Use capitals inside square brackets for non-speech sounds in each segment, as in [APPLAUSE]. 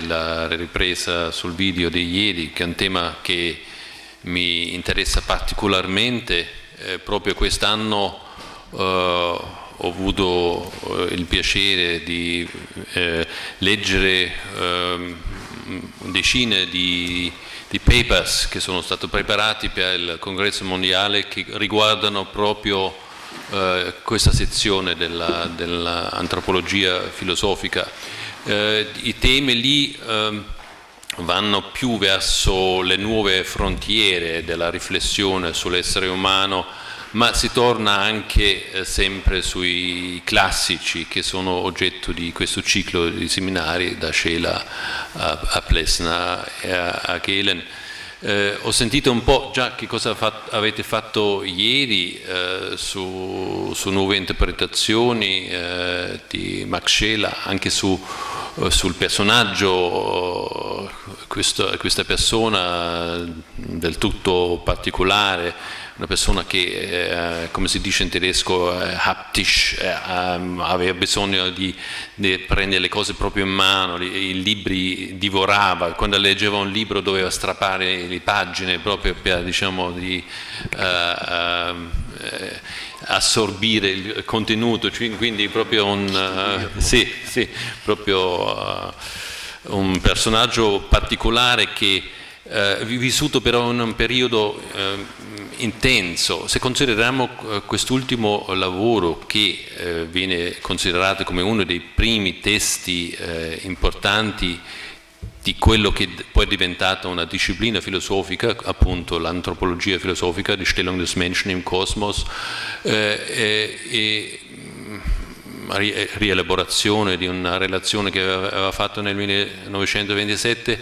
la ripresa sul video di ieri, che è un tema che mi interessa particolarmente. Eh, proprio quest'anno eh, ho avuto eh, il piacere di eh, leggere ehm, decine di, di, papers che sono stati preparati per il congresso mondiale che riguardano proprio eh, questa sezione dell'antropologia dell filosofica eh, i temi lì eh, vanno più verso le nuove frontiere della riflessione sull'essere umano, ma si torna anche eh, sempre sui classici che sono oggetto di questo ciclo di seminari da Scela a, Plesna e a, a Gehlen. Eh, ho sentito un po' già che cosa fat avete fatto ieri eh, su, su, nuove interpretazioni eh, di Max Scela, anche su eh, sul personaggio, questo, questa persona del tutto particolare, una persona che, eh, come si dice in tedesco, eh, haptisch, eh, aveva bisogno di, di, prendere le cose proprio in mano, i libri divorava, quando leggeva un libro doveva strappare le pagine proprio per, diciamo, di, uh, uh, assorbire il contenuto, quindi proprio un, uh, sì, sì, proprio, uh, un personaggio particolare che uh, vissuto però in un periodo intenso. Se consideriamo quest'ultimo lavoro che viene considerato come uno dei primi testi importanti di quello che poi è diventata una disciplina filosofica, appunto l'antropologia filosofica, die Stellung des Menschen im Kosmos, eh, eh, e mm, rielaborazione di una relazione che aveva fatto nel 1927,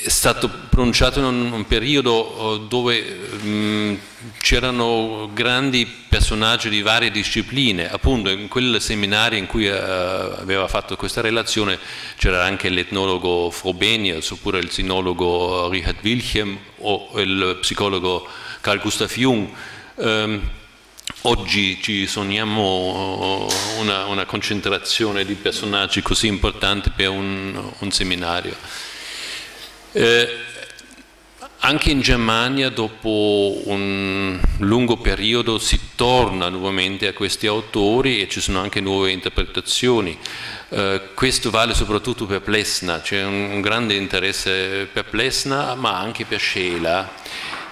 è stato pronunciato in un, un periodo oh, dove mm, c'erano grandi personaggi di varie discipline, appunto in quel seminario in cui uh, aveva fatto questa relazione c'era anche l'etnologo Frobenius oppure il sinologo Richard Wilhelm o il psicologo Carl Gustav Jung. Um, oggi ci sogniamo una, una, concentrazione di personaggi così importanti per un, un seminario. Eh, anche in Germania dopo un lungo periodo si torna nuovamente a questi autori e ci sono anche nuove interpretazioni. Eh, questo vale soprattutto per Plesna, c'è un, un, grande interesse per Plesna ma anche per Scela.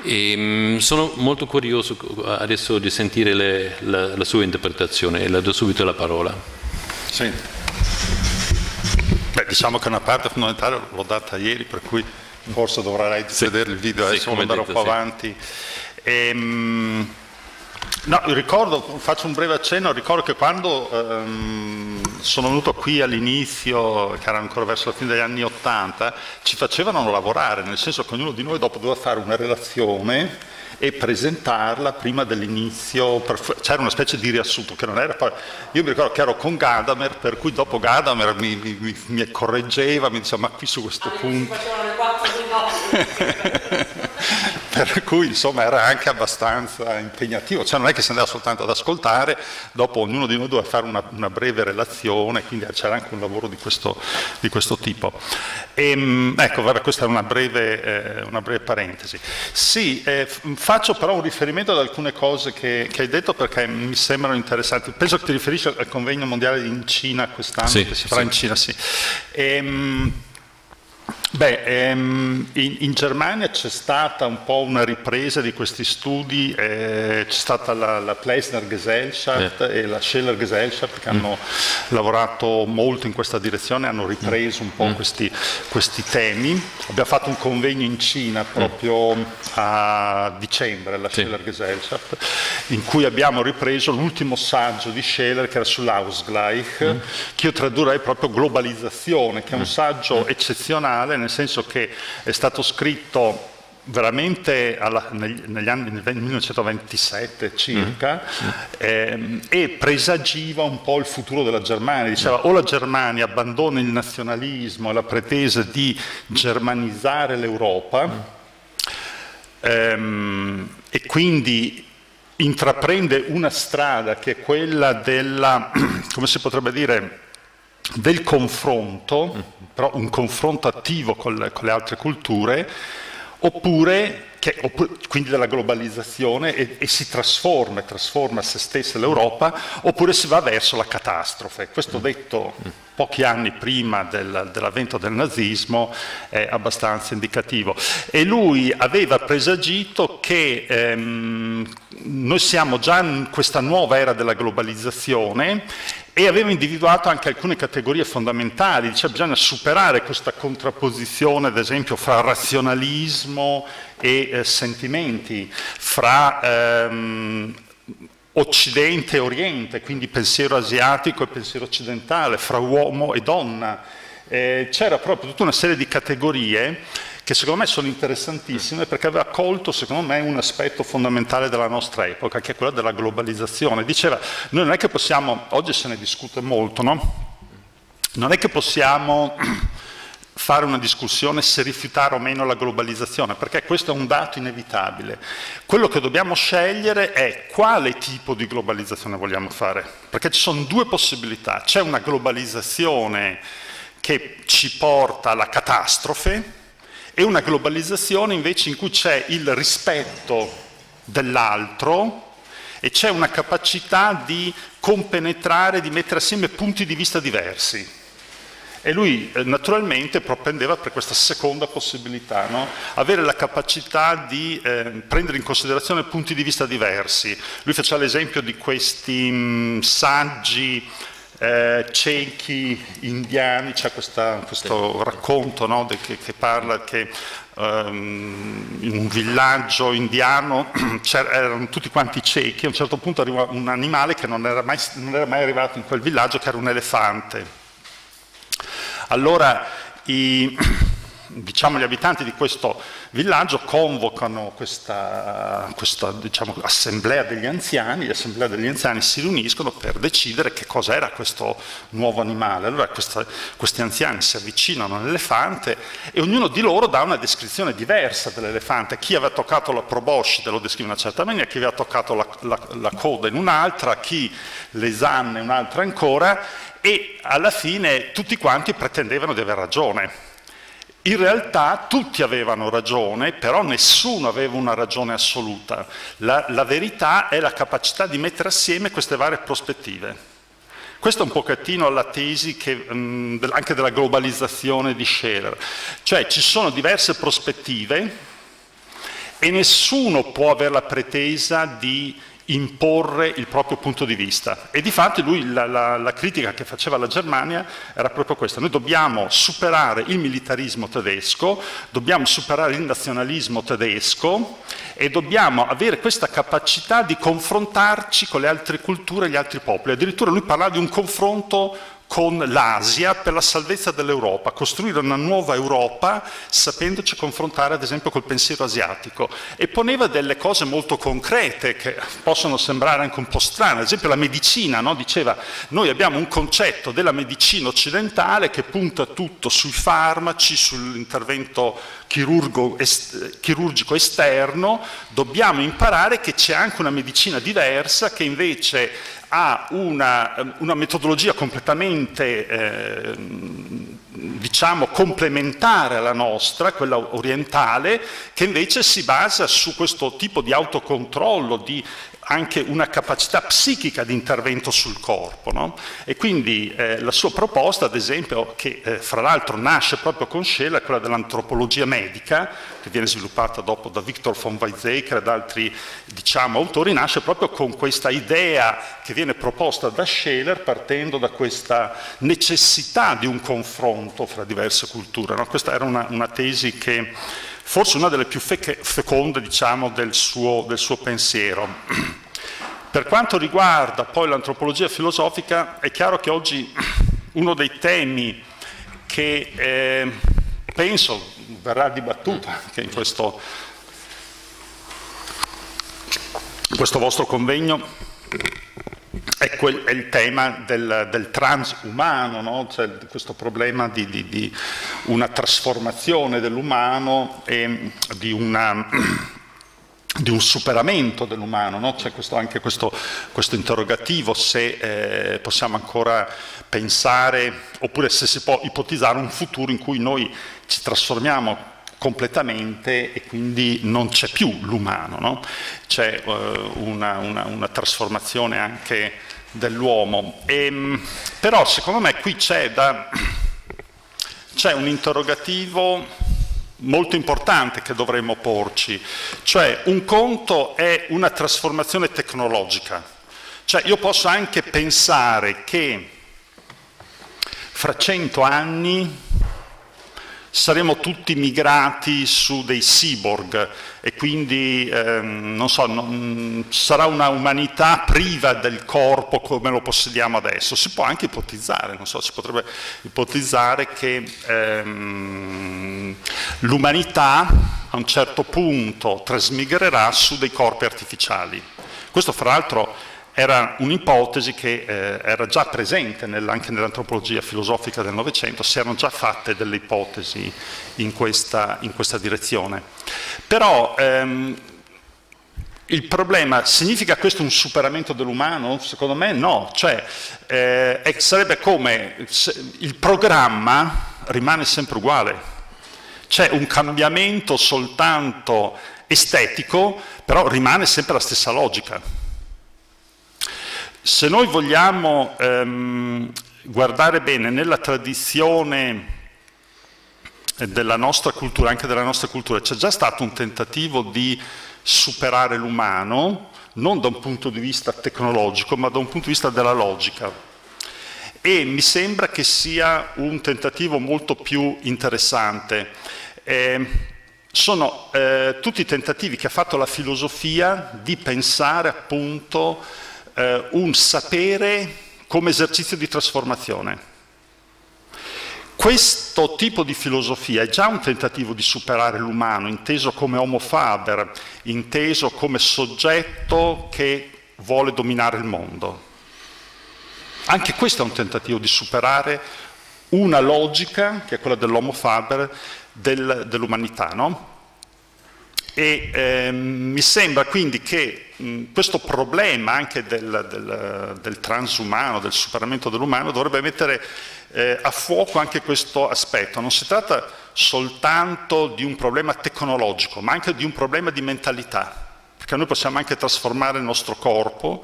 E, mh, mm, sono molto curioso adesso di sentire le, la, la, sua interpretazione e le do subito la parola. Sì. Beh, diciamo che una parte fondamentale l'ho data ieri, per cui forse dovrai sì. vedere il video, adesso sì, andare un po' avanti. Ehm, no, ricordo, faccio un breve accenno, ricordo che quando ehm, sono venuto qui all'inizio, che era ancora verso la fine degli anni Ottanta, ci facevano lavorare, nel senso che ognuno di noi dopo doveva fare una relazione e presentarla prima dell'inizio, c'era una specie di riassunto che non era poi, io mi ricordo che ero con Gadamer, per cui dopo Gadamer mi, mi, mi correggeva, mi diceva ma qui su questo ah, punto... [LAUGHS] per cui insomma era anche abbastanza impegnativo, cioè non è che si andava soltanto ad ascoltare, dopo ognuno di noi doveva fare una, una breve relazione, quindi c'era anche un lavoro di questo, di questo tipo. E, ehm, ecco, vabbè, questa è una breve, eh, una breve parentesi. Sì, eh, faccio però un riferimento ad alcune cose che, che, hai detto perché mi sembrano interessanti. Penso che ti riferisci al convegno mondiale in Cina quest'anno, sì, che si farà sì. in Cina, sì. E, ehm, Beh, ehm, in, in, Germania c'è stata un po' una ripresa di questi studi, eh, c'è stata la, la Pleisner Gesellschaft eh. e la Scheller Gesellschaft che mm. hanno lavorato molto in questa direzione, hanno ripreso un po' mm. questi, questi, temi. Abbiamo fatto un convegno in Cina mm. proprio mm. a dicembre, la sì. Scheller Gesellschaft, in cui abbiamo ripreso l'ultimo saggio di Scheller che era sull'Ausgleich, mm. che io tradurrei proprio globalizzazione, che è un mm. saggio eccezionale nel senso che è stato scritto veramente alla, negli, negli, anni nel 1927 circa mm. ehm, e presagiva un po' il futuro della Germania diceva o la Germania abbandona il nazionalismo e la pretesa di germanizzare l'Europa mm. ehm, e quindi intraprende una strada che è quella della [CLEARS THROAT] come si potrebbe dire del confronto, però un confronto attivo con le, con le altre culture, oppure, che, oppure, quindi della globalizzazione e, e, si trasforma, trasforma se stessa l'Europa, oppure si va verso la catastrofe. Questo detto pochi anni prima del, dell'avvento del nazismo è abbastanza indicativo. E lui aveva presagito che ehm, noi siamo già in questa nuova era della globalizzazione e aveva individuato anche alcune categorie fondamentali, cioè bisogna superare questa contrapposizione, ad esempio, fra razionalismo e eh, sentimenti, fra ehm, Occidente e Oriente, quindi pensiero asiatico e pensiero occidentale, fra uomo e donna. Eh, c'era proprio tutta una serie di categorie che secondo me sono interessantissime perché aveva colto secondo me un aspetto fondamentale della nostra epoca, che è quello della globalizzazione. Diceva, noi non è che possiamo, oggi se ne discute molto, no? Non è che possiamo [CLEARS THROAT] fare una discussione se rifiutare o meno la globalizzazione, perché questo è un dato inevitabile. Quello che dobbiamo scegliere è quale tipo di globalizzazione vogliamo fare, perché ci sono due possibilità. C'è una globalizzazione che ci porta alla catastrofe, e una globalizzazione invece in cui c'è il rispetto dell'altro e c'è una capacità di compenetrare, di mettere assieme punti di vista diversi. E lui eh, naturalmente propendeva per questa seconda possibilità, no? avere la capacità di eh, prendere in considerazione punti di vista diversi. Lui faceva l'esempio di questi mh, saggi eh, cechi indiani, c'è questo racconto no, che, che, parla che um, in un villaggio indiano [CLEARS THROAT] erano tutti quanti ciechi, a un certo punto arriva un animale che non era, mai, non era mai arrivato in quel villaggio, che era un elefante. Allora i, [CLEARS THROAT] diciamo, gli abitanti di questo villaggio convocano questa, questa diciamo, assemblea degli anziani, l'assemblea degli anziani si riuniscono per decidere che cosa era questo nuovo animale. Allora questa, questi anziani si avvicinano all'elefante e ognuno di loro dà una descrizione diversa dell'elefante. Chi aveva toccato la proboscide lo descrive in una certa maniera, chi aveva toccato la, la, la coda in un'altra, chi le zanne in un'altra ancora e alla fine tutti quanti pretendevano di aver ragione. In realtà tutti avevano ragione, però nessuno aveva una ragione assoluta. La, la verità è la capacità di mettere assieme queste varie prospettive. Questa è un pochettino la tesi che, mh, anche della globalizzazione di Scherer. Cioè ci sono diverse prospettive e nessuno può avere la pretesa di imporre il proprio punto di vista. E di fatto lui, la, la, la, critica che faceva alla Germania era proprio questa. Noi dobbiamo superare il militarismo tedesco, dobbiamo superare il nazionalismo tedesco e dobbiamo avere questa capacità di confrontarci con le altre culture e gli altri popoli. Addirittura lui parlava di un confronto con l'Asia per la salvezza dell'Europa, costruire una nuova Europa sapendoci confrontare ad esempio col pensiero asiatico e poneva delle cose molto concrete che possono sembrare anche un po' strane, ad esempio la medicina, no? diceva noi abbiamo un concetto della medicina occidentale che punta tutto sui farmaci, sull'intervento est chirurgico esterno, dobbiamo imparare che c'è anche una medicina diversa che invece ha una, una metodologia completamente eh, diciamo complementare alla nostra, quella orientale, che invece si basa su questo tipo di autocontrollo, di anche una capacità psichica di intervento sul corpo. No? E quindi eh, la sua proposta, ad esempio, che eh, fra l'altro nasce proprio con Scheller, è quella dell'antropologia medica, che viene sviluppata dopo da Victor von Weizsäcker ed altri diciamo, autori, nasce proprio con questa idea che viene proposta da Scheller partendo da questa necessità di un confronto fra diverse culture. No? Questa era una, una tesi che forse una delle più feconde diciamo, del, suo, del suo pensiero. [CLEARS THROAT] Per quanto riguarda poi l'antropologia filosofica, è chiaro che oggi uno dei temi che eh, penso verrà dibattuto anche in questo, in questo vostro convegno è, quel, è, il tema del, del transumano, no? cioè questo problema di, di, di una trasformazione dell'umano e di una [CLEARS THROAT] di un superamento dell'umano, no? c'è questo, anche questo, questo, interrogativo se eh, possiamo ancora pensare oppure se si può ipotizzare un futuro in cui noi ci trasformiamo completamente e quindi non c'è più l'umano, no? c'è uh, una, una, una, trasformazione anche dell'uomo. Però secondo me qui c'è, da, c'è un interrogativo molto importante che dovremmo porci, cioè un conto è una trasformazione tecnologica, cioè io posso anche pensare che fra cento anni saremo tutti migrati su dei cyborg e quindi ehm, non so, non, sarà una umanità priva del corpo come lo possediamo adesso. Si può anche ipotizzare, non so, si potrebbe ipotizzare che ehm, l'umanità a un certo punto trasmigrerà su dei corpi artificiali. Questo fra l'altro era un'ipotesi che eh, era già presente nel, anche nell'antropologia filosofica del Novecento, si erano già fatte delle ipotesi in questa, in questa direzione. Però ehm, il problema, significa questo un superamento dell'umano? Secondo me no, cioè eh, sarebbe come il programma rimane sempre uguale, c'è un cambiamento soltanto estetico, però rimane sempre la stessa logica. Se noi vogliamo ehm, guardare bene nella tradizione della nostra cultura, anche della nostra cultura, c'è già stato un tentativo di superare l'umano, non da un punto di vista tecnologico, ma da un punto di vista della logica. E mi sembra che sia un tentativo molto più interessante. Eh, sono eh, tutti i tentativi che ha fatto la filosofia di pensare appunto eh, un sapere come esercizio di trasformazione. Questo tipo di filosofia è già un tentativo di superare l'umano, inteso come homo faber, inteso come soggetto che vuole dominare il mondo. Anche questo è un tentativo di superare una logica, che è quella dell'homo faber, del, dell'umanità. No? E ehm, mi sembra quindi che mh, questo problema anche del, del, del, transumano, del superamento dell'umano, dovrebbe mettere eh, a fuoco anche questo aspetto. Non si tratta soltanto di un problema tecnologico, ma anche di un problema di mentalità, perché noi possiamo anche trasformare il nostro corpo,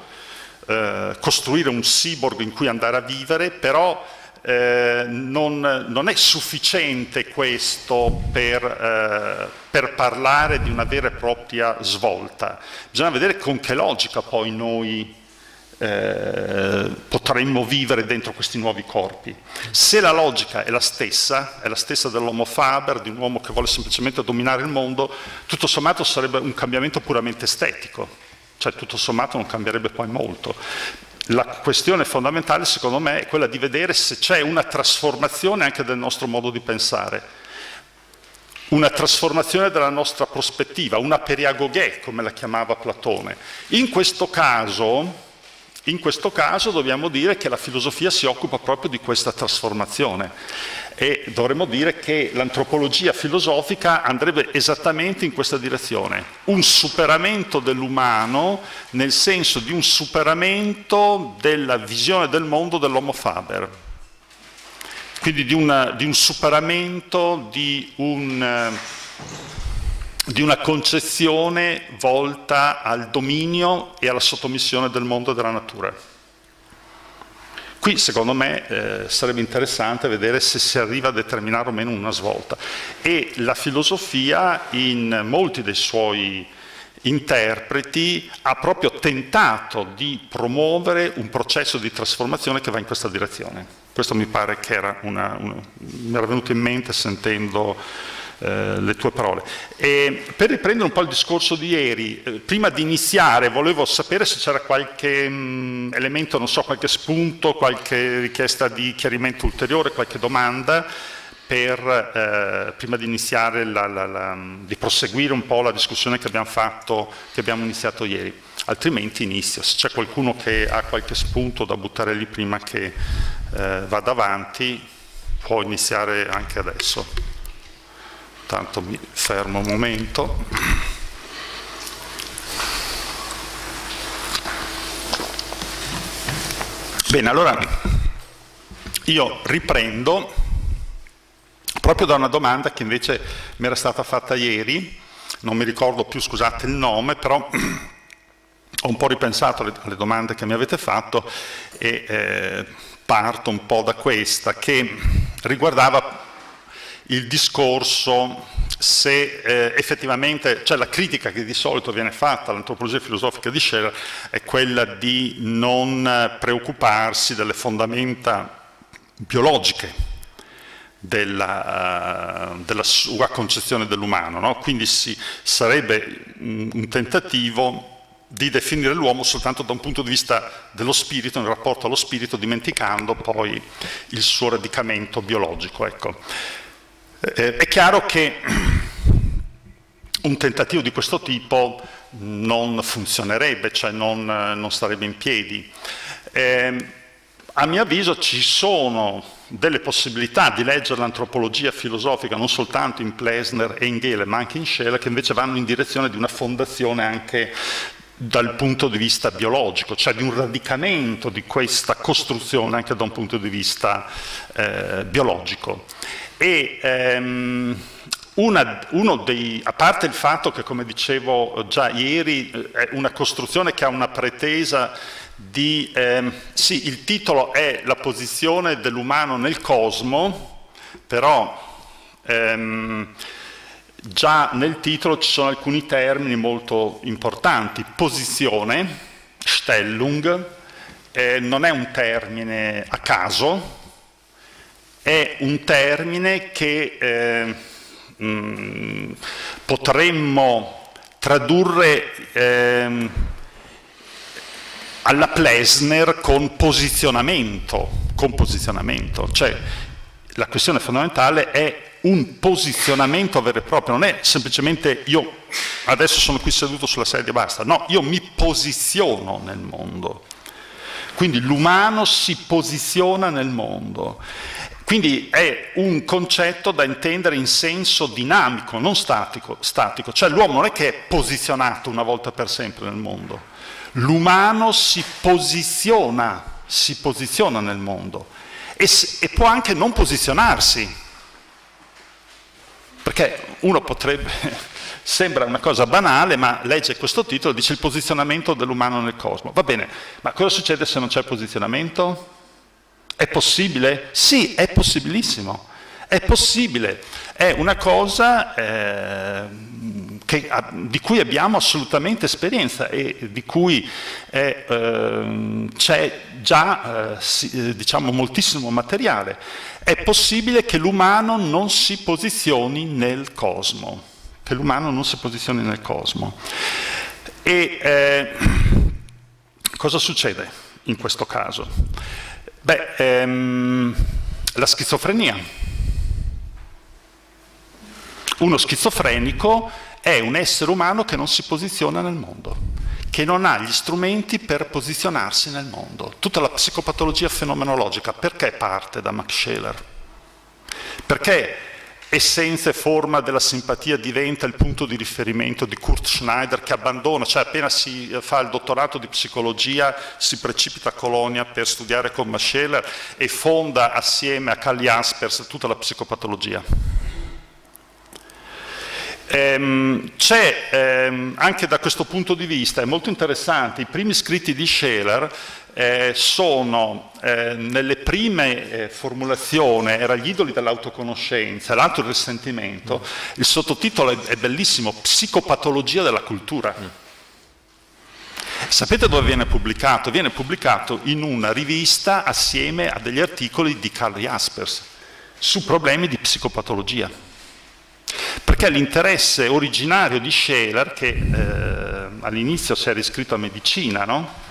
eh, costruire un cyborg in cui andare a vivere, però eh, non, non, è sufficiente questo per, eh, per, parlare di una vera e propria svolta. Bisogna vedere con che logica poi noi eh, potremmo vivere dentro questi nuovi corpi. Se la logica è la stessa, è la stessa dell'uomo Faber, di un uomo che vuole semplicemente dominare il mondo, tutto sommato sarebbe un cambiamento puramente estetico, cioè tutto sommato non cambierebbe poi molto. La questione fondamentale secondo me è quella di vedere se c'è una trasformazione anche del nostro modo di pensare, una trasformazione della nostra prospettiva, una periagoghe come la chiamava Platone. In questo caso, in questo caso dobbiamo dire che la filosofia si occupa proprio di questa trasformazione e dovremmo dire che l'antropologia filosofica andrebbe esattamente in questa direzione, un superamento dell'umano nel senso di un superamento della visione del mondo dell'homo faber, quindi di, una, di un superamento di, un, di una concezione volta al dominio e alla sottomissione del mondo e della natura. Qui secondo me eh, sarebbe interessante vedere se si arriva a determinare o meno una svolta e la filosofia in molti dei suoi interpreti ha proprio tentato di promuovere un processo di trasformazione che va in questa direzione. Questo mi pare che era una, una, mi era venuto in mente sentendo eh, le tue parole. E per riprendere un po' il discorso di ieri, eh, prima di iniziare volevo sapere se c'era qualche mh, mm, elemento, non so, qualche spunto, qualche richiesta di chiarimento ulteriore, qualche domanda per, eh, prima di iniziare, la, la, la, di proseguire un po' la discussione che abbiamo fatto, che abbiamo iniziato ieri. Altrimenti inizio. Se c'è qualcuno che ha qualche spunto da buttare lì prima che eh, vada avanti, può iniziare anche adesso soltanto mi fermo un momento. Bene, allora io riprendo proprio da una domanda che invece mi era stata fatta ieri, non mi ricordo più, scusate il nome, però ho un po' ripensato alle domande che mi avete fatto e eh, parto un po' da questa, che riguardava il discorso se eh, effettivamente, cioè la critica che di solito viene fatta all'antropologia filosofica di Scheller è quella di non preoccuparsi delle fondamenta biologiche della, uh, della sua concezione dell'umano, no? quindi si, sarebbe un, tentativo di definire l'uomo soltanto da un punto di vista dello spirito, nel rapporto allo spirito, dimenticando poi il suo radicamento biologico. Ecco. Eh, è chiaro che un tentativo di questo tipo non funzionerebbe, cioè non, non starebbe in piedi. Eh, a mio avviso ci sono delle possibilità di leggere l'antropologia filosofica non soltanto in Plesner e in Gehler, ma anche in Scheller, che invece vanno in direzione di una fondazione anche dal punto di vista biologico, cioè di un radicamento di questa costruzione anche da un punto di vista eh, biologico. E, ehm, una, dei, a parte il fatto che, come dicevo già ieri, eh, è una costruzione che ha una pretesa di... Ehm, sì, il titolo è La posizione dell'umano nel cosmo, però ehm, già nel titolo ci sono alcuni termini molto importanti. Posizione, Stellung, eh, non è un termine a caso, è un termine che eh, mh, mm, potremmo tradurre eh, alla Plesner con posizionamento, con posizionamento, cioè la questione fondamentale è un posizionamento vero e proprio, non è semplicemente io adesso sono qui seduto sulla sedia e basta, no, io mi posiziono nel mondo. Quindi l'umano si posiziona nel mondo quindi è un concetto da intendere in senso dinamico, non statico, statico. cioè l'uomo non è che è posizionato una volta per sempre nel mondo, l'umano si posiziona, si posiziona nel mondo e, e può anche non posizionarsi, perché uno potrebbe, [LAUGHS] sembra una cosa banale, ma legge questo titolo, dice il posizionamento dell'umano nel cosmo. Va bene, ma cosa succede se non c'è posizionamento? È possibile? Sì, è possibilissimo. È possibile. È una cosa eh, che, di cui abbiamo assolutamente esperienza e di cui eh, c'è già eh, diciamo, moltissimo materiale. È possibile che l'umano non si posizioni nel cosmo. Che l'umano non si posizioni nel cosmo. E eh, cosa succede in questo caso? Beh, ehm, la schizofrenia. Uno schizofrenico è un essere umano che non si posiziona nel mondo, che non ha gli strumenti per posizionarsi nel mondo. Tutta la psicopatologia fenomenologica perché parte da Max Scheler? Perché essenza e forma della simpatia diventa il punto di riferimento di Kurt Schneider che abbandona, cioè appena si eh, fa il dottorato di psicologia si precipita a Colonia per studiare con Mascheler e fonda assieme a Karl Jaspers tutta la psicopatologia. Ehm, c'è ehm, anche da questo punto di vista, è molto interessante, i primi scritti di Scheler eh, sono eh, nelle prime eh, formulazioni, era gli idoli dell'autoconoscenza, l'altro il risentimento, mm. il sottotitolo è, è, bellissimo, Psicopatologia della cultura. Mm. Sapete dove viene pubblicato? Viene pubblicato in una rivista assieme a degli articoli di Karl Jaspers su problemi di psicopatologia. Perché l'interesse originario di Scheler, che eh, all'inizio si era iscritto a medicina, no?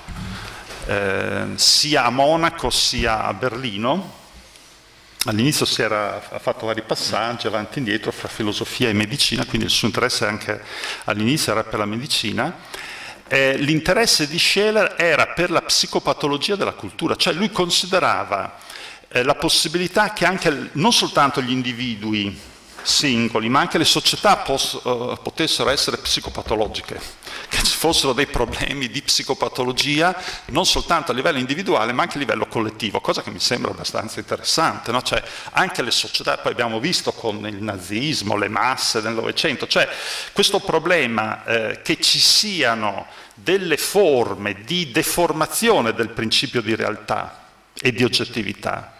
Eh, sia a Monaco sia a Berlino. All'inizio si era, fatto vari passaggi avanti e indietro fra filosofia e medicina, quindi il suo interesse anche all'inizio era per la medicina. Eh, l'interesse di Scheler era per la psicopatologia della cultura, cioè lui considerava eh, la possibilità che anche non soltanto gli individui singoli, ma anche le società pos, uh, potessero essere psicopatologiche, che ci fossero dei problemi di psicopatologia non soltanto a livello individuale ma anche a livello collettivo, cosa che mi sembra abbastanza interessante. No? Cioè, anche le società, poi abbiamo visto con il nazismo, le masse del Novecento, cioè questo problema eh, che ci siano delle forme di deformazione del principio di realtà e di oggettività,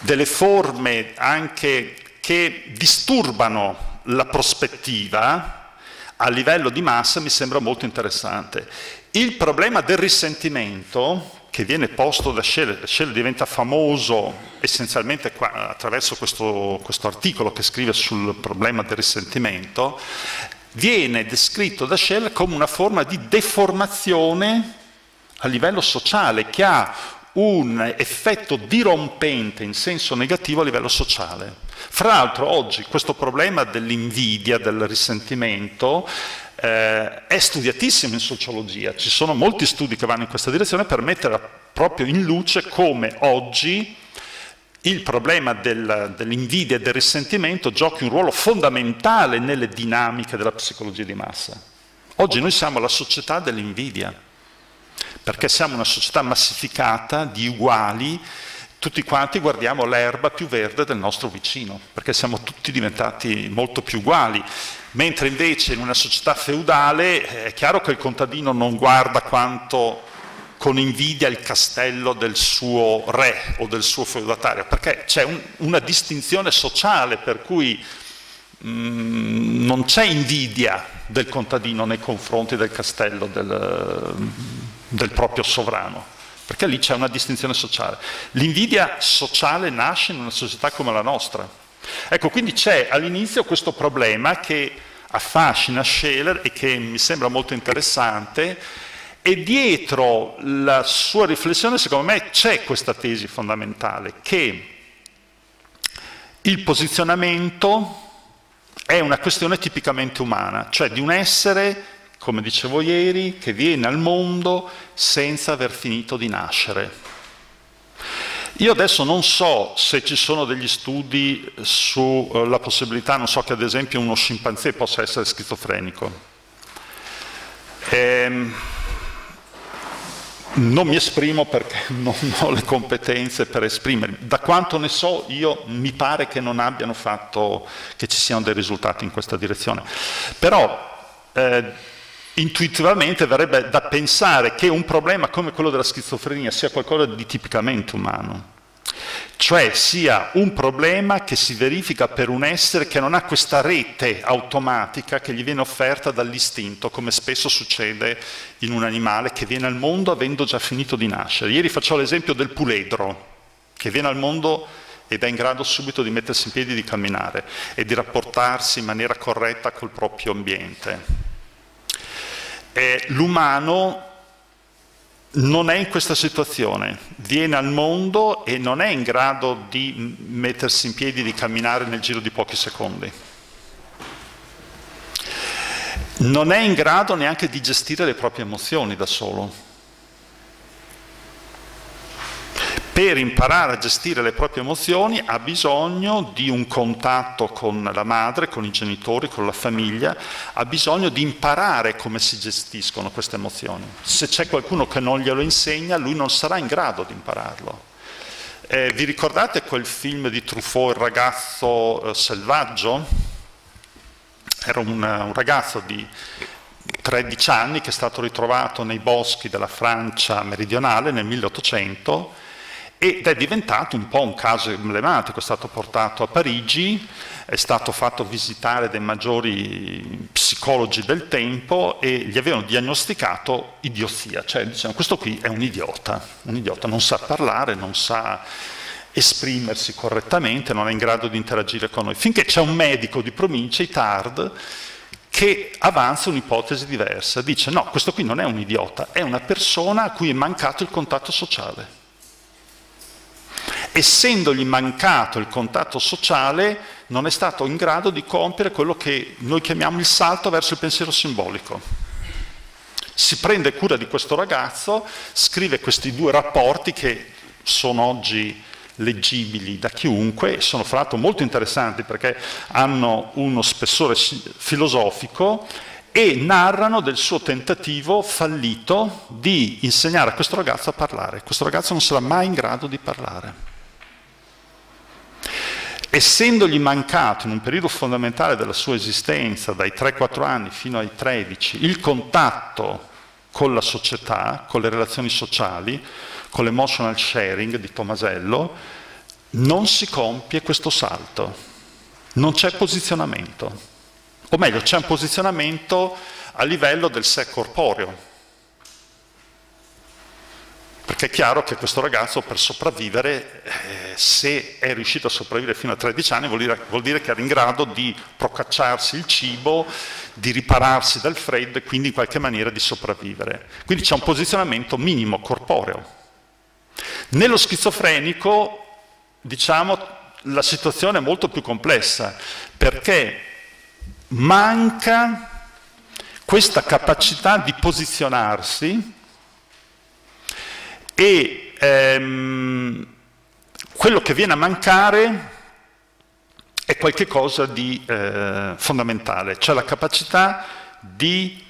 delle forme anche che disturbano la prospettiva a livello di massa mi sembra molto interessante. Il problema del risentimento che viene posto da Shell, Shell diventa famoso essenzialmente qua, attraverso questo, questo articolo che scrive sul problema del risentimento, viene descritto da Shell come una forma di deformazione a livello sociale che ha un effetto dirompente in senso negativo a livello sociale. Fra l'altro oggi questo problema dell'invidia, del risentimento, eh, è studiatissimo in sociologia, ci sono molti studi che vanno in questa direzione per mettere proprio in luce come oggi il problema del, dell'invidia e del risentimento giochi un ruolo fondamentale nelle dinamiche della psicologia di massa. Oggi noi siamo la società dell'invidia, perché siamo una società massificata di uguali tutti quanti guardiamo l'erba più verde del nostro vicino, perché siamo tutti diventati molto più uguali, mentre invece in una società feudale eh, è chiaro che il contadino non guarda quanto con invidia il castello del suo re o del suo feudatario, perché c'è un, una distinzione sociale per cui mh, mm, non c'è invidia del contadino nei confronti del castello del, del proprio sovrano perché lì c'è una distinzione sociale. L'invidia sociale nasce in una società come la nostra. Ecco, quindi c'è all'inizio questo problema che affascina Scheler e che mi sembra molto interessante e dietro la sua riflessione, secondo me, c'è questa tesi fondamentale, che il posizionamento è una questione tipicamente umana, cioè di un essere come dicevo ieri, che viene al mondo senza aver finito di nascere. Io adesso non so se ci sono degli studi sulla possibilità, non so che ad esempio uno scimpanzé possa essere schizofrenico. Ehm, non mi esprimo perché [LAUGHS] non ho le competenze per esprimermi. Da quanto ne so, io mi pare che non abbiano fatto, che ci siano dei risultati in questa direzione. Però eh, intuitivamente verrebbe da pensare che un problema come quello della schizofrenia sia qualcosa di tipicamente umano, cioè sia un problema che si verifica per un essere che non ha questa rete automatica che gli viene offerta dall'istinto, come spesso succede in un animale che viene al mondo avendo già finito di nascere. Ieri faccio l'esempio del puledro, che viene al mondo ed è in grado subito di mettersi in piedi di camminare e di rapportarsi in maniera corretta col proprio ambiente l'umano non è in questa situazione, viene al mondo e non è in grado di mettersi in piedi, di camminare nel giro di pochi secondi. Non è in grado neanche di gestire le proprie emozioni da solo. Per imparare a gestire le proprie emozioni ha bisogno di un contatto con la madre, con i genitori, con la famiglia, ha bisogno di imparare come si gestiscono queste emozioni. Se c'è qualcuno che non glielo insegna, lui non sarà in grado di impararlo. Eh, vi ricordate quel film di Truffaut, Il ragazzo eh, selvaggio? Era un, un ragazzo di 13 anni che è stato ritrovato nei boschi della Francia meridionale nel 1800 ed è diventato un po' un caso emblematico, è stato portato a Parigi, è stato fatto visitare dai maggiori psicologi del tempo e gli avevano diagnosticato idiozia, cioè dicevano questo qui è un idiota, un idiota, non sa parlare, non sa esprimersi correttamente, non è in grado di interagire con noi. Finché c'è un medico di provincia, Itard, che avanza un'ipotesi diversa, dice no, questo qui non è un idiota, è una persona a cui è mancato il contatto sociale essendogli mancato il contatto sociale, non è stato in grado di compiere quello che noi chiamiamo il salto verso il pensiero simbolico. Si prende cura di questo ragazzo, scrive questi due rapporti che sono oggi leggibili da chiunque, sono fra l'altro molto interessanti perché hanno uno spessore filosofico e narrano del suo tentativo fallito di insegnare a questo ragazzo a parlare. Questo ragazzo non sarà mai in grado di parlare. Essendogli mancato in un periodo fondamentale della sua esistenza, dai 3-4 anni fino ai 13, il contatto con la società, con le relazioni sociali, con l'emotional sharing di Tomasello, non si compie questo salto, non c'è posizionamento. O meglio, c'è un posizionamento a livello del sé corporeo. Perché è chiaro che questo ragazzo per sopravvivere, eh, se è riuscito a sopravvivere fino a 13 anni, vuol dire, vuol dire che era in grado di procacciarsi il cibo, di ripararsi dal freddo e quindi in qualche maniera di sopravvivere. Quindi c'è un posizionamento minimo corporeo. Nello schizofrenico, diciamo, la situazione è molto più complessa, perché manca questa capacità di posizionarsi e ehm, quello che viene a mancare è qualcosa di eh, fondamentale, cioè la capacità di,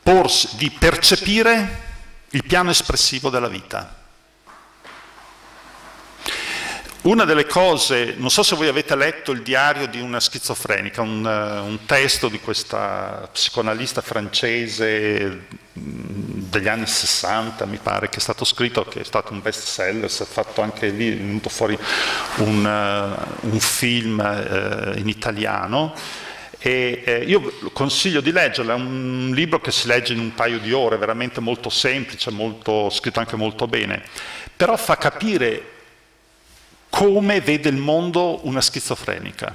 porsi, di percepire il piano espressivo della vita. Una delle cose, non so se voi avete letto il diario di una schizofrenica, un, uh, un testo di questa psicoanalista francese mm, degli anni 60, mi pare, che è stato scritto, che è stato un best seller, si è fatto anche lì, è venuto fuori un, uh, un film uh, in italiano. E eh, io consiglio di leggerlo, è un libro che si legge in un paio di ore, veramente molto semplice, molto, scritto anche molto bene, però fa capire come vede il mondo una schizofrenica.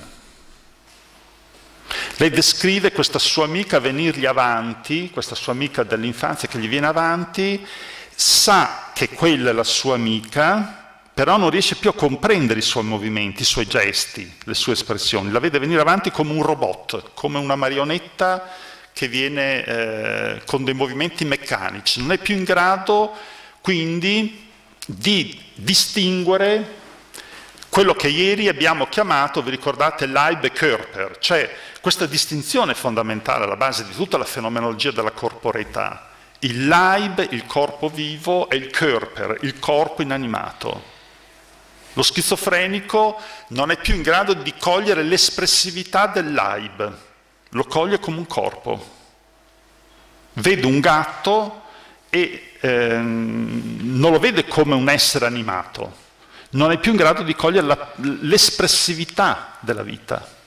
Lei descrive questa sua amica venirgli avanti, questa sua amica dell'infanzia che gli viene avanti, sa che quella è la sua amica, però non riesce più a comprendere i suoi movimenti, i suoi gesti, le sue espressioni. La vede venire avanti come un robot, come una marionetta che viene eh, con dei movimenti meccanici. Non è più in grado quindi di distinguere quello che ieri abbiamo chiamato, vi ricordate, Leib e Körper, cioè questa distinzione fondamentale alla base di tutta la fenomenologia della corporeità. Il Leib, il corpo vivo, e il Körper, il corpo inanimato. Lo schizofrenico non è più in grado di cogliere l'espressività del Leib, lo coglie come un corpo. Vede un gatto e ehm, non lo vede come un essere animato, non è più in grado di cogliere l'espressività della vita.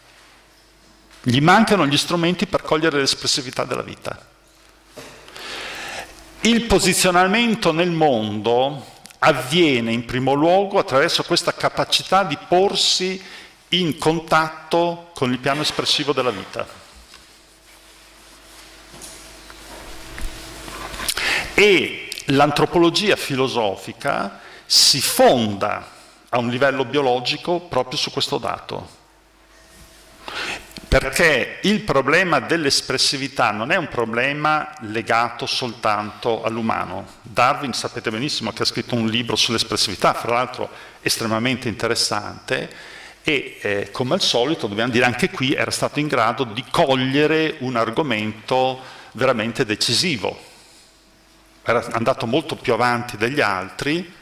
Gli mancano gli strumenti per cogliere l'espressività della vita. Il posizionamento nel mondo avviene in primo luogo attraverso questa capacità di porsi in contatto con il piano espressivo della vita. E l'antropologia filosofica si fonda a un livello biologico proprio su questo dato. Perché il problema dell'espressività non è un problema legato soltanto all'umano. Darwin sapete benissimo che ha scritto un libro sull'espressività, fra l'altro estremamente interessante, e eh, come al solito, dobbiamo dire anche qui, era stato in grado di cogliere un argomento veramente decisivo. Era andato molto più avanti degli altri,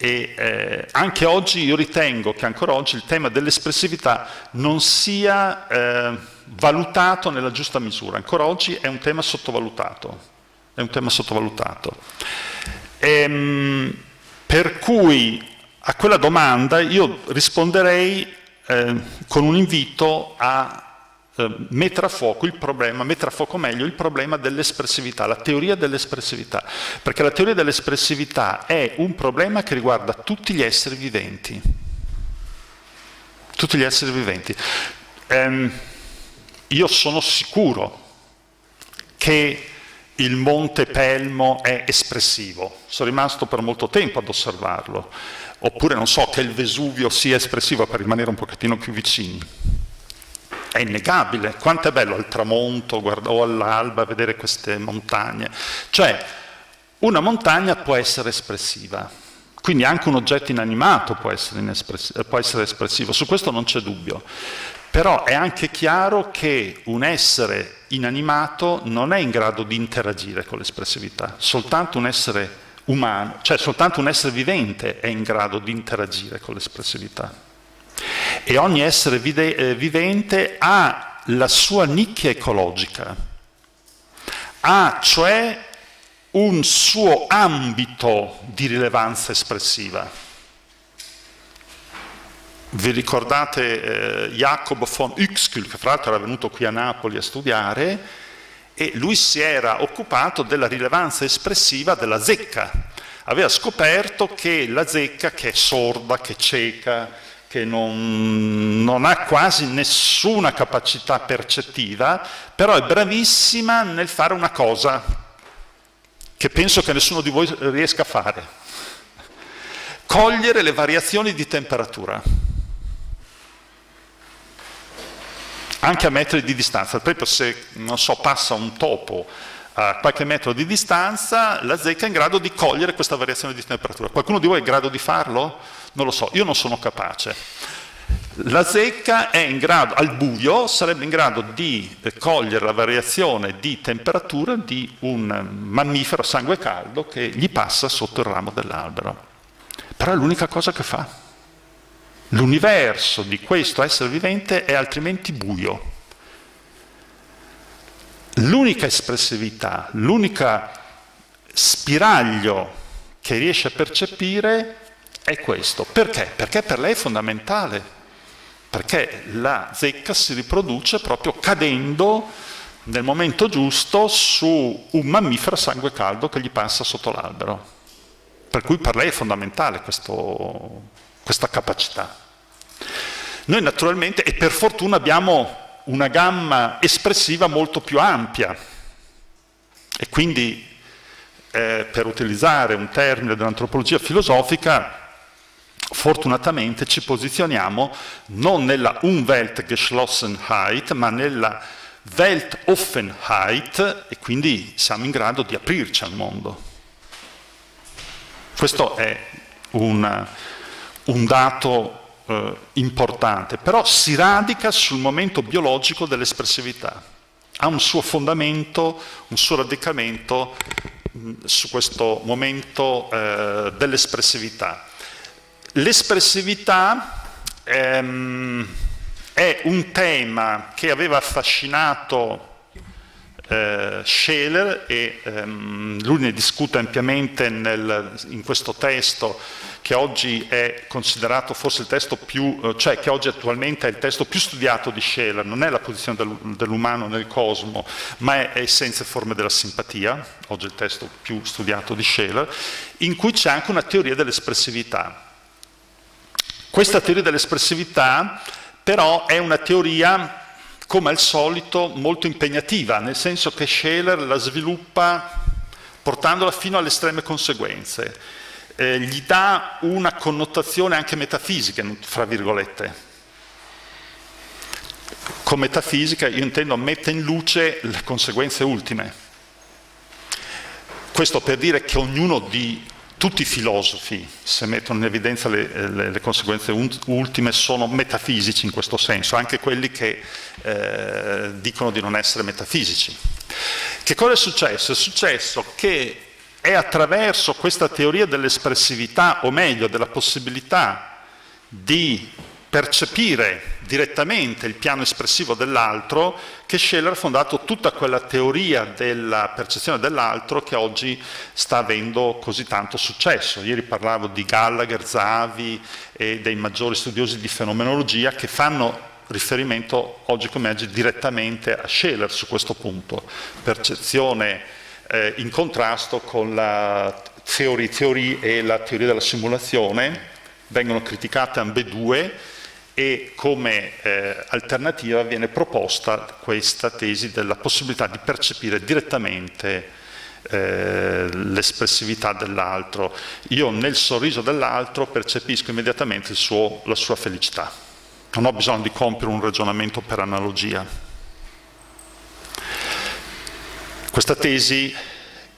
e eh, anche oggi io ritengo che ancora oggi il tema dell'espressività non sia eh, valutato nella giusta misura, ancora oggi è un tema sottovalutato. È un tema sottovalutato. Ehm, per cui a quella domanda io risponderei eh, con un invito a mettere a fuoco il problema, mettere a fuoco meglio il problema dell'espressività, la teoria dell'espressività, perché la teoria dell'espressività è un problema che riguarda tutti gli esseri viventi. Tutti gli esseri viventi. Ehm, io sono sicuro che il Monte Pelmo è espressivo, sono rimasto per molto tempo ad osservarlo, oppure non so che il Vesuvio sia espressivo per rimanere un pochettino più vicini è innegabile, quanto è bello al tramonto o all'alba vedere queste montagne. Cioè, una montagna può essere espressiva, Quindi anche un oggetto inanimato può essere, può essere espressivo, su questo non c'è dubbio. Però è anche chiaro che un essere inanimato non è in grado di interagire con l'espressività, soltanto un essere umano, cioè soltanto un essere vivente è in grado di interagire con l'espressività. E ogni essere eh, vivente ha la sua nicchia ecologica, ha cioè un suo ambito di rilevanza espressiva. Vi ricordate eh, Jacob von Uexküll, che fra l'altro era venuto qui a Napoli a studiare, e lui si era occupato della rilevanza espressiva della zecca. Aveva scoperto che la zecca, che è sorda, che è cieca, che non, non, ha quasi nessuna capacità percettiva, però è bravissima nel fare una cosa che penso che nessuno di voi riesca a fare. Cogliere le variazioni di temperatura. anche a metri di distanza. Per esempio se, non so, passa un topo a qualche metro di distanza, la zecca è in grado di cogliere questa variazione di temperatura. Qualcuno di voi è in grado di farlo? Non lo so, io non sono capace. La zecca è in grado, al buio, sarebbe in grado di cogliere la variazione di temperatura di un mammifero a sangue caldo che gli passa sotto il ramo dell'albero. Però è l'unica cosa che fa. L'universo di questo essere vivente è altrimenti buio. L'unica espressività, l'unica spiraglio che riesce a percepire è questo. Perché? Perché per lei è fondamentale, perché la zecca si riproduce proprio cadendo nel momento giusto su un mammifero a sangue caldo che gli passa sotto l'albero. Per cui per lei è fondamentale questo, questa capacità. Noi naturalmente, e per fortuna, abbiamo una gamma espressiva molto più ampia e quindi, eh, per utilizzare un termine dell'antropologia filosofica, fortunatamente ci posizioniamo non nella Umweltgeschlossenheit, ma nella Weltoffenheit e quindi siamo in grado di aprirci al mondo. Questo è un, un dato eh, importante, però si radica sul momento biologico dell'espressività, ha un suo fondamento, un suo radicamento mh, su questo momento eh, dell'espressività. L'espressività ehm, è un tema che aveva affascinato eh, Scheler e ehm, lui ne discute ampiamente nel, in questo testo che oggi è considerato forse il testo più, cioè che oggi attualmente è il testo più studiato di Scheler, non è la posizione del, dell'umano nel cosmo, ma è, è Essenze e forme della simpatia, oggi è il testo più studiato di Scheler, in cui c'è anche una teoria dell'espressività. Questa teoria dell'espressività però è una teoria come al solito molto impegnativa, nel senso che Scheler la sviluppa portandola fino alle estreme conseguenze, eh, gli dà una connotazione anche metafisica, fra virgolette. Con metafisica io intendo mette in luce le conseguenze ultime. Questo per dire che ognuno di tutti i filosofi, se mettono in evidenza le, le, le, conseguenze ultime, sono metafisici in questo senso, anche quelli che eh, dicono di non essere metafisici. Che cosa è successo? È successo che è attraverso questa teoria dell'espressività, o meglio della possibilità di percepire direttamente il piano espressivo dell'altro, che Scheller ha fondato tutta quella teoria della percezione dell'altro che oggi sta avendo così tanto successo. Ieri parlavo di Gallagher, Zavi e dei maggiori studiosi di fenomenologia che fanno riferimento oggi come oggi direttamente a Scheller su questo punto. Percezione eh, in contrasto con la theory, theory e la teoria della simulazione, vengono criticate ambedue e come eh, alternativa viene proposta questa tesi della possibilità di percepire direttamente eh, l'espressività dell'altro. Io nel sorriso dell'altro percepisco immediatamente suo, la sua felicità. Non ho bisogno di compiere un ragionamento per analogia. Questa tesi,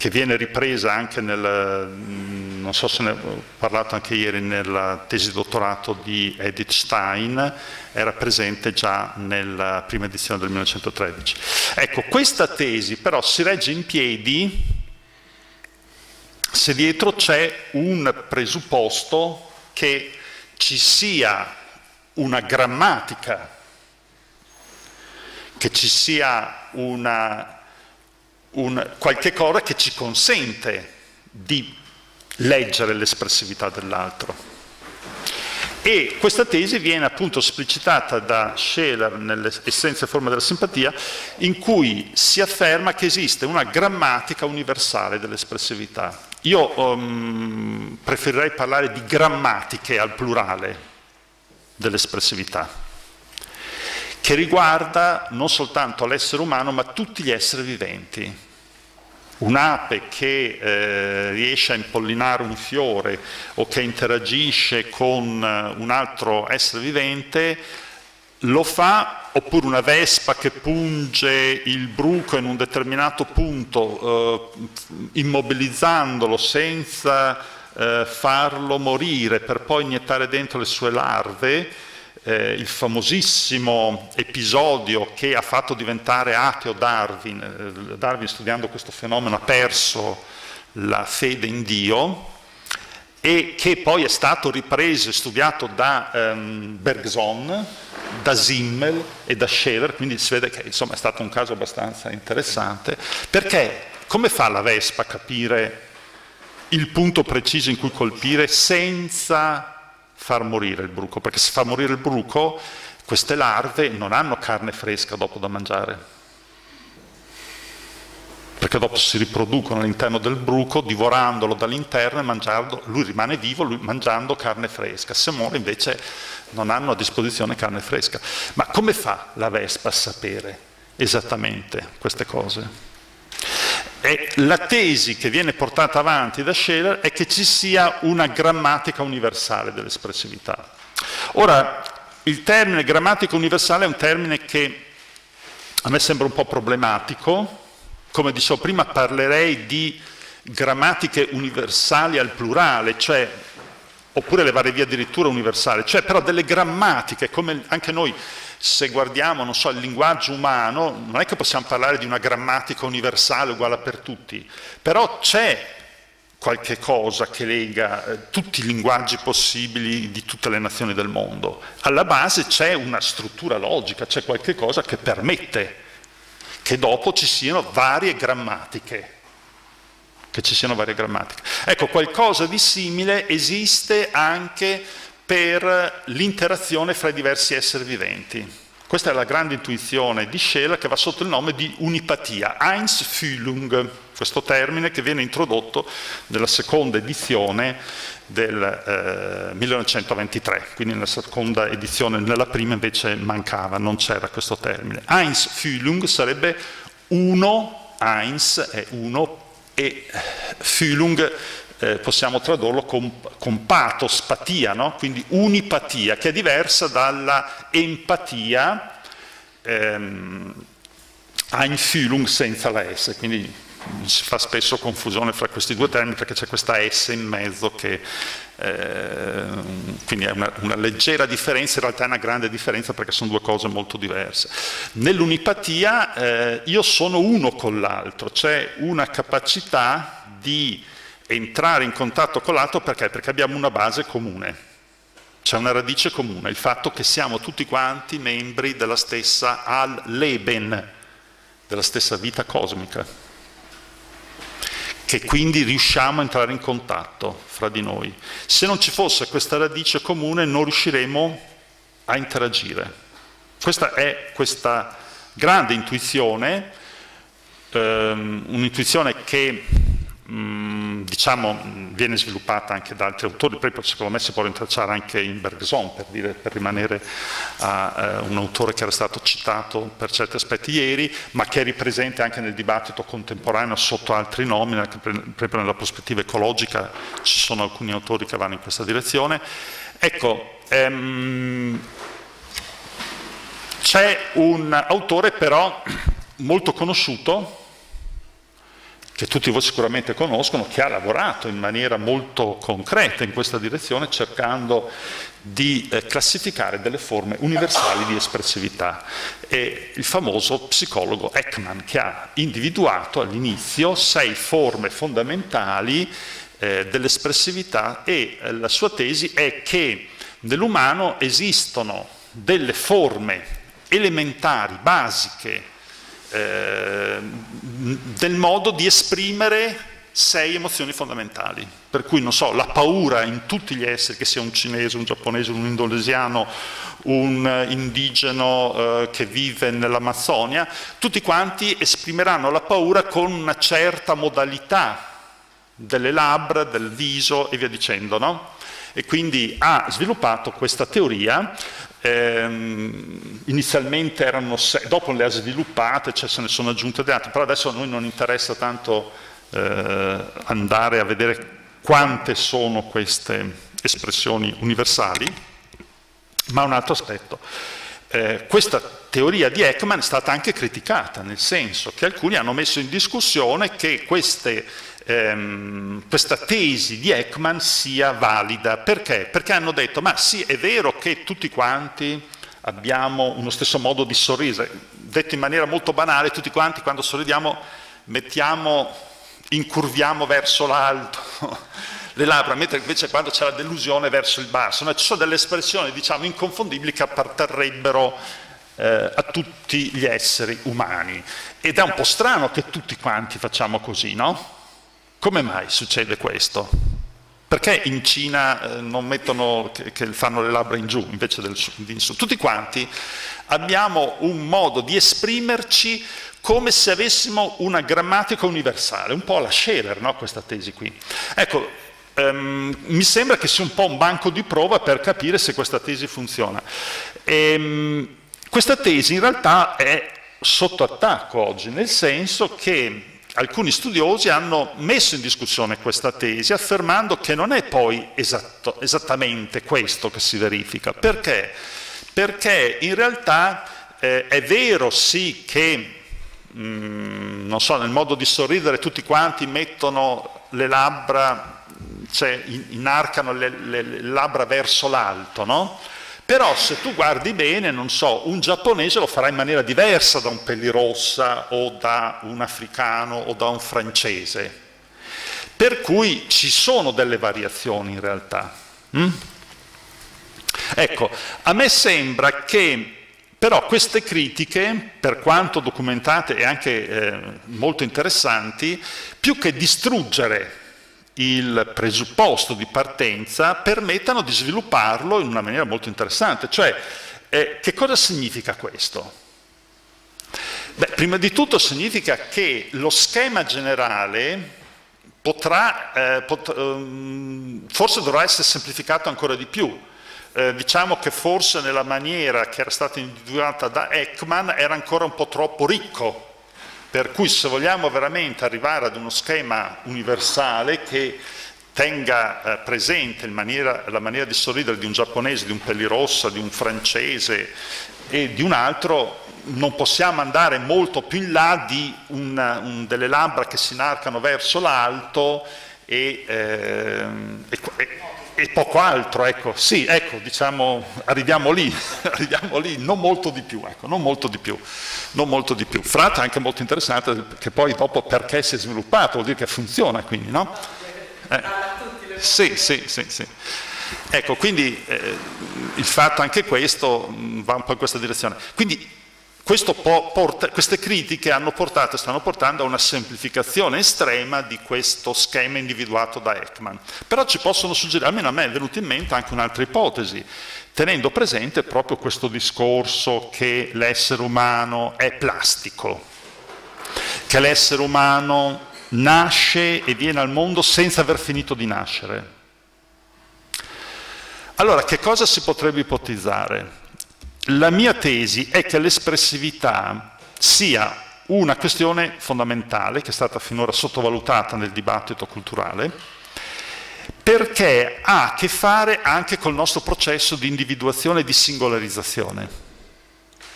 che viene ripresa anche nel, non so se ne ho parlato anche ieri nella tesi dottorato di Edith Stein, era presente già nella prima edizione del 1913. Ecco, questa tesi però si regge in piedi se dietro c'è un presupposto che ci sia una grammatica, che ci sia una, un, qualche cosa che ci consente di leggere l'espressività dell'altro. E questa tesi viene appunto esplicitata da Scheler nelle Essenze e forme della simpatia, in cui si afferma che esiste una grammatica universale dell'espressività. Io um, preferirei parlare di grammatiche al plurale dell'espressività, che riguarda non soltanto l'essere umano, ma tutti gli esseri viventi. Un'ape che eh, riesce a impollinare un fiore o che interagisce con uh, un altro essere vivente, lo fa, oppure una vespa che punge il bruco in un determinato punto, eh, immobilizzandolo senza eh, farlo morire per poi iniettare dentro le sue larve, eh, il famosissimo episodio che ha fatto diventare ateo Darwin, eh, Darwin studiando questo fenomeno ha perso la fede in Dio e che poi è stato ripreso e studiato da ehm, Bergson, da Simmel e da Scheler, quindi si vede che insomma, è stato un caso abbastanza interessante, perché come fa la Vespa a capire il punto preciso in cui colpire senza far morire il bruco, perché se fa morire il bruco queste larve non hanno carne fresca dopo da mangiare, perché dopo si riproducono all'interno del bruco, divorandolo dall'interno e mangiando, lui rimane vivo lui, mangiando carne fresca, se muore invece non hanno a disposizione carne fresca. Ma come fa la Vespa a sapere esattamente queste cose? E la tesi che viene portata avanti da Scheler è che ci sia una grammatica universale dell'espressività. Ora, il termine grammatica universale è un termine che a me sembra un po' problematico, come dicevo prima parlerei di grammatiche universali al plurale, cioè, oppure le varie vie addirittura universali, cioè però delle grammatiche, come anche noi se guardiamo, non so, il linguaggio umano, non è che possiamo parlare di una grammatica universale uguale per tutti, però c'è qualche cosa che lega eh, tutti i linguaggi possibili di tutte le nazioni del mondo. Alla base c'è una struttura logica, c'è qualche cosa che permette che dopo ci siano varie grammatiche. Che ci siano varie grammatiche. Ecco, qualcosa di simile esiste anche per l'interazione fra i diversi esseri viventi. Questa è la grande intuizione di Scheler che va sotto il nome di unipatia, Einsfühlung, questo termine che viene introdotto nella seconda edizione del eh, 1923, quindi nella seconda edizione, nella prima invece mancava, non c'era questo termine. Einsfühlung sarebbe uno, Eins è uno, e Fühlung eh, possiamo tradurlo con, con pathos, patia, no? quindi unipatia, che è diversa dalla empatia, ehm, Einfühlung senza la S, quindi si fa spesso confusione fra questi due termini perché c'è questa S in mezzo che eh, quindi è una, una, leggera differenza, in realtà è una grande differenza perché sono due cose molto diverse. Nell'unipatia eh, io sono uno con l'altro, c'è una capacità di entrare in contatto con l'altro perché? Perché abbiamo una base comune, c'è una radice comune, il fatto che siamo tutti quanti membri della stessa Al-Leben, della stessa vita cosmica, che quindi riusciamo a entrare in contatto fra di noi. Se non ci fosse questa radice comune non riusciremo a interagire. Questa è questa grande intuizione, ehm, un'intuizione che Mm, diciamo, viene sviluppata anche da altri autori, poi secondo me si può rintracciare anche in Bergson, per, dire, per rimanere a uh, un autore che era stato citato per certi aspetti ieri, ma che è ripresente anche nel dibattito contemporaneo sotto altri nomi, anche per, nella prospettiva ecologica ci sono alcuni autori che vanno in questa direzione. Ecco, ehm, c'è un autore però molto conosciuto, che tutti voi sicuramente conoscono, che ha lavorato in maniera molto concreta in questa direzione cercando di eh, classificare delle forme universali di espressività. È il famoso psicologo Ekman che ha individuato all'inizio sei forme fondamentali eh, dell'espressività e eh, la sua tesi è che nell'umano esistono delle forme elementari, basiche, eh, del modo di esprimere sei emozioni fondamentali. Per cui, non so, la paura in tutti gli esseri, che sia un cinese, un giapponese, un indonesiano, un indigeno eh, che vive nell'Amazzonia, tutti quanti esprimeranno la paura con una certa modalità delle labbra, del viso e via dicendo, no? E quindi ha sviluppato questa teoria Ehm, inizialmente erano sei, dopo le ha sviluppate, cioè se ne sono aggiunte delle altre, però adesso a noi non interessa tanto eh, andare a vedere quante sono queste espressioni universali, ma un altro aspetto. Eh, questa teoria di Ekman è stata anche criticata, nel senso che alcuni hanno messo in discussione che queste ehm, questa tesi di Ekman sia valida. Perché? Perché hanno detto, ma sì, è vero che tutti quanti abbiamo uno stesso modo di sorridere. Detto in maniera molto banale, tutti quanti quando sorridiamo mettiamo, incurviamo verso l'alto [LAUGHS] le labbra, mentre invece quando c'è la delusione verso il basso. No, ci sono delle espressioni, diciamo, inconfondibili che apparterrebbero eh, a tutti gli esseri umani. Ed è un po' strano che tutti quanti facciamo così, no? Come mai succede questo? Perché in Cina eh, non mettono, che, fanno le labbra in giù invece del in su? Tutti quanti abbiamo un modo di esprimerci come se avessimo una grammatica universale, un po' la Scherer, no? questa tesi qui. Ecco, ehm, mi sembra che sia un po' un banco di prova per capire se questa tesi funziona. Ehm, questa tesi in realtà è sotto attacco oggi, nel senso che alcuni studiosi hanno messo in discussione questa tesi affermando che non è poi esatto, esattamente questo che si verifica. Perché? Perché in realtà eh, è vero sì che, mh, mm, non so, nel modo di sorridere tutti quanti mettono le labbra, cioè inarcano le, le, le labbra verso l'alto, no? Però se tu guardi bene, non so, un giapponese lo farà in maniera diversa da un pellirossa o da un africano o da un francese. Per cui ci sono delle variazioni in realtà. Mm? Ecco, a me sembra che però queste critiche, per quanto documentate e anche eh, molto interessanti, più che distruggere il presupposto di partenza permettano di svilupparlo in una maniera molto interessante. Cioè, eh, che cosa significa questo? Beh, prima di tutto significa che lo schema generale potrà, eh, pot um, forse dovrà essere semplificato ancora di più. Eh, diciamo che forse nella maniera che era stata individuata da Ekman era ancora un po' troppo ricco per cui se vogliamo veramente arrivare ad uno schema universale che tenga eh, presente maniera, la maniera di sorridere di un giapponese, di un pellirossa, di un francese e di un altro, non possiamo andare molto più in là di una, un, delle labbra che si inarcano verso l'alto e, eh, e, e, poco altro, ecco, sì, ecco, diciamo, arriviamo lì, [LAUGHS] arriviamo lì, non molto di più, ecco, non molto di più non molto di più. Frat è anche molto interessante perché poi dopo perché si è sviluppato, vuol dire che funziona quindi, no? Eh, sì, sì, sì, sì. Ecco, quindi eh, il fatto anche questo mm, va un po' in questa direzione. Quindi porta, queste critiche hanno portato e stanno portando a una semplificazione estrema di questo schema individuato da Ekman. Però ci possono suggerire, almeno a me è venuta in mente anche un'altra ipotesi, tenendo presente proprio questo discorso che l'essere umano è plastico, che l'essere umano nasce e viene al mondo senza aver finito di nascere. Allora, che cosa si potrebbe ipotizzare? La mia tesi è che l'espressività sia una questione fondamentale che è stata finora sottovalutata nel dibattito culturale, perché ha a che fare anche col nostro processo di individuazione e di singolarizzazione.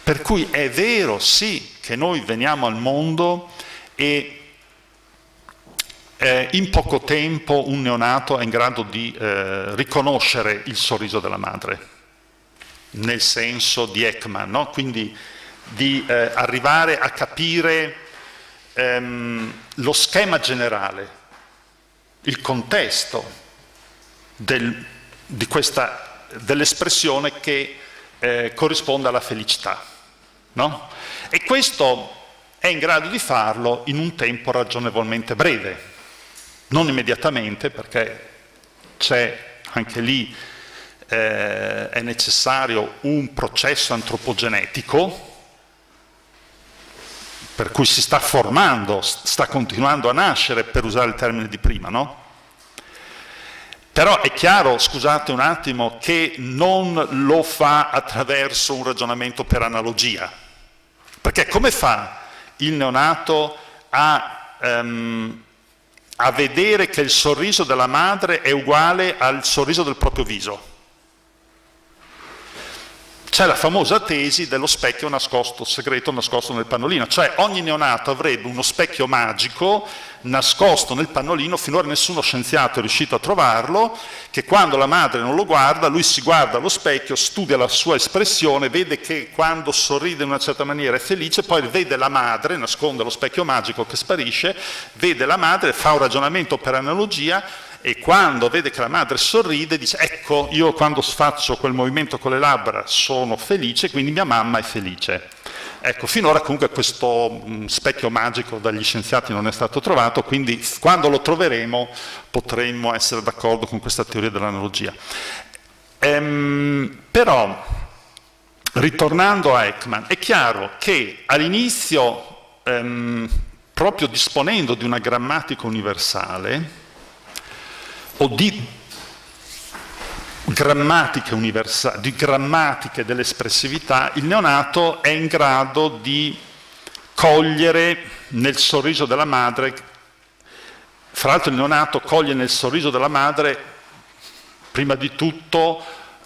Per cui è vero, sì, che noi veniamo al mondo e eh, in poco tempo un neonato è in grado di eh, riconoscere il sorriso della madre, nel senso di Ekman, no? quindi di eh, arrivare a capire ehm, lo schema generale, il contesto del, dell'espressione che eh, corrisponde alla felicità. No? E questo è in grado di farlo in un tempo ragionevolmente breve, non immediatamente perché c'è anche lì eh, è necessario un processo antropogenetico per cui si sta formando, sta continuando a nascere, per usare il termine di prima, no? Però è chiaro, scusate un attimo, che non lo fa attraverso un ragionamento per analogia. Perché come fa il neonato a, um, a vedere che il sorriso della madre è uguale al sorriso del proprio viso? C'è la famosa tesi dello specchio nascosto, segreto nascosto nel pannolino, cioè ogni neonato avrebbe uno specchio magico nascosto nel pannolino, finora nessuno scienziato è riuscito a trovarlo, che quando la madre non lo guarda, lui si guarda allo specchio, studia la sua espressione, vede che quando sorride in una certa maniera è felice, poi vede la madre, nasconde lo specchio magico che sparisce, vede la madre, fa un ragionamento per analogia e quando vede che la madre sorride dice ecco io quando faccio quel movimento con le labbra sono felice quindi mia mamma è felice. Ecco, finora comunque questo mh, specchio magico dagli scienziati non è stato trovato, quindi quando lo troveremo potremmo essere d'accordo con questa teoria dell'analogia. Ehm, però, ritornando a Ekman, è chiaro che all'inizio, ehm, proprio disponendo di una grammatica universale, o di grammatiche di grammatiche dell'espressività, il neonato è in grado di cogliere nel sorriso della madre, fra l'altro il neonato coglie nel sorriso della madre prima di tutto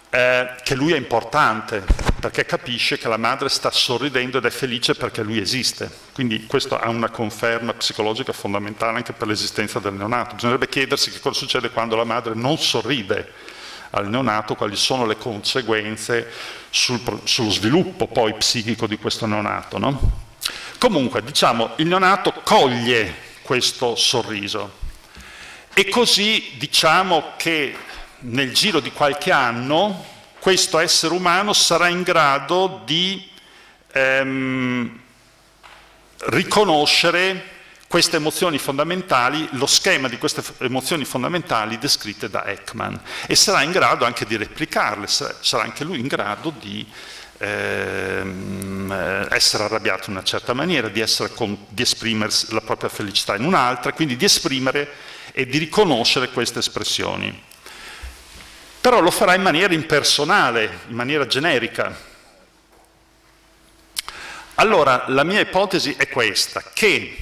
eh, che lui è importante, perché capisce che la madre sta sorridendo ed è felice perché lui esiste. Quindi questo ha una conferma psicologica fondamentale anche per l'esistenza del neonato. Bisognerebbe chiedersi che cosa succede quando la madre non sorride al neonato, quali sono le conseguenze sul, sullo sviluppo poi psichico di questo neonato. No? Comunque, diciamo, il neonato coglie questo sorriso e così diciamo che nel giro di qualche anno questo essere umano sarà in grado di ehm, riconoscere queste emozioni fondamentali, lo schema di queste emozioni fondamentali descritte da Ekman. E sarà in grado anche di replicarle, sarà anche lui in grado di ehm, essere arrabbiato in una certa maniera, di, con, di esprimere la propria felicità in un'altra, quindi di esprimere e di riconoscere queste espressioni però lo farà in maniera impersonale, in maniera generica. Allora, la mia ipotesi è questa, che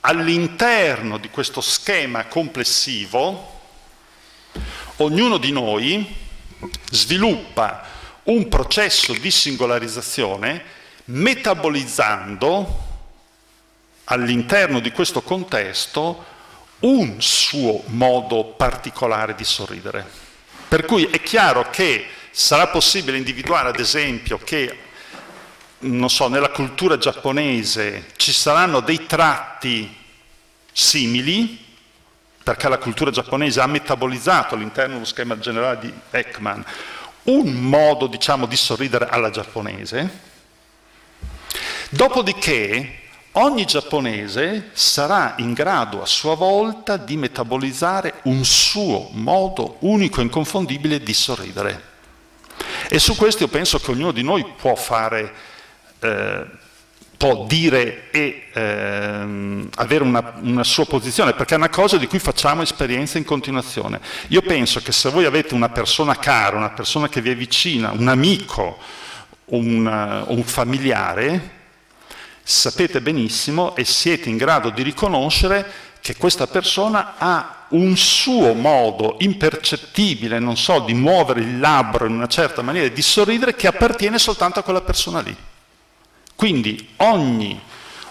all'interno di questo schema complessivo ognuno di noi sviluppa un processo di singolarizzazione metabolizzando all'interno di questo contesto un suo modo particolare di sorridere. Per cui è chiaro che sarà possibile individuare, ad esempio, che so, nella cultura giapponese ci saranno dei tratti simili, perché la cultura giapponese ha metabolizzato all'interno dello schema generale di Ekman un modo, diciamo, di sorridere alla giapponese, dopodiché ogni giapponese sarà in grado a sua volta di metabolizzare un suo modo unico e inconfondibile di sorridere. E su questo io penso che ognuno di noi può fare, eh, può dire e eh, avere una, una, sua posizione, perché è una cosa di cui facciamo esperienza in continuazione. Io penso che se voi avete una persona cara, una persona che vi è vicina, un amico, un, un familiare, sapete benissimo e siete in grado di riconoscere che questa persona ha un suo modo impercettibile, non so, di muovere il labbro in una certa maniera, di sorridere che appartiene soltanto a quella persona lì. Quindi ogni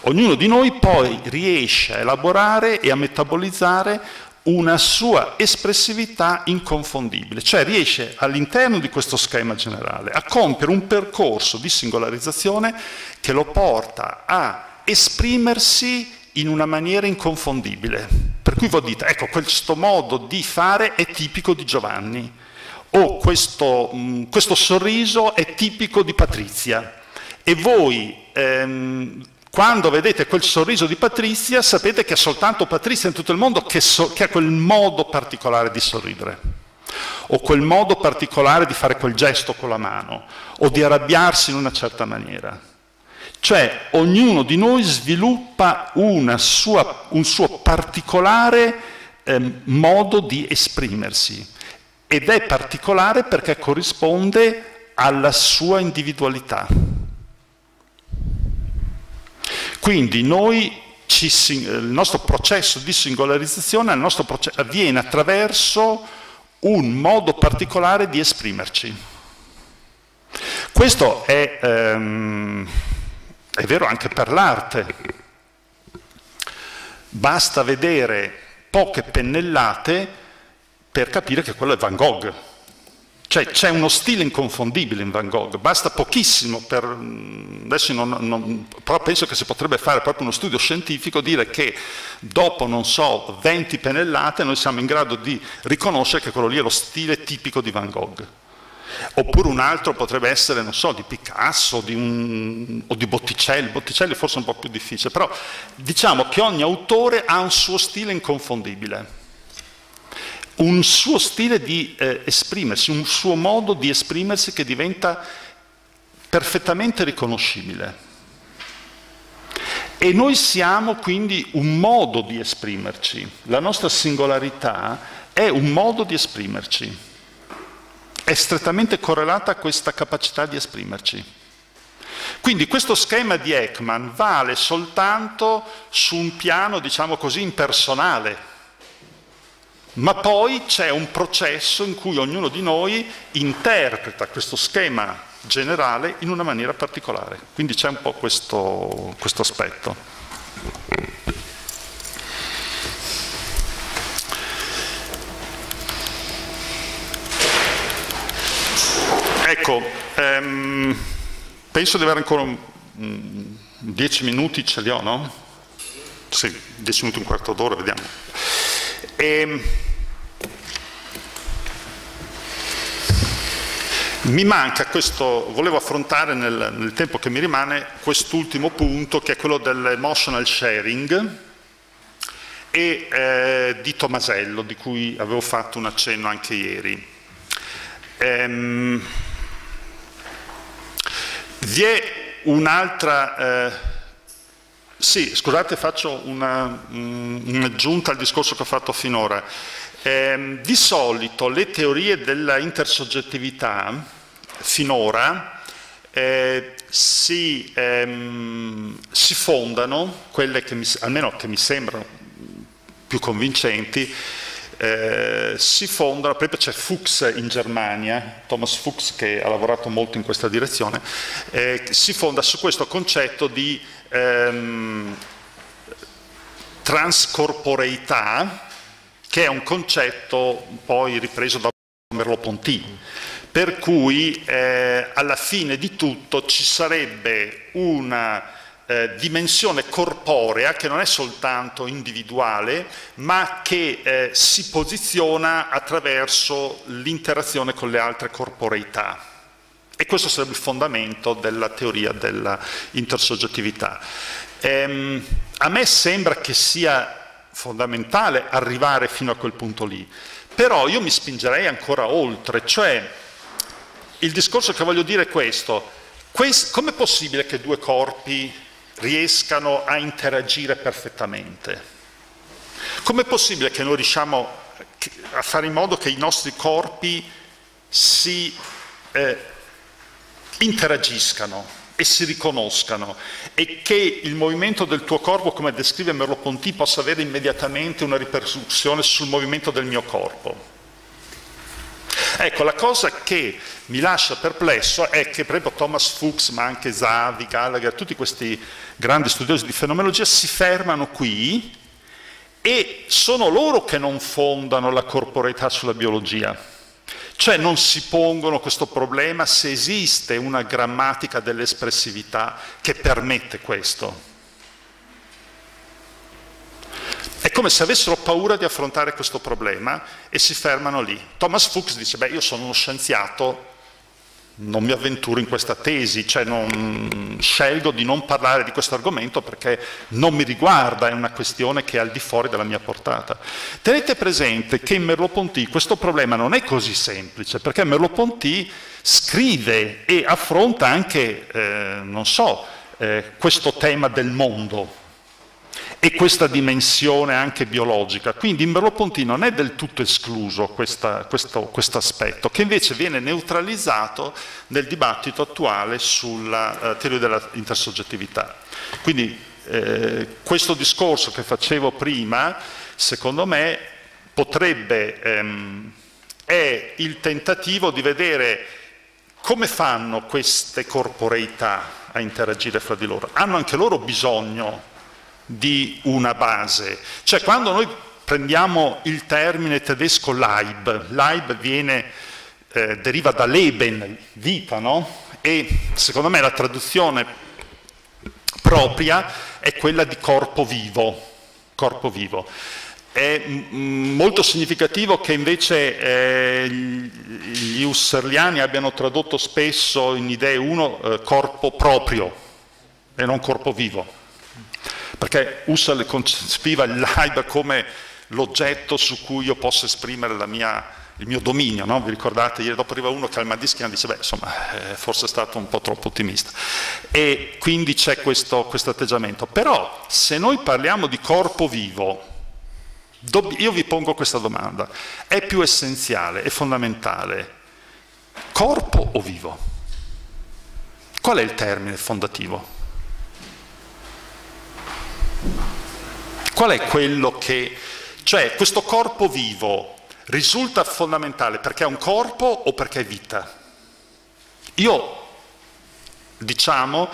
Ognuno di noi poi riesce a elaborare e a metabolizzare una sua espressività inconfondibile, cioè riesce all'interno di questo schema generale a compiere un percorso di singolarizzazione che lo porta a esprimersi in una maniera inconfondibile. Per cui voi dite, ecco, questo modo di fare è tipico di Giovanni, o questo, mh, questo sorriso è tipico di Patrizia. E voi, ehm, quando vedete quel sorriso di Patrizia, sapete che è soltanto Patrizia in tutto il mondo che, so, che ha quel modo particolare di sorridere, o quel modo particolare di fare quel gesto con la mano, o di arrabbiarsi in una certa maniera. Cioè ognuno di noi sviluppa sua, un suo particolare eh, modo di esprimersi ed è particolare perché corrisponde alla sua individualità. Quindi noi ci, il nostro processo di singolarizzazione processo, avviene attraverso un modo particolare di esprimerci. Questo è... Ehm, è vero anche per l'arte. Basta vedere poche pennellate per capire che quello è Van Gogh. Cioè c'è uno stile inconfondibile in Van Gogh, basta pochissimo per, adesso non, non, però penso che si potrebbe fare proprio uno studio scientifico, dire che dopo, non so, 20 pennellate noi siamo in grado di riconoscere che quello lì è lo stile tipico di Van Gogh. Oppure un altro potrebbe essere, non so, di Picasso di un, o di Botticelli, Botticelli forse è un po' più difficile, però diciamo che ogni autore ha un suo stile inconfondibile, un suo stile di eh, esprimersi, un suo modo di esprimersi che diventa perfettamente riconoscibile. E noi siamo quindi un modo di esprimerci, la nostra singolarità è un modo di esprimerci è strettamente correlata a questa capacità di esprimerci. Quindi questo schema di Ekman vale soltanto su un piano, diciamo così, impersonale, ma poi c'è un processo in cui ognuno di noi interpreta questo schema generale in una maniera particolare. Quindi c'è un po' questo, questo aspetto. Ecco, ehm, penso di avere ancora um, dieci minuti, ce li ho, no? Sì, dieci minuti, un quarto d'ora, vediamo. E, ehm, mi manca questo, volevo affrontare nel, nel tempo che mi rimane quest'ultimo punto che è quello dell'emotional sharing e eh, di Tomasello, di cui avevo fatto un accenno anche ieri. Ehm, vi è un'altra... Eh, sì, scusate, faccio un'aggiunta un al discorso che ho fatto finora. Eh, di solito le teorie della intersoggettività finora eh, si, ehm, si, fondano, quelle che mi, almeno che mi sembrano più convincenti, eh, si fondano, per esempio c'è Fuchs in Germania, Thomas Fuchs che ha lavorato molto in questa direzione, eh, si fonda su questo concetto di ehm, transcorporeità, che è un concetto poi ripreso da Merleau-Ponty, per cui eh, alla fine di tutto ci sarebbe una eh, dimensione corporea che non è soltanto individuale, ma che eh, si posiziona attraverso l'interazione con le altre corporeità. E questo sarebbe il fondamento della teoria dell'intersoggettività. Ehm, a me sembra che sia fondamentale arrivare fino a quel punto lì, però io mi spingerei ancora oltre, cioè il discorso che voglio dire è questo, Quest, com'è possibile che due corpi riescano a interagire perfettamente. Com'è possibile che noi riusciamo a fare in modo che i nostri corpi si eh, interagiscano e si riconoscano e che il movimento del tuo corpo, come descrive Merleau-Ponty, possa avere immediatamente una ripercussione sul movimento del mio corpo. Ecco, la cosa che mi lascia perplesso è che, per esempio, Thomas Fuchs, ma anche Zavi, Gallagher, tutti questi grandi studiosi di fenomenologia si fermano qui e sono loro che non fondano la corporeità sulla biologia. Cioè non si pongono questo problema se esiste una grammatica dell'espressività che permette questo. È come se avessero paura di affrontare questo problema e si fermano lì. Thomas Fuchs dice, beh, io sono uno scienziato, non mi avventuro in questa tesi, cioè non, scelgo di non parlare di questo argomento perché non mi riguarda, è una questione che è al di fuori della mia portata. Tenete presente che in Merleau-Ponty questo problema non è così semplice, perché Merleau-Ponty scrive e affronta anche, eh, non so, eh, questo tema del mondo, e questa dimensione anche biologica. Quindi in Merleau-Ponty non è del tutto escluso questo aspetto, che invece viene neutralizzato nel dibattito attuale sulla uh, teoria dell'intersoggettività. Quindi eh, questo discorso che facevo prima, secondo me, potrebbe, ehm, è il tentativo di vedere come fanno queste corporeità a interagire fra di loro. Hanno anche loro bisogno di una base. Cioè quando noi prendiamo il termine tedesco Leib, Leib viene, eh, deriva da Leben, vita, no? E secondo me la traduzione propria è quella di corpo vivo, corpo vivo. È molto significativo che invece eh, gli husserliani abbiano tradotto spesso in idee uno eh, corpo proprio e non corpo vivo perché Husserl concepiva il Leib come l'oggetto su cui io posso esprimere mia, il mio dominio, no? vi ricordate, ieri dopo arriva uno che al Madischina dice, beh insomma, eh, forse è stato un po' troppo ottimista, e quindi c'è questo, questo atteggiamento. Però se noi parliamo di corpo vivo, io vi pongo questa domanda, è più essenziale, è fondamentale, corpo o vivo? Qual è il termine fondativo? Qual è quello che... Cioè, questo corpo vivo risulta fondamentale perché è un corpo o perché è vita? Io, diciamo,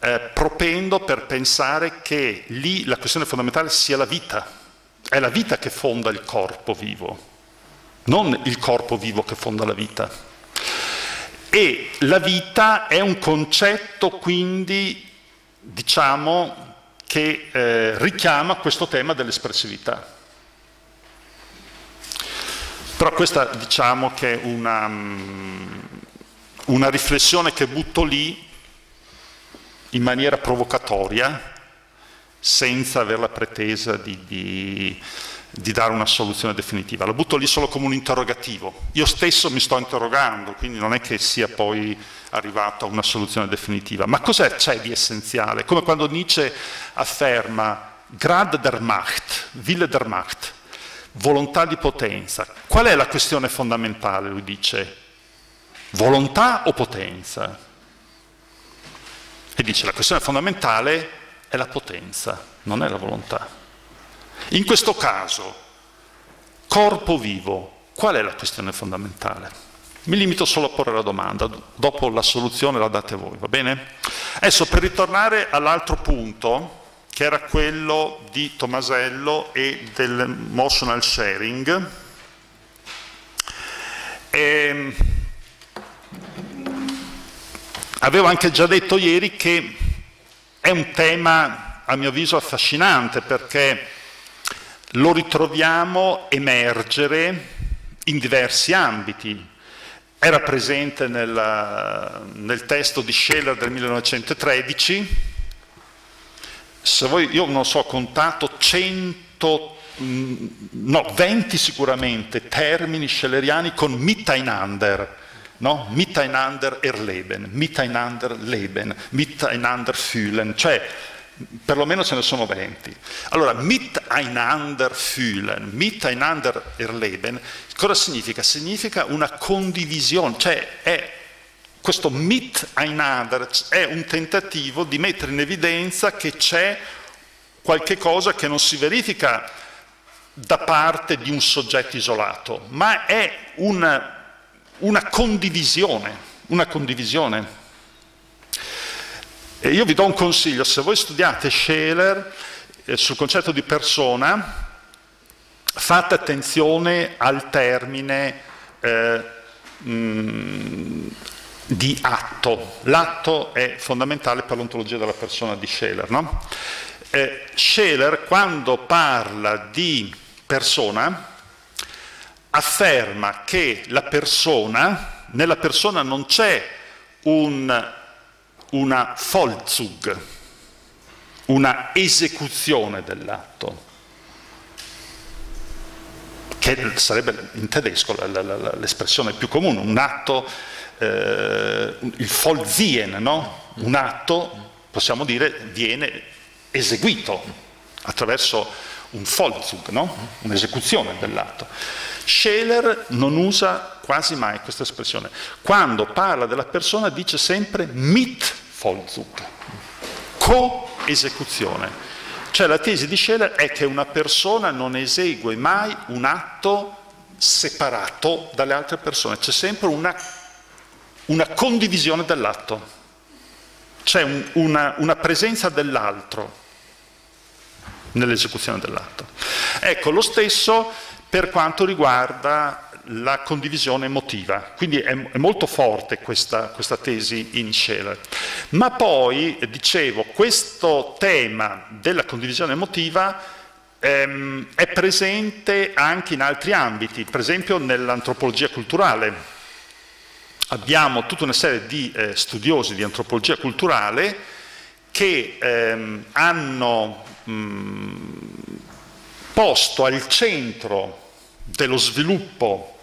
eh, propendo per pensare che lì la questione fondamentale sia la vita. È la vita che fonda il corpo vivo, non il corpo vivo che fonda la vita. E la vita è un concetto quindi, diciamo, che eh, richiama questo tema dell'espressività. Però questa diciamo che è una, mm, una riflessione che butto lì in maniera provocatoria, senza avere la pretesa di, di, di, dare una soluzione definitiva. La butto lì solo come un interrogativo. Io stesso mi sto interrogando, quindi non è che sia poi arrivato a una soluzione definitiva. Ma cos'è c'è di essenziale? Come quando Nietzsche afferma Grad der Macht, Wille der Macht, volontà di potenza. Qual è la questione fondamentale? Lui dice volontà o potenza? E dice la questione fondamentale è la potenza, non è la volontà. In questo caso, corpo vivo, qual è la questione fondamentale? Mi limito solo a porre la domanda, dopo la soluzione la date voi, va bene? Adesso per ritornare all'altro punto, che era quello di Tomasello e dell'emotional sharing, e ehm, avevo anche già detto ieri che è un tema a mio avviso affascinante perché lo ritroviamo emergere in diversi ambiti, era presente nella, nel testo di Scheller del 1913, se voi, io non so, ho contato 100, mm, no, 20 sicuramente termini schelleriani con miteinander, no? Miteinander erleben, miteinander leben, miteinander fühlen, cioè perlomeno ce ne sono 20. Allora, miteinander fühlen, miteinander erleben, cosa significa? Significa una condivisione, cioè è questo miteinander è un tentativo di mettere in evidenza che c'è qualche cosa che non si verifica da parte di un soggetto isolato, ma è un una condivisione, una condivisione. E io vi do un consiglio, se voi studiate Scheler eh, sul concetto di persona, fate attenzione al termine eh, mh, mm, di atto. L'atto è fondamentale per l'ontologia della persona di Scheler. No? Eh, Scheler, quando parla di persona, afferma che la persona, nella persona non c'è un, una Vollzug, una esecuzione dell'atto, che sarebbe in tedesco l'espressione più comune, un atto, eh, il Vollziehen, no? un atto, possiamo dire, viene eseguito attraverso un Vollzug, no? un'esecuzione dell'atto. Scheler non usa quasi mai questa espressione. Quando parla della persona dice sempre mit Vollzug, co-esecuzione. Cioè la tesi di Scheler è che una persona non esegue mai un atto separato dalle altre persone, c'è sempre una, una condivisione dell'atto, c'è un, una, una presenza dell'altro nell'esecuzione dell'atto. Ecco, lo stesso per quanto riguarda la condivisione emotiva, quindi è, è molto forte questa, questa, tesi in Scheler. Ma poi, dicevo, questo tema della condivisione emotiva ehm, è presente anche in altri ambiti, per esempio nell'antropologia culturale. Abbiamo tutta una serie di eh, studiosi di antropologia culturale che ehm, hanno mh, posto al centro dello sviluppo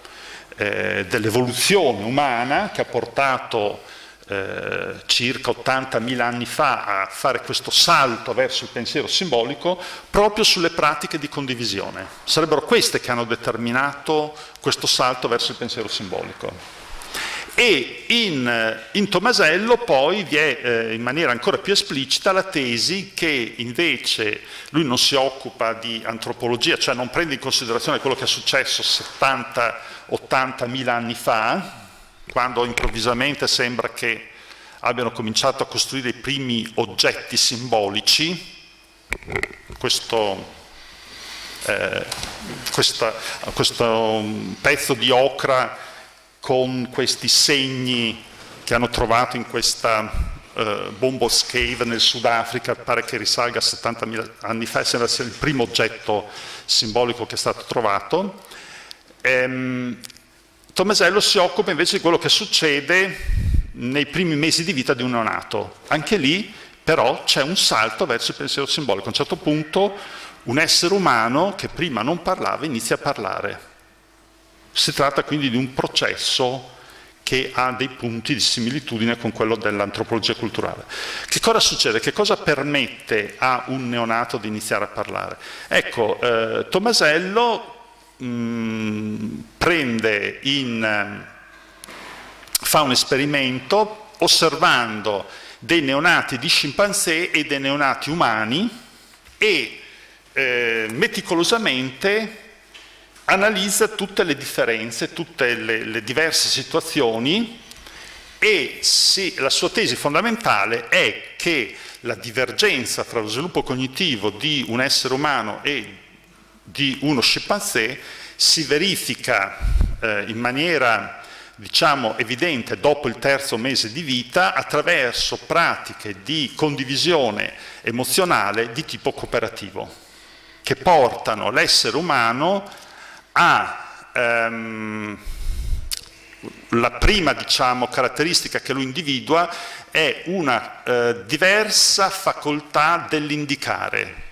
eh, dell'evoluzione umana che ha portato eh, circa 80.000 anni fa a fare questo salto verso il pensiero simbolico proprio sulle pratiche di condivisione. Sarebbero queste che hanno determinato questo salto verso il pensiero simbolico. E in, in Tomasello poi vi è eh, in maniera ancora più esplicita la tesi che invece lui non si occupa di antropologia, cioè non prende in considerazione quello che è successo 70-80 mila anni fa, quando improvvisamente sembra che abbiano cominciato a costruire i primi oggetti simbolici, questo, eh, questa, questo pezzo di ocra con questi segni che hanno trovato in questa uh, Bombos Cave nel Sudafrica, pare che risalga a 70.000 anni fa, sembra sia il primo oggetto simbolico che è stato trovato. Ehm, Tomasello si occupa invece di quello che succede nei primi mesi di vita di un neonato. Anche lì però c'è un salto verso il pensiero simbolico. A un certo punto un essere umano che prima non parlava inizia a parlare si tratta quindi di un processo che ha dei punti di similitudine con quello dell'antropologia culturale. Che cosa succede? Che cosa permette a un neonato di iniziare a parlare? Ecco, eh, Tomasello mh, mm, prende in, fa un esperimento osservando dei neonati di scimpanzé e dei neonati umani e eh, meticolosamente analizza tutte le differenze, tutte le, le diverse situazioni e sì, la sua tesi fondamentale è che la divergenza tra lo sviluppo cognitivo di un essere umano e di uno scimpanzé si verifica eh, in maniera diciamo evidente dopo il terzo mese di vita attraverso pratiche di condivisione emozionale di tipo cooperativo che portano l'essere umano ha ehm, la prima diciamo, caratteristica che lo individua è una eh, diversa facoltà dell'indicare.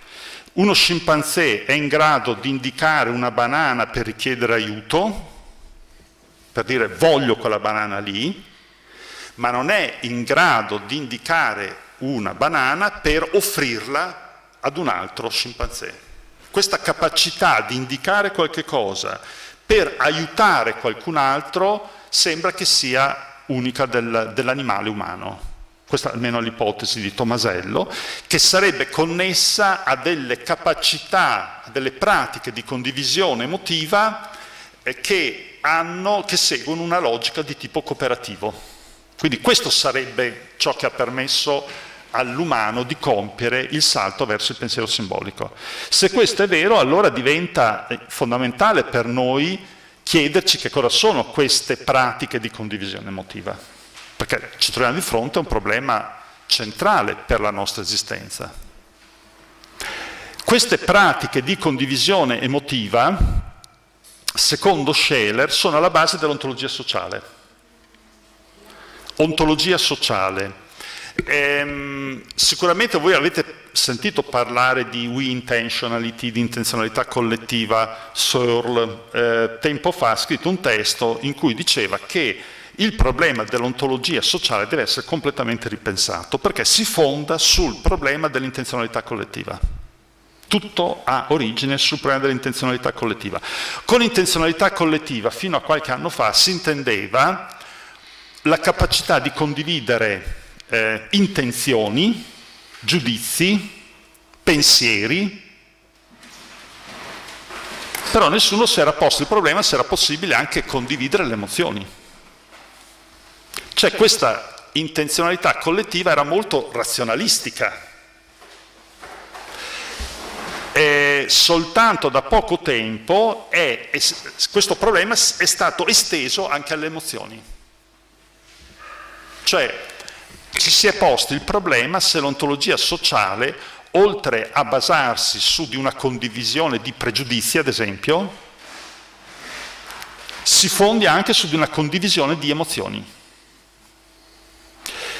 Uno scimpanzé è in grado di indicare una banana per richiedere aiuto, per dire voglio quella banana lì, ma non è in grado di indicare una banana per offrirla ad un altro scimpanzé. Questa capacità di indicare qualche cosa per aiutare qualcun altro sembra che sia unica del, dell'animale umano. Questa almeno è l'ipotesi di Tomasello, che sarebbe connessa a delle capacità, a delle pratiche di condivisione emotiva eh, che hanno, che seguono una logica di tipo cooperativo. Quindi questo sarebbe ciò che ha permesso all'umano di compiere il salto verso il pensiero simbolico. Se questo è vero, allora diventa eh, fondamentale per noi chiederci che cosa sono queste pratiche di condivisione emotiva, perché ci troviamo di fronte a un problema centrale per la nostra esistenza. Queste pratiche di condivisione emotiva, secondo Scheler, sono alla base dell'ontologia sociale. Ontologia sociale Ehm, sicuramente voi avete sentito parlare di we intentionality, di intenzionalità collettiva, Searle, eh, tempo fa ha scritto un testo in cui diceva che il problema dell'ontologia sociale deve essere completamente ripensato perché si fonda sul problema dell'intenzionalità collettiva. Tutto ha origine sul problema dell'intenzionalità collettiva. Con intenzionalità collettiva, fino a qualche anno fa, si intendeva la capacità di condividere eh, intenzioni, giudizi, pensieri, però nessuno si era posto il problema se era possibile anche condividere le emozioni. Cioè questa intenzionalità collettiva era molto razionalistica. E soltanto da poco tempo è, è, questo problema è stato esteso anche alle emozioni. Cioè ci si è posto il problema se l'ontologia sociale, oltre a basarsi su di una condivisione di pregiudizi, ad esempio, si fondi anche su di una condivisione di emozioni.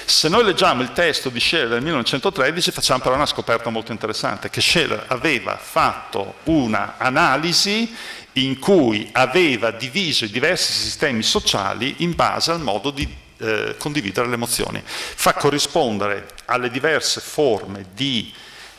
Se noi leggiamo il testo di Scheller del 1913 facciamo però una scoperta molto interessante, che Scheller aveva fatto un'analisi in cui aveva diviso i diversi sistemi sociali in base al modo di eh, condividere le emozioni, fa corrispondere alle diverse forme di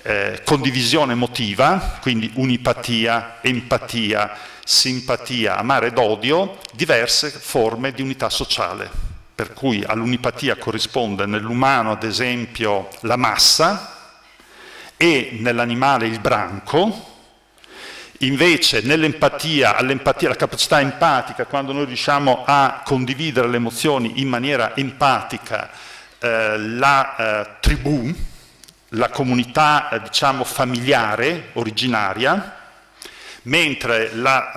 eh, condivisione emotiva, quindi unipatia, empatia, simpatia, amare ed odio, diverse forme di unità sociale, per cui all'unipatia corrisponde nell'umano ad esempio la massa e nell'animale il branco, Invece nell'empatia, all'empatia, la capacità empatica, quando noi riusciamo a condividere le emozioni in maniera empatica, eh, la eh, tribù, la comunità eh, diciamo familiare, originaria, mentre la,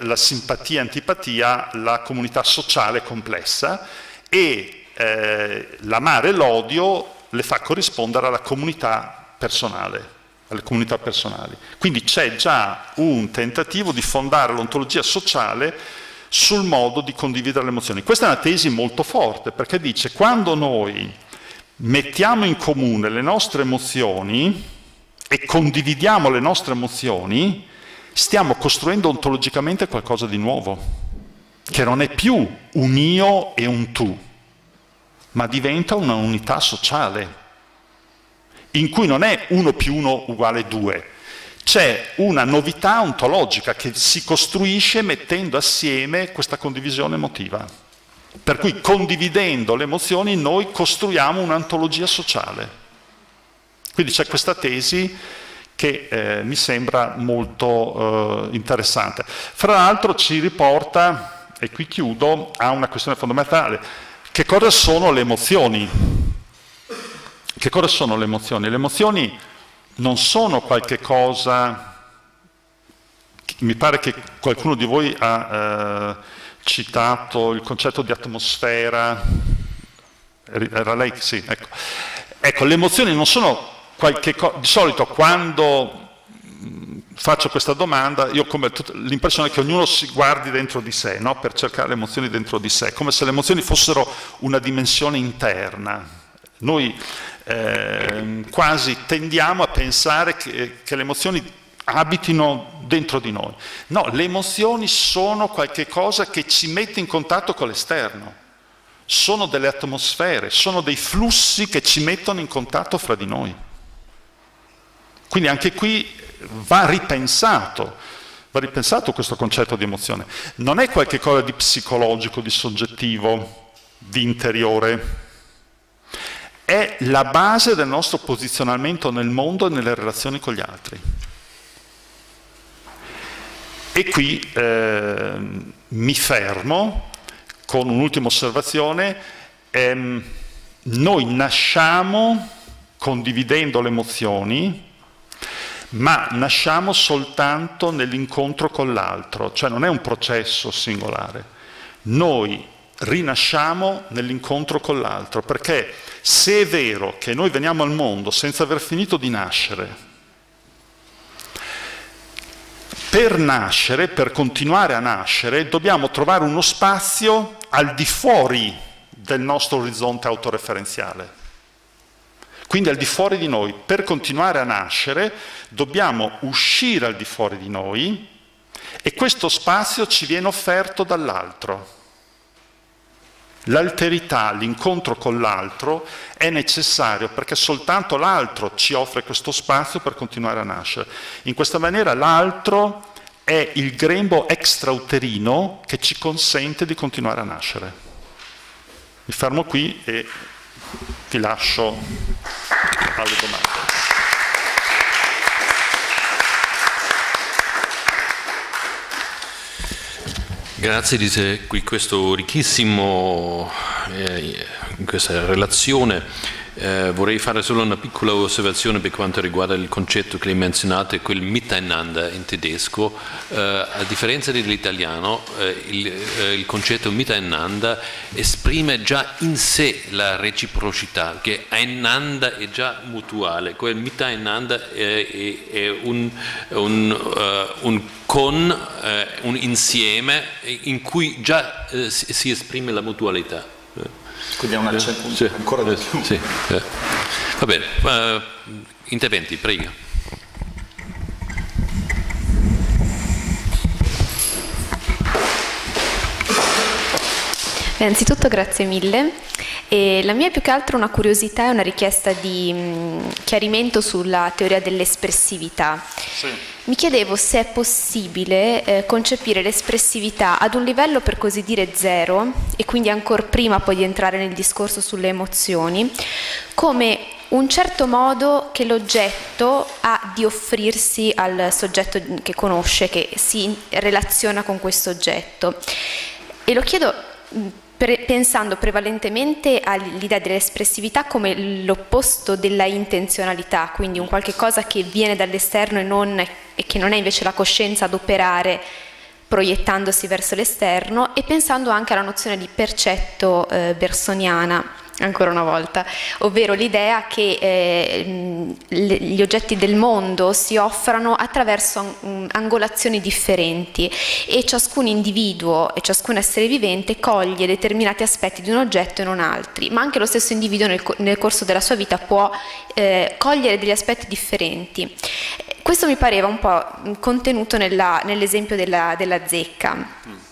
la simpatia-antipatia, la comunità sociale complessa e eh, l'amare e l'odio le fa corrispondere alla comunità personale alle comunità personali. Quindi c'è già un tentativo di fondare l'ontologia sociale sul modo di condividere le emozioni. Questa è una tesi molto forte perché dice quando noi mettiamo in comune le nostre emozioni e condividiamo le nostre emozioni, stiamo costruendo ontologicamente qualcosa di nuovo, che non è più un io e un tu, ma diventa una unità sociale in cui non è 1 più 1 uguale 2, c'è una novità ontologica che si costruisce mettendo assieme questa condivisione emotiva. Per cui condividendo le emozioni noi costruiamo un'antologia sociale. Quindi c'è questa tesi che eh, mi sembra molto eh, interessante. Fra l'altro ci riporta, e qui chiudo, a una questione fondamentale. Che cosa sono le emozioni? Che cosa sono le emozioni? Le emozioni non sono qualche cosa, mi pare che qualcuno di voi ha eh, citato il concetto di atmosfera, era lei? Sì, ecco. Ecco, le emozioni non sono qualche cosa, di solito quando mm, faccio questa domanda, io ho l'impressione che ognuno si guardi dentro di sé, no? per cercare le emozioni dentro di sé, come se le emozioni fossero una dimensione interna. Noi eh, quasi tendiamo a pensare che, che le emozioni abitino dentro di noi. No, le emozioni sono qualcosa che ci mette in contatto con l'esterno, sono delle atmosfere, sono dei flussi che ci mettono in contatto fra di noi. Quindi anche qui va ripensato, va ripensato questo concetto di emozione. Non è qualcosa di psicologico, di soggettivo, di interiore, è la base del nostro posizionamento nel mondo e nelle relazioni con gli altri. E qui eh, mi fermo con un'ultima osservazione. Ehm, noi nasciamo condividendo le emozioni, ma nasciamo soltanto nell'incontro con l'altro, cioè non è un processo singolare. Noi rinasciamo nell'incontro con l'altro, perché se è vero che noi veniamo al mondo senza aver finito di nascere, per nascere, per continuare a nascere, dobbiamo trovare uno spazio al di fuori del nostro orizzonte autoreferenziale. Quindi al di fuori di noi, per continuare a nascere, dobbiamo uscire al di fuori di noi e questo spazio ci viene offerto dall'altro. L'alterità, l'incontro con l'altro è necessario perché soltanto l'altro ci offre questo spazio per continuare a nascere. In questa maniera l'altro è il grembo extrauterino che ci consente di continuare a nascere. Mi fermo qui e ti lascio alle domande. Grazie di questo ricchissimo, eh, questa relazione. Eh, vorrei fare solo una piccola osservazione per quanto riguarda il concetto che hai menzionato, quel Miteinander in tedesco. Eh, a differenza dell'italiano, eh, il, eh, il, concetto Miteinander esprime già in sé la reciprocità, che Einander è già mutuale, quel Miteinander è, è, è un, un, uh, un, con, uh, un insieme in cui già uh, si esprime la mutualità. Quindi è un accento sì, ancora di più. Sì, eh. Va bene, uh, interventi, prego. Innanzitutto grazie mille. E la mia è più che altro una curiosità e una richiesta di mh, chiarimento sulla teoria dell'espressività. Sì. Mi chiedevo se è possibile eh, concepire l'espressività ad un livello per così dire zero, e quindi ancora prima poi di entrare nel discorso sulle emozioni, come un certo modo che l'oggetto ha di offrirsi al soggetto che conosce, che si relaziona con questo oggetto. E lo chiedo pre- pensando prevalentemente all'idea dell'espressività come l'opposto della intenzionalità, quindi un qualche cosa che viene dall'esterno e, e che non è invece la coscienza ad operare proiettandosi verso l'esterno e pensando anche alla nozione di percetto eh, bersoniana ancora una volta, ovvero l'idea che eh, gli oggetti del mondo si offrano attraverso angolazioni differenti e ciascun individuo e ciascun essere vivente coglie determinati aspetti di un oggetto e non altri, ma anche lo stesso individuo nel, nel corso della sua vita può eh, cogliere degli aspetti differenti. Questo mi pareva un po' contenuto nell'esempio della, della zecca.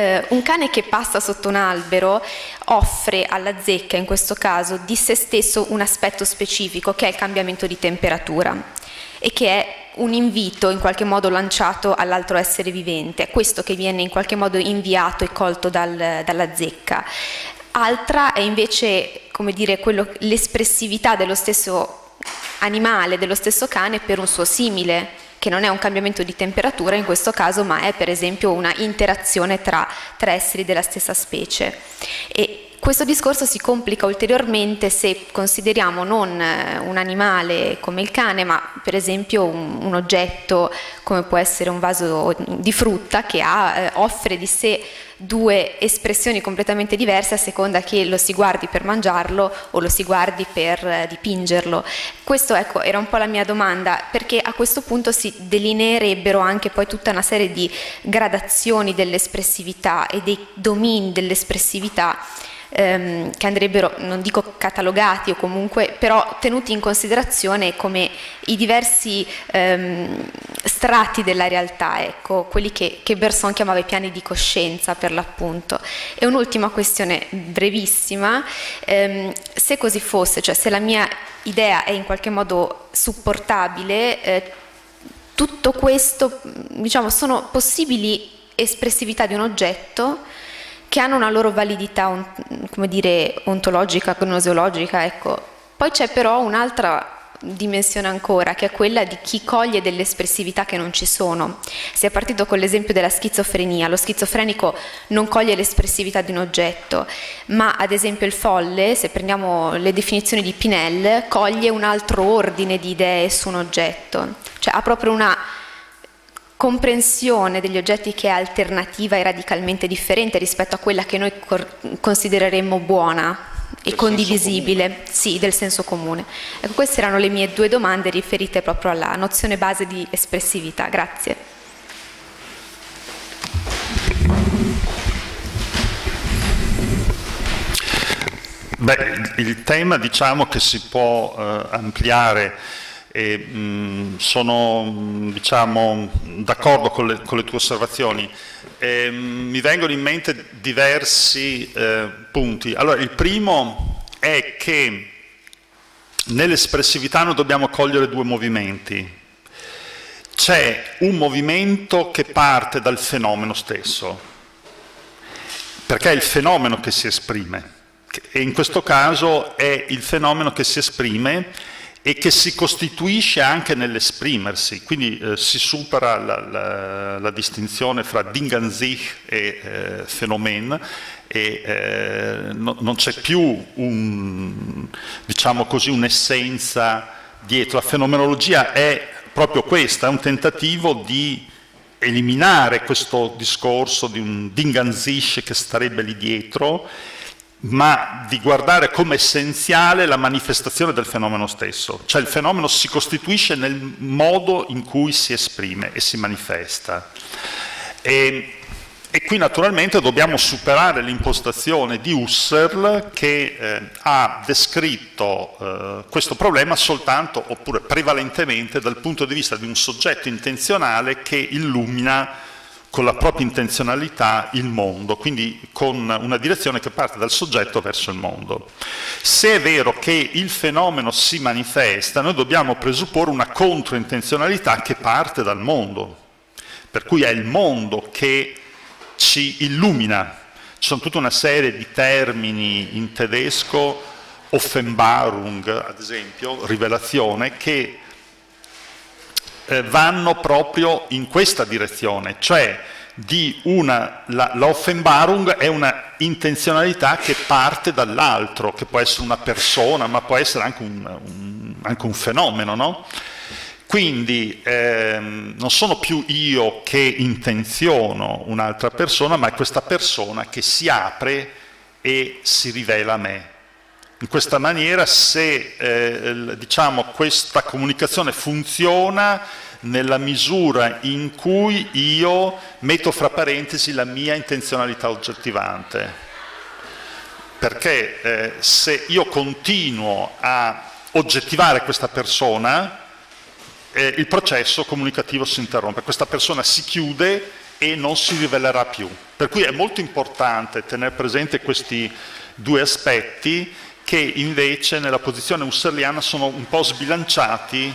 Eh, un cane che passa sotto un albero offre alla zecca, in questo caso, di se stesso un aspetto specifico, che è il cambiamento di temperatura e che è un invito in qualche modo lanciato all'altro essere vivente, è questo che viene in qualche modo inviato e colto dal, dalla zecca. Altra è invece, dire, quello, l'espressività dello stesso animale, dello stesso cane per un suo simile, che non è un cambiamento di temperatura in questo caso, ma è per esempio una interazione tra, tra esseri della stessa specie. E questo discorso si complica ulteriormente se consideriamo non eh, un animale come il cane, ma per esempio un, un oggetto come può essere un vaso di frutta che ha, eh, offre di sé due espressioni completamente diverse a seconda che lo si guardi per mangiarlo o lo si guardi per eh, dipingerlo. Questo ecco, era un po' la mia domanda, perché a questo punto si delineerebbero anche poi tutta una serie di gradazioni dell'espressività e dei domini dell'espressività ehm, che andrebbero, non dico catalogati o comunque, però tenuti in considerazione come i diversi ehm, strati della realtà, ecco, quelli che, che Berson chiamava i piani di coscienza per l'appunto. E un'ultima questione brevissima, ehm, se così fosse, cioè se la mia idea è in qualche modo supportabile, eh, tutto questo diciamo, sono possibili espressività di un oggetto che hanno una loro validità, come dire, ontologica, gnoseologica, ecco. Poi c'è però un'altra dimensione ancora, che è quella di chi coglie delle espressività che non ci sono. Si è partito con l'esempio della schizofrenia, lo schizofrenico non coglie l'espressività di un oggetto, ma ad esempio il folle, se prendiamo le definizioni di Pinel, coglie un altro ordine di idee su un oggetto, cioè ha proprio una comprensione degli oggetti che è alternativa e radicalmente differente rispetto a quella che noi considereremmo buona e condivisibile, sì, del senso comune. Ecco, queste erano le mie due domande riferite proprio alla nozione base di espressività. Grazie. Beh, il tema diciamo che si può eh, ampliare e mh, sono diciamo, d'accordo con, con le, tue osservazioni. E, mh, mi vengono in mente diversi eh, punti. Allora, il primo è che nell'espressività noi dobbiamo cogliere due movimenti. C'è un movimento che parte dal fenomeno stesso, perché è il fenomeno che si esprime, e in questo caso è il fenomeno che si esprime e che si costituisce anche nell'esprimersi, quindi eh, si supera la, la, la, distinzione fra Ding sich e eh, Phänomen e eh, no, non c'è più un, diciamo così, un'essenza dietro. La fenomenologia è proprio questa, è un tentativo di eliminare questo discorso di un Ding sich che starebbe lì dietro ma di guardare come essenziale la manifestazione del fenomeno stesso, cioè il fenomeno si costituisce nel modo in cui si esprime e si manifesta. E, e qui naturalmente dobbiamo superare l'impostazione di Husserl che eh, ha descritto eh, questo problema soltanto, oppure prevalentemente, dal punto di vista di un soggetto intenzionale che illumina con la propria intenzionalità il mondo, quindi con una direzione che parte dal soggetto verso il mondo. Se è vero che il fenomeno si manifesta, noi dobbiamo presupporre una controintenzionalità che parte dal mondo, per cui è il mondo che ci illumina. Ci sono tutta una serie di termini in tedesco, Offenbarung ad esempio, rivelazione, che eh, vanno proprio in questa direzione, cioè di una, la, l'Offenbarung è una intenzionalità che parte dall'altro, che può essere una persona, ma può essere anche un, un, anche un fenomeno, no? Quindi ehm, non sono più io che intenziono un'altra persona, ma è questa persona che si apre e si rivela a me. In questa maniera se eh, diciamo, questa comunicazione funziona nella misura in cui io metto fra parentesi la mia intenzionalità oggettivante. Perché eh, se io continuo a oggettivare questa persona, eh, il processo comunicativo si interrompe, questa persona si chiude e non si rivelerà più. Per cui è molto importante tenere presente questi due aspetti che invece nella posizione husserliana sono un po' sbilanciati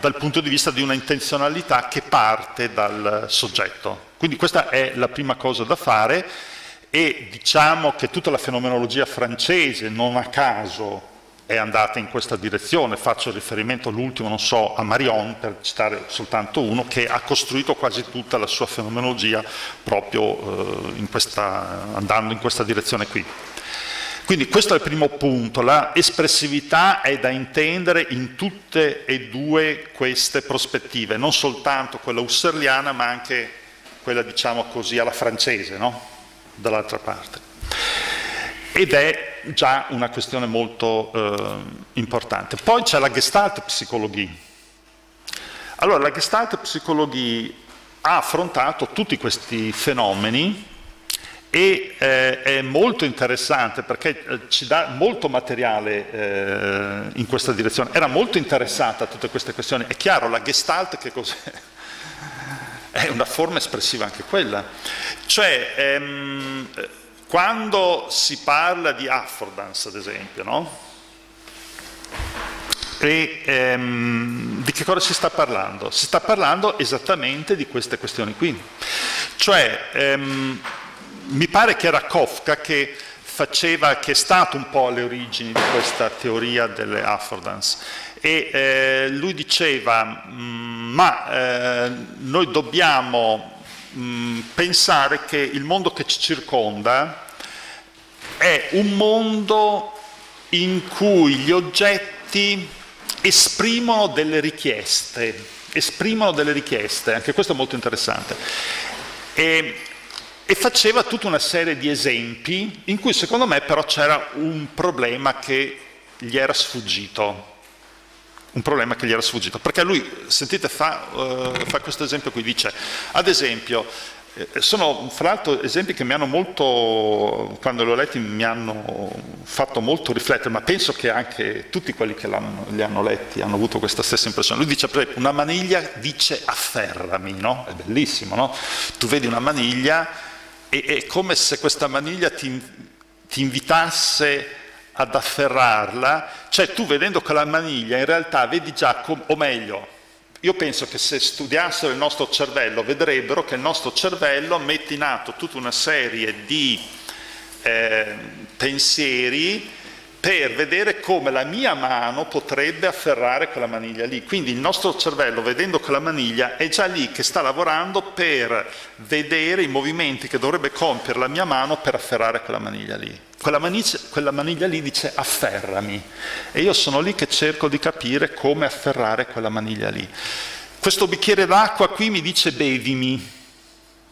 dal punto di vista di una intenzionalità che parte dal soggetto. Quindi questa è la prima cosa da fare e diciamo che tutta la fenomenologia francese non a caso è andata in questa direzione, faccio riferimento all'ultimo, non so, a Marion, per citare soltanto uno, che ha costruito quasi tutta la sua fenomenologia proprio eh, in questa, andando in questa direzione qui. Quindi questo è il primo punto, la espressività è da intendere in tutte e due queste prospettive, non soltanto quella husserliana ma anche quella diciamo così alla francese, no? dall'altra parte. Ed è già una questione molto eh, importante. Poi c'è la Gestalt Psychologie. Allora, la Gestalt Psychologie ha affrontato tutti questi fenomeni e eh, è molto interessante perché eh, ci dà molto materiale eh, in questa direzione. Era molto interessata a tutte queste questioni. È chiaro, la gestalt che cos'è? [LAUGHS] È una forma espressiva anche quella. Cioè, ehm, quando si parla di affordance, ad esempio, no? E ehm, di che cosa si sta parlando? Si sta parlando esattamente di queste questioni qui. Cioè, ehm, mi pare che era Kafka che faceva, che è stato un po' alle origini di questa teoria delle affordance. E eh, lui diceva, mm, ma eh, noi dobbiamo mh, mm, pensare che il mondo che ci circonda è un mondo in cui gli oggetti esprimono delle richieste, esprimono delle richieste, anche questo è molto interessante. E, e faceva tutta una serie di esempi in cui secondo me però c'era un problema che gli era sfuggito. Un problema che gli era sfuggito. Perché lui, sentite, fa, uh, fa questo esempio qui, dice, ad esempio, eh, sono fra l'altro esempi che mi hanno molto, quando li ho letti mi hanno fatto molto riflettere, ma penso che anche tutti quelli che li hanno letti hanno avuto questa stessa impressione. Lui dice, per esempio, una maniglia dice afferrami, no? È bellissimo, no? Tu vedi una maniglia e è come se questa maniglia ti, ti invitasse ad afferrarla, cioè tu vedendo quella maniglia in realtà vedi già, o meglio, io penso che se studiassero il nostro cervello vedrebbero che il nostro cervello mette in atto tutta una serie di eh, pensieri per vedere come la mia mano potrebbe afferrare quella maniglia lì. Quindi il nostro cervello, vedendo quella maniglia, è già lì che sta lavorando per vedere i movimenti che dovrebbe compiere la mia mano per afferrare quella maniglia lì. Quella maniglia, quella maniglia lì dice afferrami e io sono lì che cerco di capire come afferrare quella maniglia lì. Questo bicchiere d'acqua qui mi dice bevimi,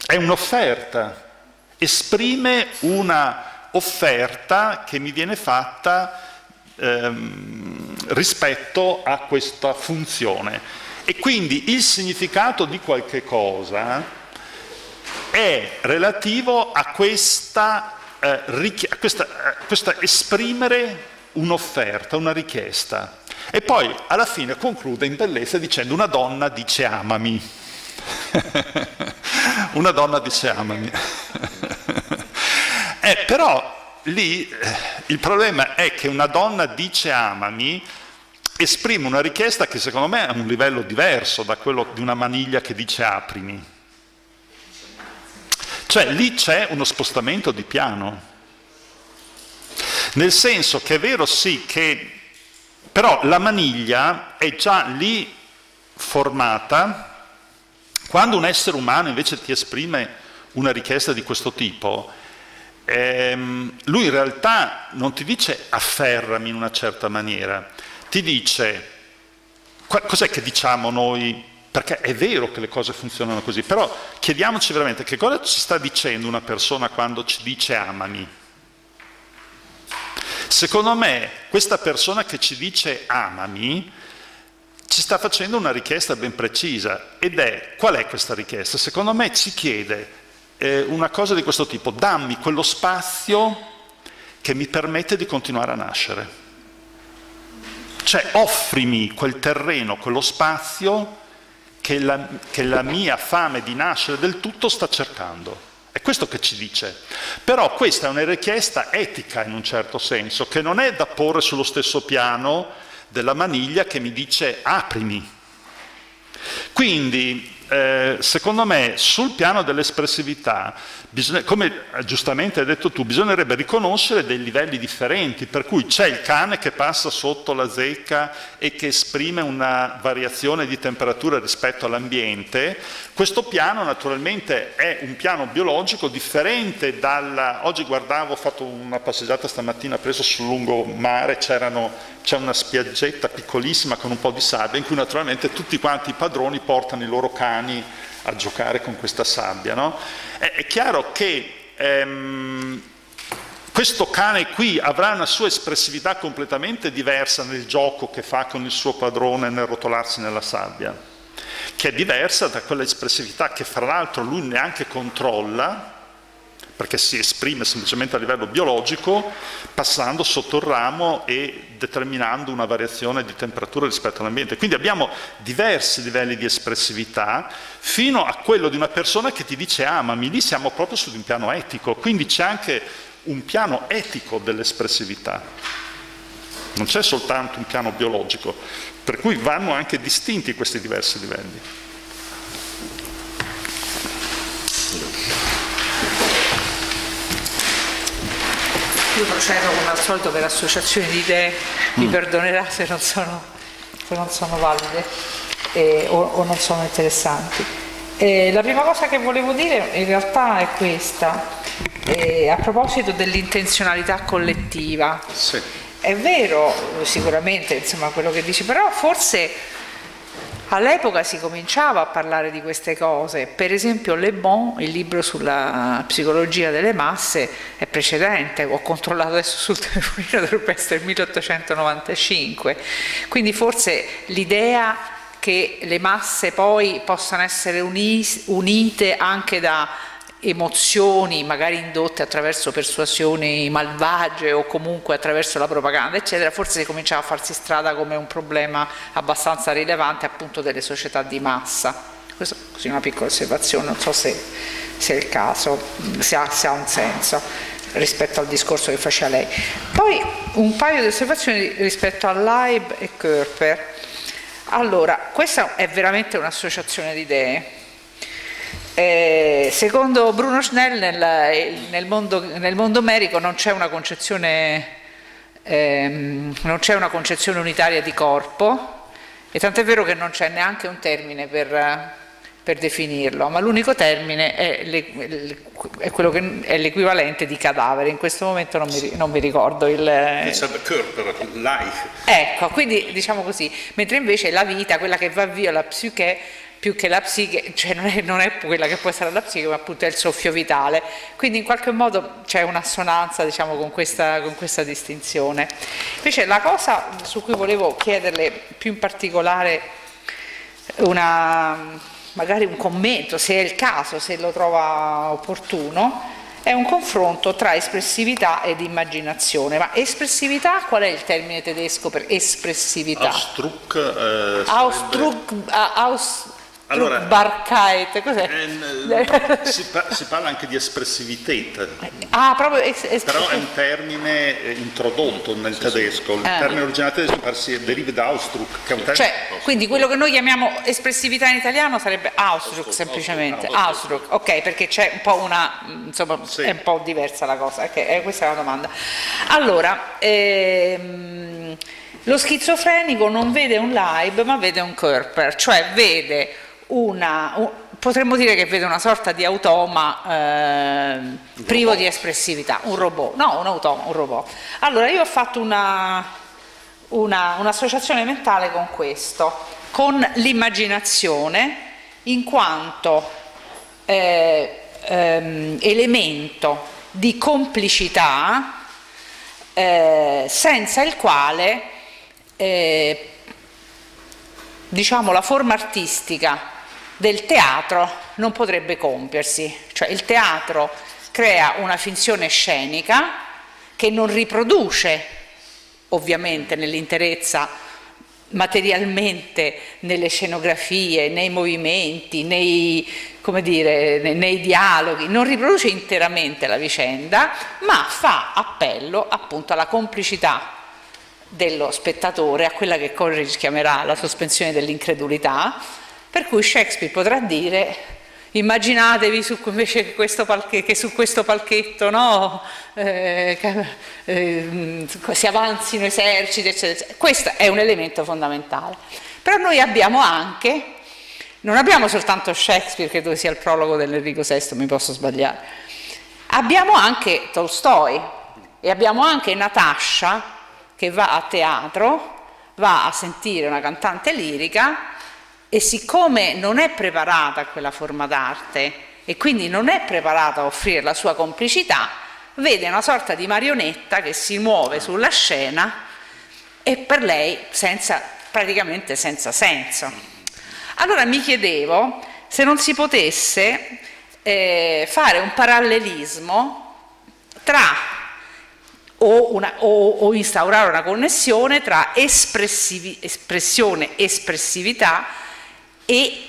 è un'offerta, esprime una offerta che mi viene fatta ehm, rispetto a questa funzione. E quindi il significato di qualche cosa è relativo a questa eh, questa, eh, questa esprimere un'offerta, una richiesta. E poi alla fine conclude in bellezza dicendo una donna dice amami. [LAUGHS] una donna dice amami. [LAUGHS] eh, però lì eh, il problema è che una donna dice amami esprime una richiesta che secondo me è un livello diverso da quello di una maniglia che dice aprimi. Cioè lì c'è uno spostamento di piano, nel senso che è vero sì che però la maniglia è già lì formata, quando un essere umano invece ti esprime una richiesta di questo tipo, ehm, lui in realtà non ti dice afferrami in una certa maniera, ti dice cos'è che diciamo noi perché è vero che le cose funzionano così, però chiediamoci veramente che cosa ci sta dicendo una persona quando ci dice amami. Secondo me questa persona che ci dice amami ci sta facendo una richiesta ben precisa ed è qual è questa richiesta? Secondo me ci chiede eh, una cosa di questo tipo, dammi quello spazio che mi permette di continuare a nascere. Cioè offrimi quel terreno, quello spazio che la, che la mia fame di nascere del tutto sta cercando. È questo che ci dice. Però questa è una richiesta etica in un certo senso, che non è da porre sullo stesso piano della maniglia che mi dice aprimi. Quindi eh, secondo me sul piano dell'espressività, come giustamente hai detto tu, bisognerebbe riconoscere dei livelli differenti, per cui c'è il cane che passa sotto la zecca e che esprime una variazione di temperatura rispetto all'ambiente, questo piano naturalmente è un piano biologico differente dalla... Oggi guardavo, ho fatto una passeggiata stamattina preso sul lungomare, c'è una spiaggetta piccolissima con un po' di sabbia in cui naturalmente tutti quanti i padroni portano i loro cani a giocare con questa sabbia. No? È, è, chiaro che ehm, questo cane qui avrà una sua espressività completamente diversa nel gioco che fa con il suo padrone nel rotolarsi nella sabbia, che è diversa da quella espressività che fra l'altro lui neanche controlla, perché si esprime semplicemente a livello biologico, passando sotto il ramo e determinando una variazione di temperatura rispetto all'ambiente. Quindi abbiamo diversi livelli di espressività, fino a quello di una persona che ti dice amami, lì siamo proprio su un piano etico, quindi c'è anche un piano etico dell'espressività. Non c'è soltanto un piano biologico, per cui vanno anche distinti questi diversi livelli. io procedo come al solito per associazioni di idee, mi mm. perdonerà se non sono, se non sono valide eh, o, o, non sono interessanti. Eh, la prima cosa che volevo dire in realtà è questa, eh, a proposito dell'intenzionalità collettiva. Sì. È vero sicuramente insomma, quello che dici, però forse All'epoca si cominciava a parlare di queste cose, per esempio Le Bon, il libro sulla psicologia delle masse, è precedente, ho controllato adesso sul [LAUGHS] telefonino, dovrebbe essere il 1895, quindi forse l'idea che le masse poi possano essere unite anche da emozioni magari indotte attraverso persuasioni malvagie o comunque attraverso la propaganda eccetera forse si cominciava a farsi strada come un problema abbastanza rilevante appunto delle società di massa. Questa è una piccola osservazione non so se, se è il caso se ha, se ha un senso rispetto al discorso che faceva lei. Poi un paio di osservazioni rispetto a Leib e Körper. Allora questa è veramente un'associazione di idee eh, secondo Bruno Schnell nel, nel, mondo, nel mondo, medico non c'è una concezione ehm, non c'è una concezione unitaria di corpo e tant'è vero che non c'è neanche un termine per, per definirlo, ma l'unico termine è, le, è quello che è l'equivalente di cadavere, in questo momento non mi, non mi ricordo il... Life. Ecco, quindi diciamo così, mentre invece la vita, quella che va via, la psiche, più che la psiche, cioè non è, non è, quella che può essere la psiche, ma appunto è il soffio vitale. Quindi in qualche modo c'è un'assonanza diciamo, con, questa, con questa distinzione. Invece la cosa su cui volevo chiederle più in particolare una, magari un commento, se è il caso, se lo trova opportuno, è un confronto tra espressività ed immaginazione. Ma espressività, qual è il termine tedesco per espressività? Ausdruck. Eh, Ausdruck, uh, aus, allora, Barkeit, cos'è? Eh, [LAUGHS] si, si, parla anche di espressività, ah, proprio es, es, però è un termine eh, introdotto nel sì, tedesco, il ah. termine originale tedesco deriva da Ausdruck, che è un termine... Cioè, quindi quello che noi chiamiamo espressività in italiano sarebbe Ausdruck, Ausdruck semplicemente, Ausdruck, Ausdruck. ok, perché c'è un po' una, insomma, sì. è un po' diversa la cosa, okay, eh, questa è la domanda. Allora, ehm, lo schizofrenico non vede un live ma vede un Körper, cioè vede una, un, potremmo dire che vede una sorta di automa eh, privo di espressività, un robot, no un automa, un robot. Allora io ho fatto una, una, un'associazione mentale con questo, con l'immaginazione in quanto eh, ehm, elemento di complicità eh, senza il quale eh, diciamo la forma artistica del teatro non potrebbe compiersi, cioè il teatro crea una finzione scenica che non riproduce ovviamente nell'interezza materialmente nelle scenografie, nei movimenti, nei, dire, nei, dialoghi, non riproduce interamente la vicenda, ma fa appello appunto alla complicità dello spettatore, a quella che Coleridge chiamerà la sospensione dell'incredulità, per cui Shakespeare potrà dire immaginatevi su, invece che, questo palchetto, che su questo palchetto no, eh, eh, si avanzino eserciti, eccetera, eccetera. Questo è un elemento fondamentale. Però noi abbiamo anche, non abbiamo soltanto Shakespeare, credo sia il prologo dell'Enrico VI, mi posso sbagliare, abbiamo anche Tolstoi e abbiamo anche Natascia che va a teatro, va a sentire una cantante lirica e siccome non è preparata a quella forma d'arte e quindi non è preparata a offrire la sua complicità, vede una sorta di marionetta che si muove sulla scena e per lei senza, praticamente senza senso. Allora mi chiedevo se non si potesse eh, fare un parallelismo tra o, una, o, o, instaurare una connessione tra espressione, espressività e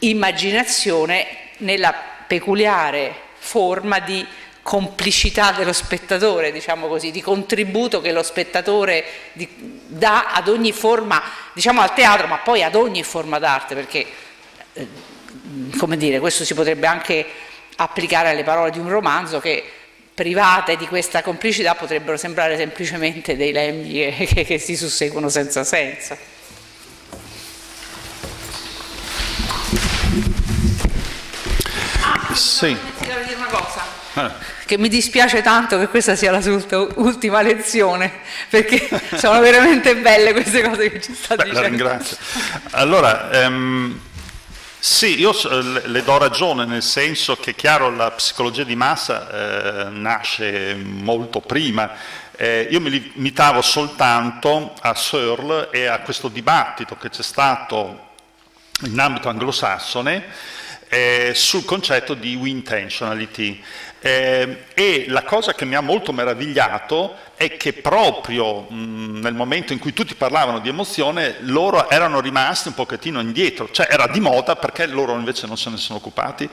immaginazione nella peculiare forma di complicità dello spettatore, diciamo così, di contributo che lo spettatore dà ad ogni forma, diciamo al teatro, ma poi ad ogni forma d'arte, perché eh, come dire, questo si potrebbe anche applicare alle parole di un romanzo che private di questa complicità potrebbero sembrare semplicemente dei lemmi che, [LAUGHS] che, che si susseguono senza senso. Sì. dire una cosa. Ah che mi dispiace tanto che questa sia la sua ultima lezione, perché sono veramente belle queste cose che ci sta Beh, dicendo. La ringrazio. Allora, ehm, sì, io le do ragione, nel senso che, chiaro, la psicologia di massa eh, nasce molto prima. Eh, io mi limitavo soltanto a Searle e a questo dibattito che c'è stato in ambito anglosassone eh, sul concetto di intentionality. Eh, e la cosa che mi ha molto meravigliato è che proprio mh, nel momento in cui tutti parlavano di emozione, loro erano rimasti un pochettino indietro, cioè era di moda perché loro invece non se ne sono occupati.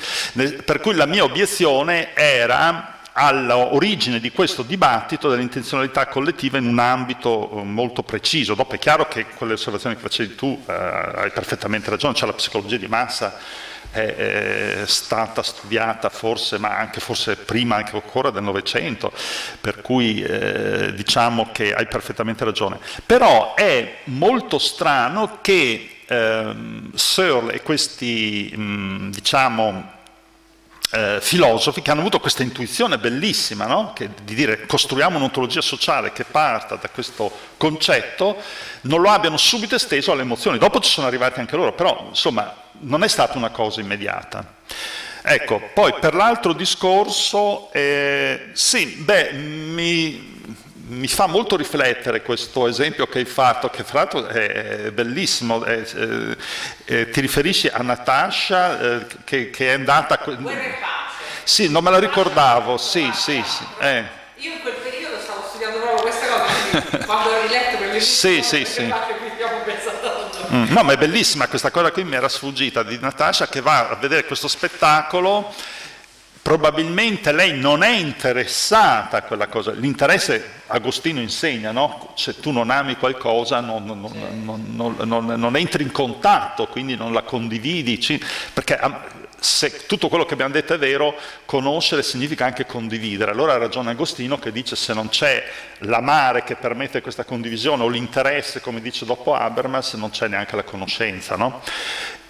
Per cui la mia obiezione era all'origine di questo dibattito dell'intenzionalità collettiva in un ambito eh, molto preciso. Dopo è chiaro che quelle osservazioni che facevi tu eh, hai perfettamente ragione, c'è la psicologia di massa è, stata studiata forse, ma anche forse prima, anche ancora del Novecento, per cui eh, diciamo che hai perfettamente ragione. Però è molto strano che ehm, Searle e questi, mh, diciamo, eh, filosofi che hanno avuto questa intuizione bellissima no? che, di dire costruiamo un'ontologia sociale che parta da questo concetto, non lo abbiano subito esteso alle emozioni. Dopo ci sono arrivati anche loro, però insomma non è stata una cosa immediata. Ecco, poi per l'altro discorso, eh, sì, beh, mi, mi, fa molto riflettere questo esempio che hai fatto, che fra l'altro è bellissimo, è, eh, ti riferisci a Natasha eh, che, che, è andata... Guerra e pace. Sì, non me la ricordavo, sì, sì, sì. Eh. Io in quel periodo stavo studiando proprio questa cosa, [LAUGHS] quando ho riletto per Sì, sì, sì. Mm, no, ma è bellissima questa cosa qui, mi era sfuggita di Natasha che va a vedere questo spettacolo, probabilmente lei non è interessata a quella cosa, l'interesse Agostino insegna, no? se tu non ami qualcosa non, non, non, non, entri in contatto, quindi non la condividi, perché se tutto quello che abbiamo detto è vero, conoscere significa anche condividere. Allora ha ragione Agostino che dice se non c'è l'amare che permette questa condivisione o l'interesse, come dice dopo Habermas, non c'è neanche la conoscenza. No?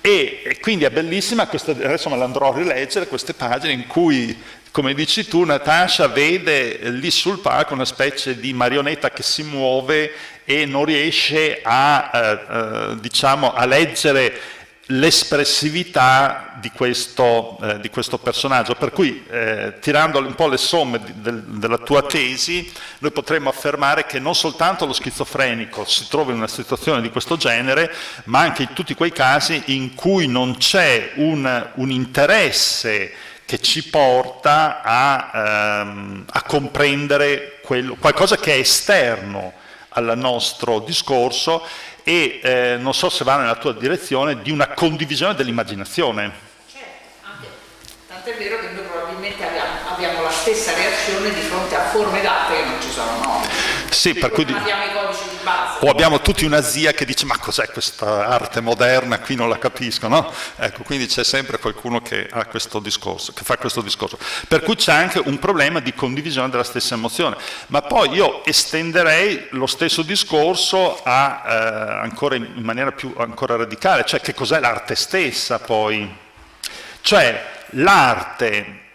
E, e, quindi è bellissima, questa, adesso me l'andrò a rileggere, queste pagine in cui, come dici tu, Natasha vede lì sul palco una specie di marionetta che si muove e non riesce a, eh, eh, diciamo, a leggere l'espressività di questo, eh, di questo, personaggio. Per cui, eh, tirando un po' le somme di, del, della tua tesi, noi potremmo affermare che non soltanto lo schizofrenico si trova in una situazione di questo genere, ma anche in tutti quei casi in cui non c'è un, un interesse che ci porta a, ehm, a comprendere quello, qualcosa che è esterno al nostro discorso e eh, non so se va nella tua direzione di una condivisione dell'immaginazione. Certo, tant'è vero che noi probabilmente abbiamo, abbiamo, la stessa reazione di fronte a forme d'arte che non ci sono no? Sì, per cui... O abbiamo tutti una zia che dice ma cos'è questa arte moderna, qui non la capisco, no? Ecco, quindi c'è sempre qualcuno che, ha questo discorso, che fa questo discorso. Per cui c'è anche un problema di condivisione della stessa emozione. Ma poi io estenderei lo stesso discorso a, eh, ancora in, in maniera più ancora radicale, cioè che cos'è l'arte stessa poi? Cioè l'arte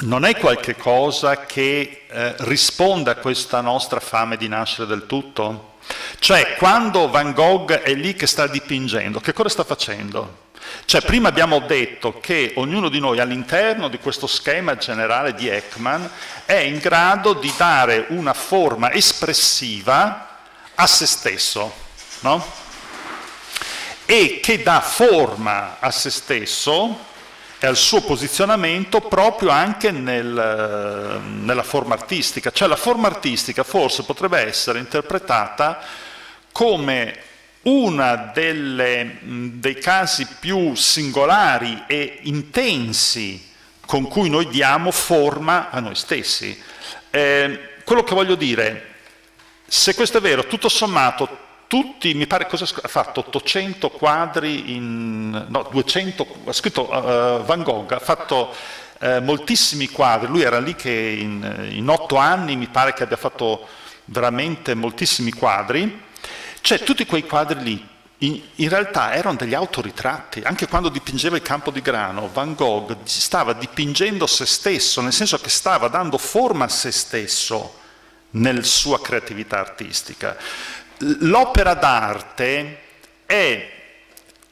non è qualche cosa che eh, risponde a questa nostra fame di nascere del tutto? Cioè, quando Van Gogh è lì che sta dipingendo, che cosa sta facendo? Cioè, prima abbiamo detto che ognuno di noi all'interno di questo schema generale di Ekman è in grado di dare una forma espressiva a se stesso, no? E che dà forma a se stesso e al suo posizionamento proprio anche nel, nella forma artistica. Cioè la forma artistica forse potrebbe essere interpretata come uno dei casi più singolari e intensi con cui noi diamo forma a noi stessi. Eh, quello che voglio dire, se questo è vero, tutto sommato tutti, mi pare cosa ha fatto? 800 quadri in, no 200, ha scritto uh, Van Gogh, ha fatto uh, moltissimi quadri, lui era lì che in, in otto anni mi pare che abbia fatto veramente moltissimi quadri, cioè tutti quei quadri lì in, in, realtà erano degli autoritratti, anche quando dipingeva il campo di grano, Van Gogh stava dipingendo se stesso, nel senso che stava dando forma a se stesso nella sua creatività artistica. L'opera d'arte è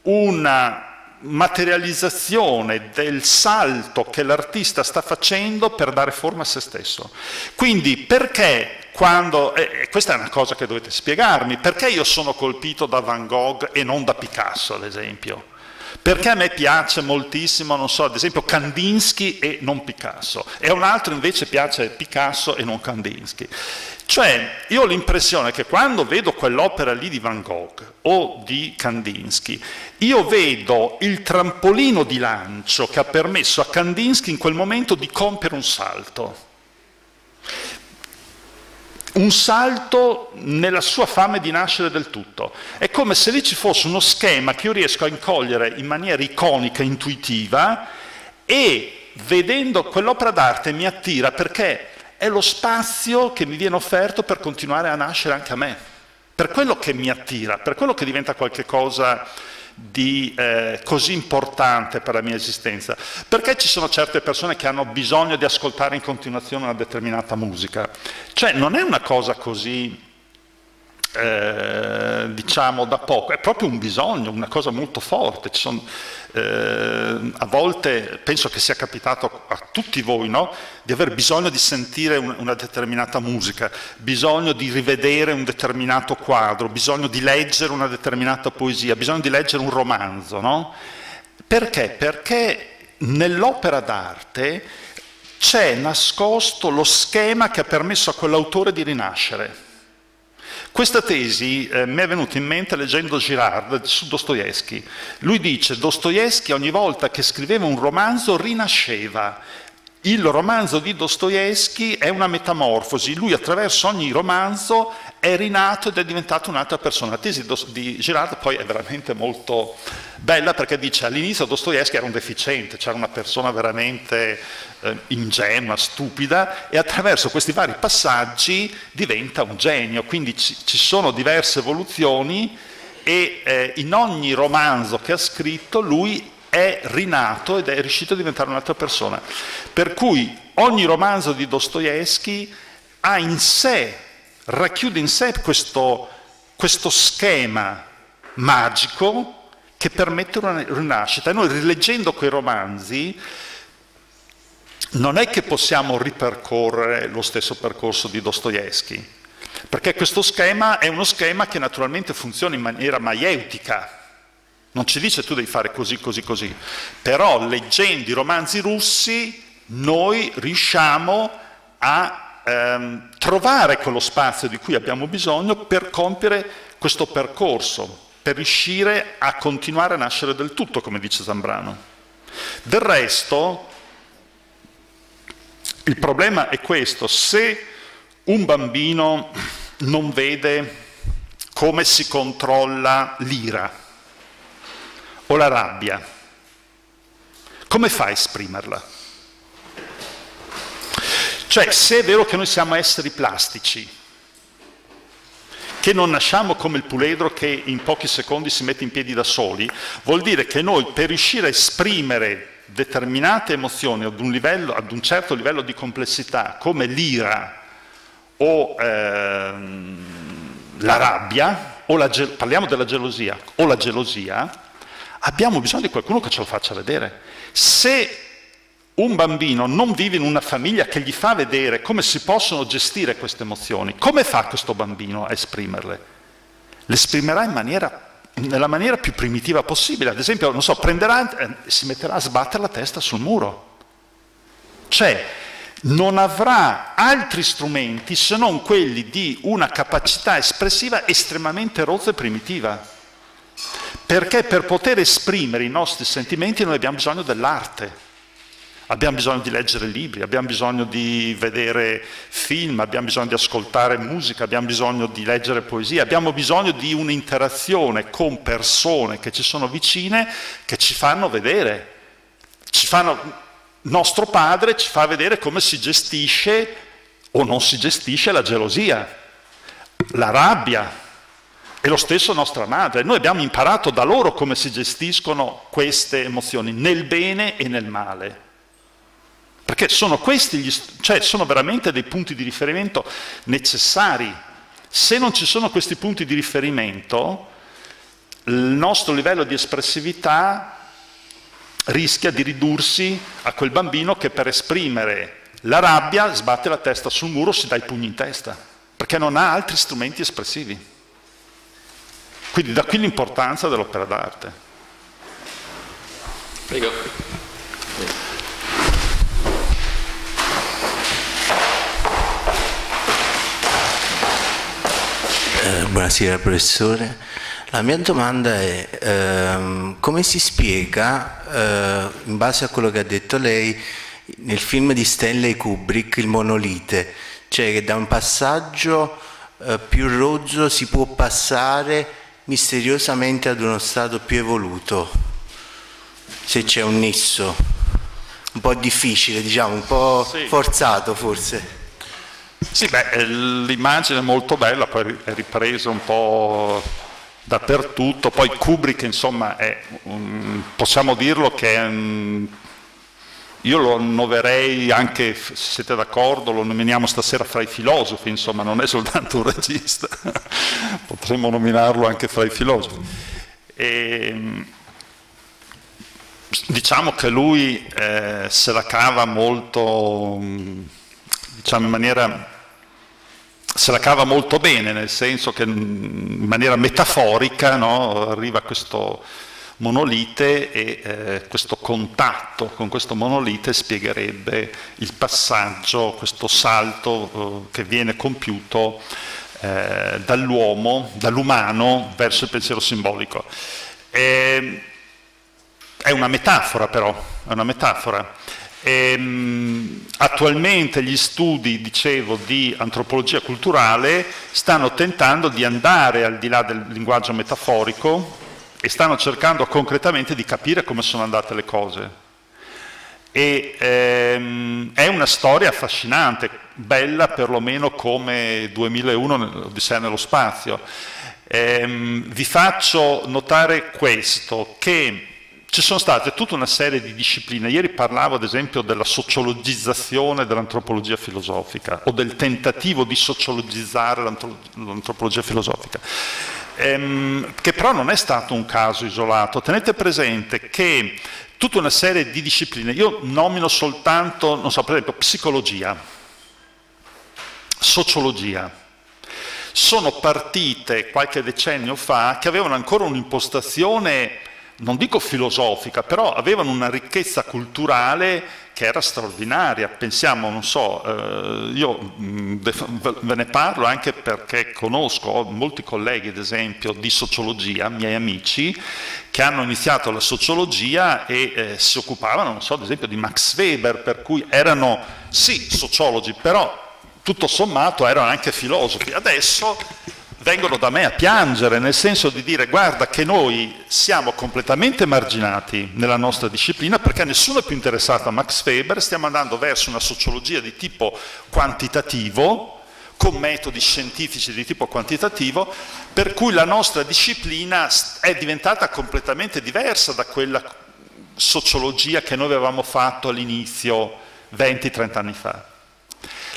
una materializzazione del salto che l'artista sta facendo per dare forma a se stesso. Quindi perché quando, e questa è una cosa che dovete spiegarmi, perché io sono colpito da Van Gogh e non da Picasso ad esempio? Perché a me piace moltissimo, non so, ad esempio Kandinsky e non Picasso, e a un altro invece piace Picasso e non Kandinsky. Cioè, io ho l'impressione che quando vedo quell'opera lì di Van Gogh o di Kandinsky, io vedo il trampolino di lancio che ha permesso a Kandinsky in quel momento di compiere un salto. Un salto nella sua fame di nascere del tutto. È come se lì ci fosse uno schema che io riesco a incogliere in maniera iconica, intuitiva, e vedendo quell'opera d'arte mi attira perché è lo spazio che mi viene offerto per continuare a nascere anche a me, per quello che mi attira, per quello che diventa qualcosa di eh, così importante per la mia esistenza. Perché ci sono certe persone che hanno bisogno di ascoltare in continuazione una determinata musica? Cioè non è una cosa così eh, diciamo da poco, è proprio un bisogno, una cosa molto forte. Sono, eh, a volte penso che sia capitato a tutti voi no? di aver bisogno di sentire un, una determinata musica, bisogno di rivedere un determinato quadro, bisogno di leggere una determinata poesia, bisogno di leggere un romanzo. No? Perché? Perché nell'opera d'arte c'è nascosto lo schema che ha permesso a quell'autore di rinascere. Questa tesi eh, mi è venuta in mente leggendo Girard su Dostoevsky. Lui dice Dostoevsky ogni volta che scriveva un romanzo rinasceva. Il romanzo di Dostoevsky è una metamorfosi, lui attraverso ogni romanzo è rinato ed è diventato un'altra persona. La tesi di Girard poi è veramente molto bella perché dice all'inizio Dostoevsky era un deficiente, c'era una persona veramente eh, ingenua, stupida e attraverso questi vari passaggi diventa un genio, quindi ci, ci sono diverse evoluzioni e eh, in ogni romanzo che ha scritto lui è rinato ed è riuscito a diventare un'altra persona. Per cui ogni romanzo di Dostoevsky ha in sé racchiude in sé questo, questo schema magico che permette una rinascita. E noi rileggendo quei romanzi non è che possiamo ripercorrere lo stesso percorso di Dostoevsky, perché questo schema è uno schema che naturalmente funziona in maniera maieutica, non ci dice tu devi fare così, così, così, però leggendo i romanzi russi noi riusciamo a ehm, trovare quello spazio di cui abbiamo bisogno per compiere questo percorso, per riuscire a continuare a nascere del tutto, come dice Zambrano. Del resto, il problema è questo, se un bambino non vede come si controlla l'ira o la rabbia, come fa a esprimerla? Cioè, se è vero che noi siamo esseri plastici, che non nasciamo come il puledro che in pochi secondi si mette in piedi da soli, vuol dire che noi per riuscire a esprimere determinate emozioni ad un, livello, ad un certo livello di complessità, come l'ira o ehm, la rabbia, o la parliamo della gelosia, o la gelosia, abbiamo bisogno di qualcuno che ce lo faccia vedere. Se un bambino non vive in una famiglia che gli fa vedere come si possono gestire queste emozioni, come fa questo bambino a esprimerle? Le esprimerà maniera, nella maniera più primitiva possibile. Ad esempio, non so, prenderà e eh, si metterà a sbattere la testa sul muro. Cioè, non avrà altri strumenti se non quelli di una capacità espressiva estremamente rozza e primitiva. Perché per poter esprimere i nostri sentimenti noi abbiamo bisogno dell'arte. Abbiamo bisogno di leggere libri, abbiamo bisogno di vedere film, abbiamo bisogno di ascoltare musica, abbiamo bisogno di leggere poesia, abbiamo bisogno di un'interazione con persone che ci sono vicine, che ci fanno vedere, ci fanno nostro padre ci fa vedere come si gestisce o non si gestisce la gelosia, la rabbia, e lo stesso nostra madre. Noi abbiamo imparato da loro come si gestiscono queste emozioni, nel bene e nel male. Perché sono questi, gli, cioè sono veramente dei punti di riferimento necessari. Se non ci sono questi punti di riferimento, il nostro livello di espressività rischia di ridursi a quel bambino che per esprimere la rabbia sbatte la testa sul muro, si dà i pugni in testa, perché non ha altri strumenti espressivi. Quindi da qui l'importanza dell'opera d'arte. Prego. Eh, buonasera professore. La mia domanda è ehm, come si spiega, eh, in base a quello che ha detto lei, nel film di Stanley Kubrick, il monolite, cioè che da un passaggio eh, più rozzo si può passare misteriosamente ad uno stato più evoluto, se c'è un nesso, un po' difficile, diciamo, un po' sì. forzato forse. Sì, beh, eh, l'immagine è molto bella, poi è ripresa un po' dappertutto, poi Kubrick insomma è, um, possiamo dirlo che è un io lo annoverei anche, se siete d'accordo, lo nominiamo stasera fra i filosofi, insomma, non è soltanto un regista, [LAUGHS] potremmo nominarlo anche fra i filosofi. E, diciamo che lui eh, se la cava molto, diciamo in maniera, se la cava molto bene, nel senso che in maniera metaforica no, arriva a questo monolite e eh, questo contatto con questo monolite spiegherebbe il passaggio, questo salto eh, che viene compiuto eh, dall'uomo, dall'umano verso il pensiero simbolico. E, è una metafora però, è una metafora. E, ehm, attualmente gli studi, dicevo, di antropologia culturale stanno tentando di andare al di là del linguaggio metaforico, e stanno cercando concretamente di capire come sono andate le cose. E ehm, è una storia affascinante, bella perlomeno come 2001 Odissea nello spazio. Ehm, vi faccio notare questo, che ci sono state tutta una serie di discipline, ieri parlavo ad esempio della sociologizzazione dell'antropologia filosofica o del tentativo di sociologizzare l'antropologia filosofica ehm, che però non è stato un caso isolato. Tenete presente che tutta una serie di discipline, io nomino soltanto, non so, per esempio, psicologia, sociologia, sono partite qualche decennio fa che avevano ancora un'impostazione, non dico filosofica, però avevano una ricchezza culturale che era straordinaria. Pensiamo, non so, eh, io mm, ve ne parlo anche perché conosco molti colleghi, ad esempio, di sociologia, miei amici, che hanno iniziato la sociologia e eh, si occupavano, non so, ad esempio, di Max Weber, per cui erano sì sociologi, però tutto sommato erano anche filosofi. Adesso vengono da me a piangere, nel senso di dire guarda che noi siamo completamente marginati nella nostra disciplina perché nessuno è più interessato a Max Weber, stiamo andando verso una sociologia di tipo quantitativo, con metodi scientifici di tipo quantitativo, per cui la nostra disciplina è diventata completamente diversa da quella sociologia che noi avevamo fatto all'inizio 20-30 anni fa.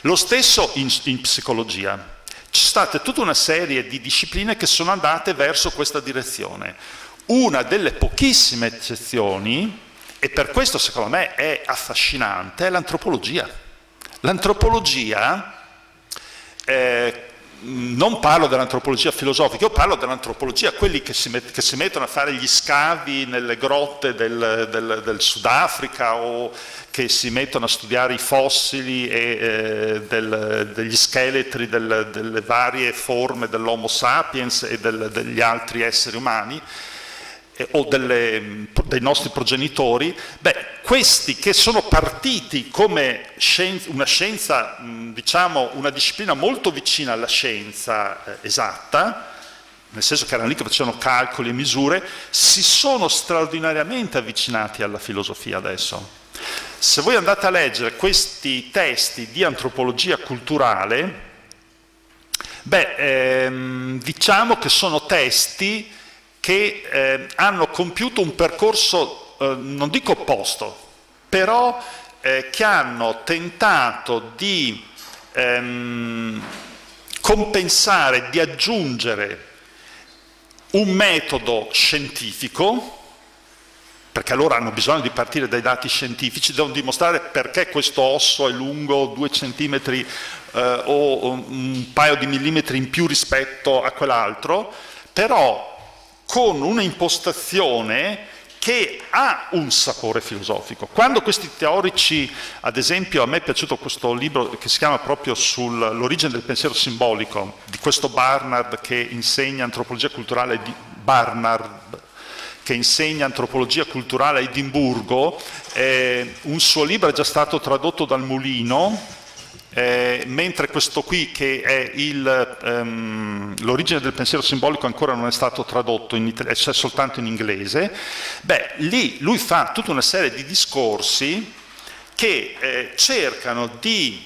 Lo stesso in, in psicologia c'è stata tutta una serie di discipline che sono andate verso questa direzione. Una delle pochissime eccezioni, e per questo secondo me è affascinante, è l'antropologia. L'antropologia, eh, non parlo dell'antropologia filosofica, io parlo dell'antropologia, quelli che si, met- che si, mettono a fare gli scavi nelle grotte del, del, del Sudafrica o che si mettono a studiare i fossili e, eh, del, degli scheletri del, delle varie forme dell'Homo sapiens e degli altri esseri umani eh, o delle, dei nostri progenitori, beh, questi che sono partiti come scienza, una scienza, diciamo, una disciplina molto vicina alla scienza eh, esatta, nel senso che erano lì che facevano calcoli e misure, si sono straordinariamente avvicinati alla filosofia adesso. Se voi andate a leggere questi testi di antropologia culturale, beh, ehm, diciamo che sono testi che eh, hanno compiuto un percorso, eh, non dico opposto, però eh, che hanno tentato di ehm, compensare, di aggiungere un metodo scientifico, perché allora hanno bisogno di partire dai dati scientifici, devono dimostrare perché questo osso è lungo due centimetri eh, o un paio di millimetri in più rispetto a quell'altro, però con un'impostazione che ha un sapore filosofico. Quando questi teorici, ad esempio a me è piaciuto questo libro che si chiama proprio sull'origine del pensiero simbolico, di questo Barnard che insegna antropologia culturale di Barnard, che insegna antropologia culturale a Edimburgo, eh, un suo libro è già stato tradotto dal Mulino, eh, mentre questo qui che è ehm, l'origine del pensiero simbolico ancora non è stato tradotto in c'è soltanto in inglese, beh, lì lui fa tutta una serie di discorsi che eh, cercano di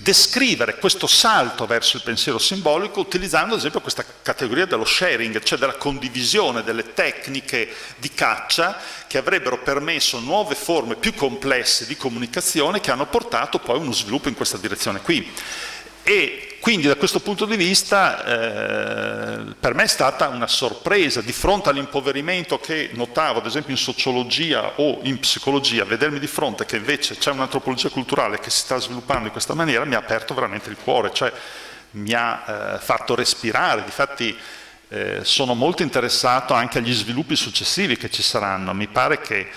descrivere questo salto verso il pensiero simbolico utilizzando ad esempio questa categoria dello sharing, cioè della condivisione delle tecniche di caccia che avrebbero permesso nuove forme più complesse di comunicazione che hanno portato poi uno sviluppo in questa direzione qui. E quindi da questo punto di vista eh, per me è stata una sorpresa. Di fronte all'impoverimento che notavo ad esempio in sociologia o in psicologia, vedermi di fronte che invece c'è un'antropologia culturale che si sta sviluppando in questa maniera mi ha aperto veramente il cuore, cioè mi ha eh, fatto respirare, difatti eh, sono molto interessato anche agli sviluppi successivi che ci saranno, mi pare che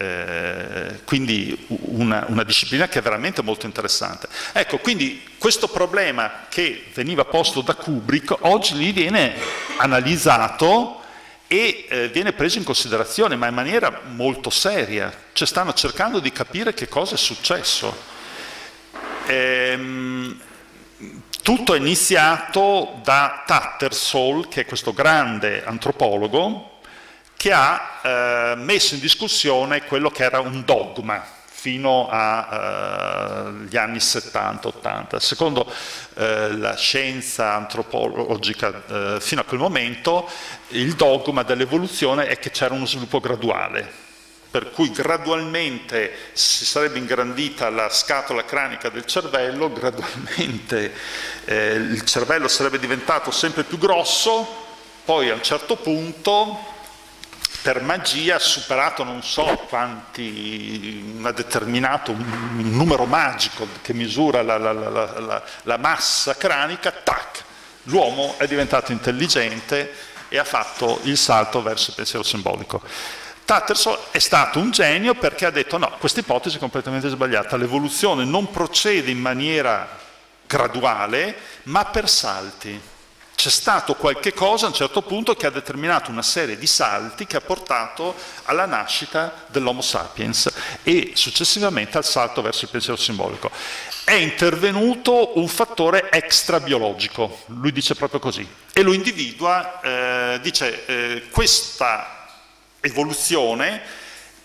eh, quindi una, una, disciplina che è veramente molto interessante. Ecco, quindi questo problema che veniva posto da Kubrick oggi lì viene analizzato e eh, viene preso in considerazione, ma in maniera molto seria, cioè stanno cercando di capire che cosa è successo. Ehm, tutto è iniziato da Tattersall, che è questo grande antropologo, che ha eh, messo in discussione quello che era un dogma fino agli eh, anni 70-80. Secondo eh, la scienza antropologica eh, fino a quel momento il dogma dell'evoluzione è che c'era uno sviluppo graduale, per cui gradualmente si sarebbe ingrandita la scatola cranica del cervello, gradualmente eh, il cervello sarebbe diventato sempre più grosso, poi a un certo punto per magia ha superato non so quanti, un determinato un numero magico che misura la, la, la, la massa cranica, tac, l'uomo è diventato intelligente e ha fatto il salto verso il pensiero simbolico. Tatterson è stato un genio perché ha detto no, questa ipotesi è completamente sbagliata, l'evoluzione non procede in maniera graduale ma per salti c'è stato qualche cosa a un certo punto che ha determinato una serie di salti che ha portato alla nascita dell'Homo sapiens e successivamente al salto verso il pensiero simbolico. È intervenuto un fattore extrabiologico, lui dice proprio così, e lo individua, eh, dice eh, questa evoluzione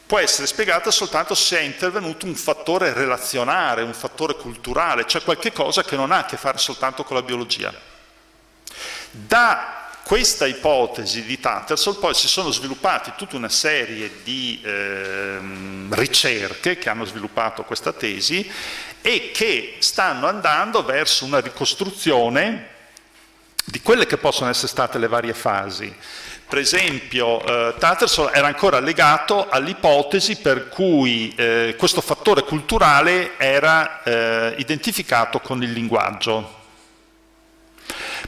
può essere spiegata soltanto se è intervenuto un fattore relazionale, un fattore culturale, cioè qualche cosa che non ha a che fare soltanto con la biologia. Da questa ipotesi di Tattersall poi si sono sviluppati tutta una serie di eh, ricerche che hanno sviluppato questa tesi e che stanno andando verso una ricostruzione di quelle che possono essere state le varie fasi. Per esempio, eh, Tattersall era ancora legato all'ipotesi per cui eh, questo fattore culturale era eh, identificato con il linguaggio,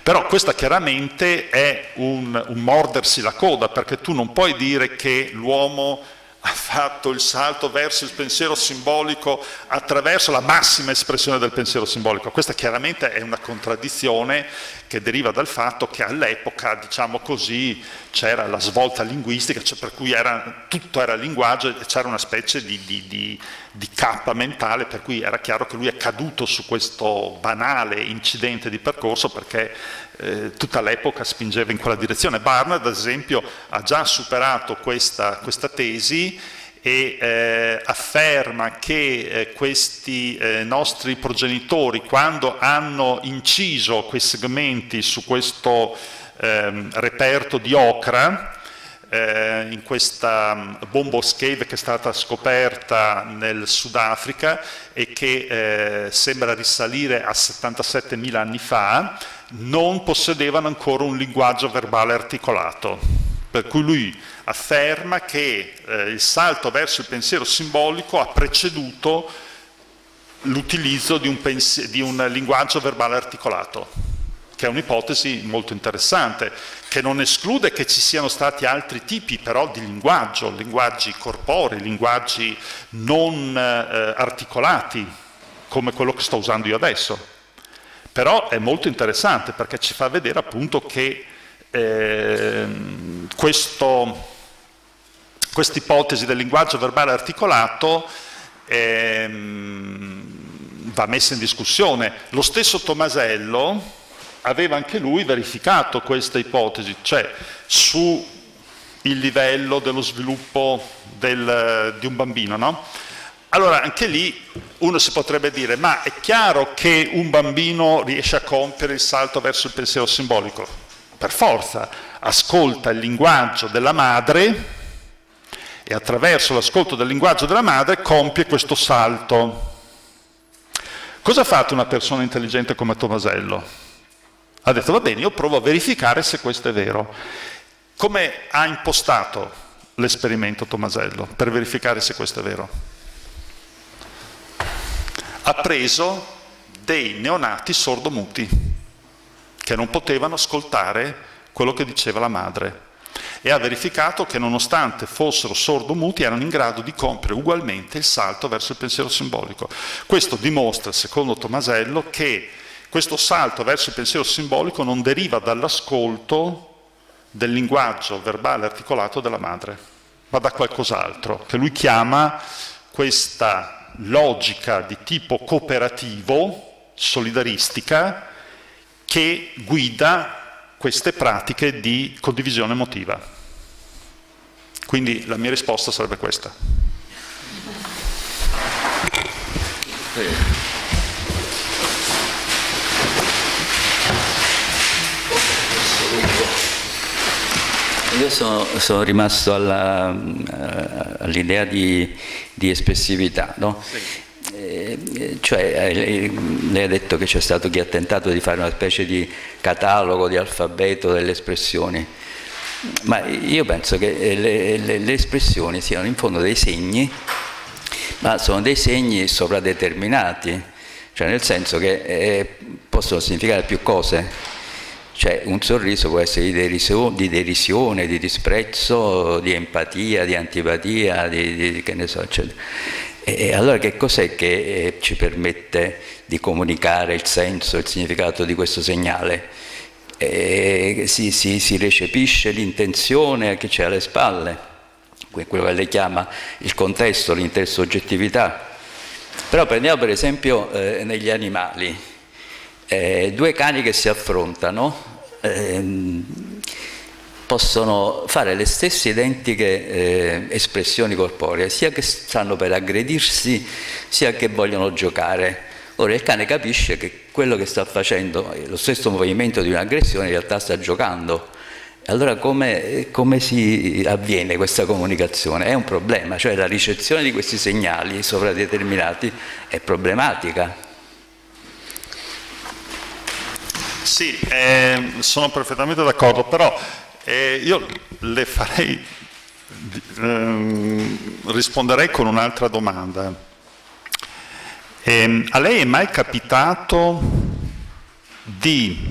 però questa chiaramente è un, un mordersi la coda, perché tu non puoi dire che l'uomo ha fatto il salto verso il pensiero simbolico attraverso la massima espressione del pensiero simbolico. Questa chiaramente è una contraddizione che deriva dal fatto che all'epoca, diciamo così, c'era la svolta linguistica, cioè per cui era, tutto era linguaggio e c'era una specie di, di, di, di cappa mentale, per cui era chiaro che lui è caduto su questo banale incidente di percorso perché eh, tutta l'epoca spingeva in quella direzione. Barnard, ad esempio, ha già superato questa, questa tesi e eh, afferma che eh, questi eh, nostri progenitori, quando hanno inciso quei segmenti su questo ehm, reperto di ocra, eh, in questa mm, Bombos Cave che è stata scoperta nel Sudafrica e che eh, sembra risalire a 77.000 anni fa, non possedevano ancora un linguaggio verbale articolato. Per cui lui afferma che eh, il salto verso il pensiero simbolico ha preceduto l'utilizzo di, di un, linguaggio verbale articolato, che è un'ipotesi molto interessante, che non esclude che ci siano stati altri tipi però di linguaggio, linguaggi corporei, linguaggi non eh, articolati, come quello che sto usando io adesso. Però è molto interessante perché ci fa vedere appunto che eh, questa ipotesi del linguaggio verbale articolato ehm, va messa in discussione. Lo stesso Tomasello aveva anche lui verificato questa ipotesi, cioè su il livello dello sviluppo del, di un bambino. No? Allora anche lì uno si potrebbe dire, ma è chiaro che un bambino riesce a compiere il salto verso il pensiero simbolico? Per forza, ascolta il linguaggio della madre e attraverso l'ascolto del linguaggio della madre compie questo salto. Cosa ha fatto una persona intelligente come Tomasello? Ha detto va bene, io provo a verificare se questo è vero. Come ha impostato l'esperimento Tomasello per verificare se questo è vero? Ha preso dei neonati sordomuti che non potevano ascoltare quello che diceva la madre e ha verificato che nonostante fossero sordomuti erano in grado di compiere ugualmente il salto verso il pensiero simbolico. Questo dimostra, secondo Tomasello, che questo salto verso il pensiero simbolico non deriva dall'ascolto del linguaggio verbale articolato della madre, ma da qualcos'altro, che lui chiama questa logica di tipo cooperativo, solidaristica, che guida queste pratiche di condivisione emotiva. Quindi la mia risposta sarebbe questa. Io sono, sono rimasto uh, all'idea di, di, espressività, no? sì. eh, cioè, eh, lei ha detto che c'è stato chi ha tentato di fare una specie di catalogo, di alfabeto delle espressioni ma io penso che eh, le, le, le espressioni siano in fondo dei segni, ma sono dei segni sovradeterminati, cioè nel senso che eh, possono significare più cose. Cioè un sorriso può essere di, derisio, di derisione, di disprezzo, di empatia, di antipatia, di, di che ne so, eccetera. E allora che cos'è che eh, ci permette di comunicare il senso, il significato di questo segnale? eh, si, si, si, recepisce l'intenzione che c'è alle spalle, quello che lei chiama il contesto, l'intersoggettività. Però prendiamo per esempio eh, negli animali, eh, due cani che si affrontano ehm, possono fare le stesse identiche eh, espressioni corporee, sia che stanno per aggredirsi, sia che vogliono giocare Ora il cane capisce che quello che sta facendo, lo stesso movimento di un'aggressione, in realtà sta giocando. Allora come, come, si avviene questa comunicazione? È un problema, cioè la ricezione di questi segnali sovradeterminati è problematica. Sì, eh, sono perfettamente d'accordo, però eh, io le farei, eh, risponderei con un'altra domanda. Eh, a lei è mai capitato di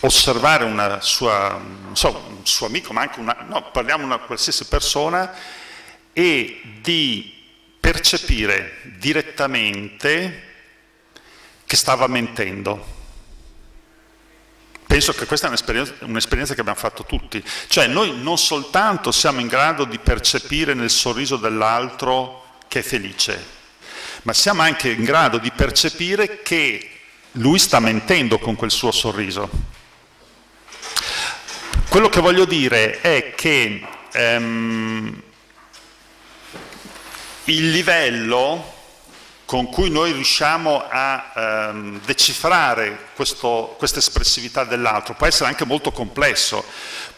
osservare una sua, so, un suo amico, ma anche una, no, parliamo di una qualsiasi persona, e di percepire direttamente che stava mentendo? Penso che questa è un'esperienza, che abbiamo fatto tutti, cioè noi non soltanto siamo in grado di percepire nel sorriso dell'altro che è felice, ma siamo anche in grado di percepire che lui sta mentendo con quel suo sorriso. Quello che voglio dire è che ehm, il livello con cui noi riusciamo a ehm, decifrare questa espressività dell'altro può essere anche molto complesso.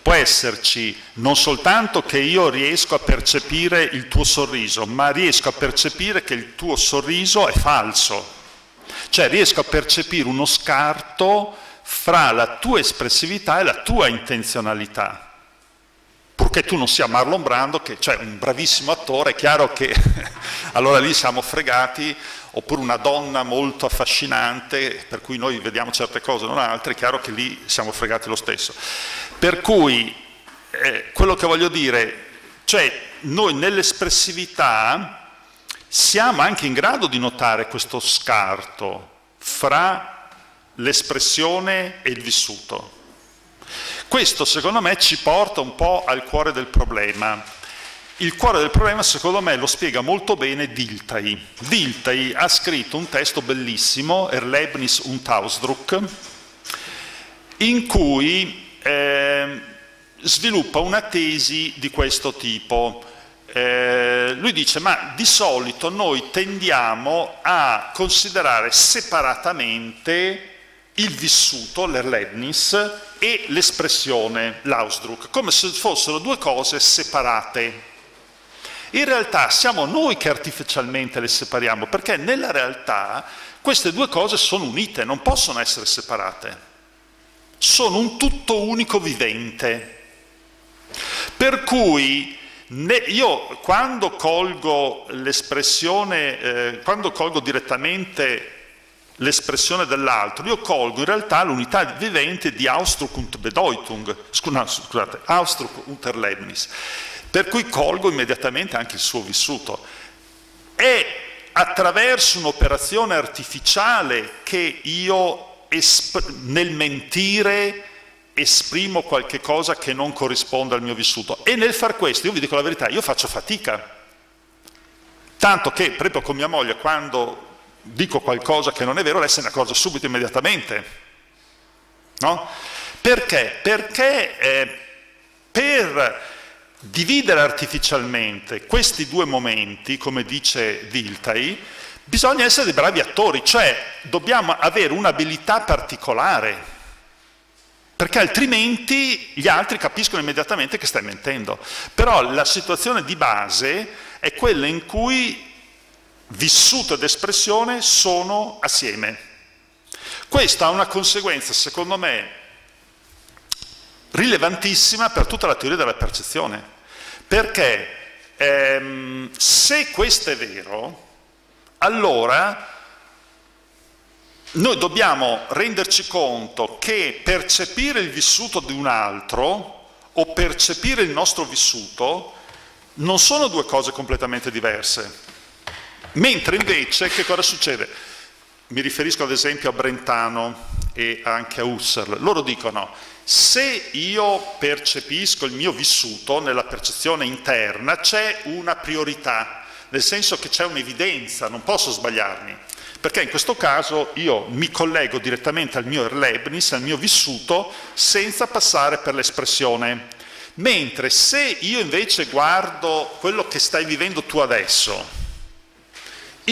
Può esserci non soltanto che io riesco a percepire il tuo sorriso, ma riesco a percepire che il tuo sorriso è falso. Cioè riesco a percepire uno scarto fra la tua espressività e la tua intenzionalità purché tu non sia Marlon Brando, che cioè un bravissimo attore, è chiaro che [LAUGHS] allora lì siamo fregati, oppure una donna molto affascinante, per cui noi vediamo certe cose, non altre, è chiaro che lì siamo fregati lo stesso. Per cui eh, quello che voglio dire, cioè noi nell'espressività siamo anche in grado di notare questo scarto fra l'espressione e il vissuto. Questo secondo me ci porta un po' al cuore del problema. Il cuore del problema secondo me lo spiega molto bene Diltai. Diltai ha scritto un testo bellissimo, Erlebnis und Ausdruck, in cui eh, sviluppa una tesi di questo tipo. Eh, lui dice ma di solito noi tendiamo a considerare separatamente il vissuto, l'Erlebnis, e l'espressione, l'Ausdruck, come se fossero due cose separate. In realtà siamo noi che artificialmente le separiamo, perché nella realtà queste due cose sono unite, non possono essere separate. Sono un tutto unico vivente. Per cui io quando colgo l'espressione, eh, quando colgo direttamente l'espressione dell'altro, io colgo in realtà l'unità vivente di Ausdruck und Bedeutung, scusate, Ausdruck und Erlebnis, per cui colgo immediatamente anche il suo vissuto. È attraverso un'operazione artificiale che io nel mentire esprimo qualche cosa che non corrisponde al mio vissuto e nel far questo, io vi dico la verità, io faccio fatica. Tanto che, esempio con mia moglie, quando dico qualcosa che non è vero, lei se ne accorge subito immediatamente. No? Perché? Perché eh, per dividere artificialmente questi due momenti, come dice Diltai, bisogna essere dei bravi attori, cioè dobbiamo avere un'abilità particolare, perché altrimenti gli altri capiscono immediatamente che stai mentendo. Però la situazione di base è quella in cui vissuto ed espressione sono assieme. Questa ha una conseguenza, secondo me, rilevantissima per tutta la teoria della percezione, perché ehm, se questo è vero, allora noi dobbiamo renderci conto che percepire il vissuto di un altro o percepire il nostro vissuto non sono due cose completamente diverse. Mentre invece che cosa succede? Mi riferisco ad esempio a Brentano e anche a Husserl. Loro dicono se io percepisco il mio vissuto nella percezione interna c'è una priorità, nel senso che c'è un'evidenza, non posso sbagliarmi. Perché in questo caso io mi collego direttamente al mio Erlebnis, al mio vissuto, senza passare per l'espressione. Mentre se io invece guardo quello che stai vivendo tu adesso,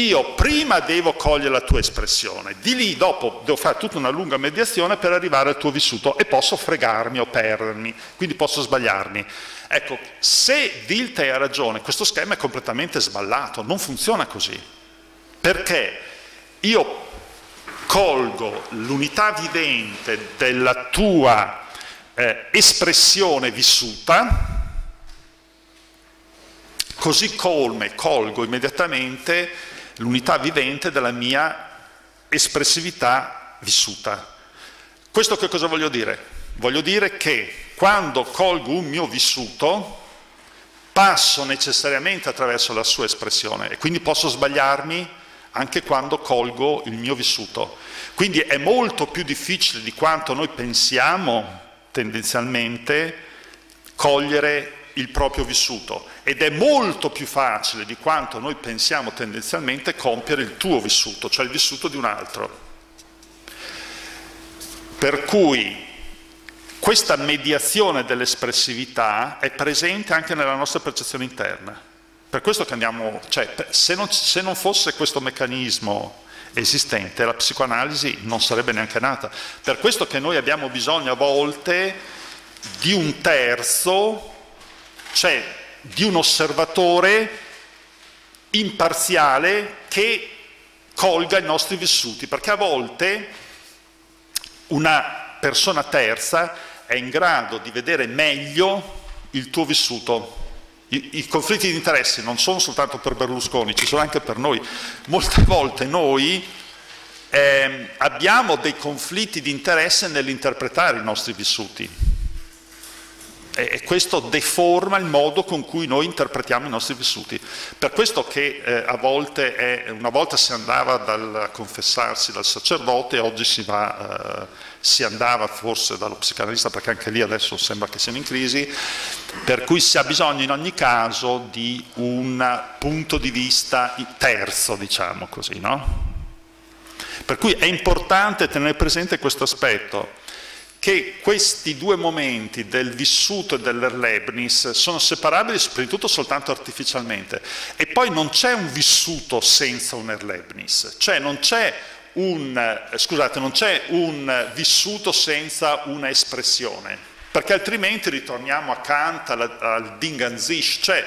io prima devo cogliere la tua espressione, di lì dopo devo fare tutta una lunga mediazione per arrivare al tuo vissuto e posso fregarmi o perdermi, quindi posso sbagliarmi. Ecco, se Dilte ha ragione, questo schema è completamente sballato, non funziona così, perché io colgo l'unità vivente della tua eh, espressione vissuta, così come colgo immediatamente l'unità vivente della mia espressività vissuta. Questo che cosa voglio dire? Voglio dire che quando colgo un mio vissuto passo necessariamente attraverso la sua espressione e quindi posso sbagliarmi anche quando colgo il mio vissuto. Quindi è molto più difficile di quanto noi pensiamo tendenzialmente cogliere il proprio vissuto ed è molto più facile di quanto noi pensiamo tendenzialmente compiere il tuo vissuto, cioè il vissuto di un altro. Per cui questa mediazione dell'espressività è presente anche nella nostra percezione interna. Per questo che andiamo, cioè, se non, se non fosse questo meccanismo esistente, la psicoanalisi non sarebbe neanche nata. Per questo che noi abbiamo bisogno a volte di un terzo, cioè di un osservatore imparziale che colga i nostri vissuti, perché a volte una persona terza è in grado di vedere meglio il tuo vissuto. I, I, conflitti di interessi non sono soltanto per Berlusconi, ci sono anche per noi. Molte volte noi eh, abbiamo dei conflitti di interesse nell'interpretare i nostri vissuti e questo deforma il modo con cui noi interpretiamo i nostri vissuti. Per questo che eh, a volte è, una volta si andava dal, a confessarsi dal sacerdote, oggi si, va, eh, si andava forse dallo psicanalista, perché anche lì adesso sembra che siano in crisi, per cui si ha bisogno in ogni caso di un punto di vista terzo, diciamo così, no? Per cui è importante tenere presente questo aspetto che questi due momenti del vissuto e dell'erlebnis sono separabili prima di tutto soltanto artificialmente. E poi non c'è un vissuto senza un erlebnis, cioè non c'è un, scusate, non c'è un vissuto senza una espressione, perché altrimenti ritorniamo a Kant, al, al Ding cioè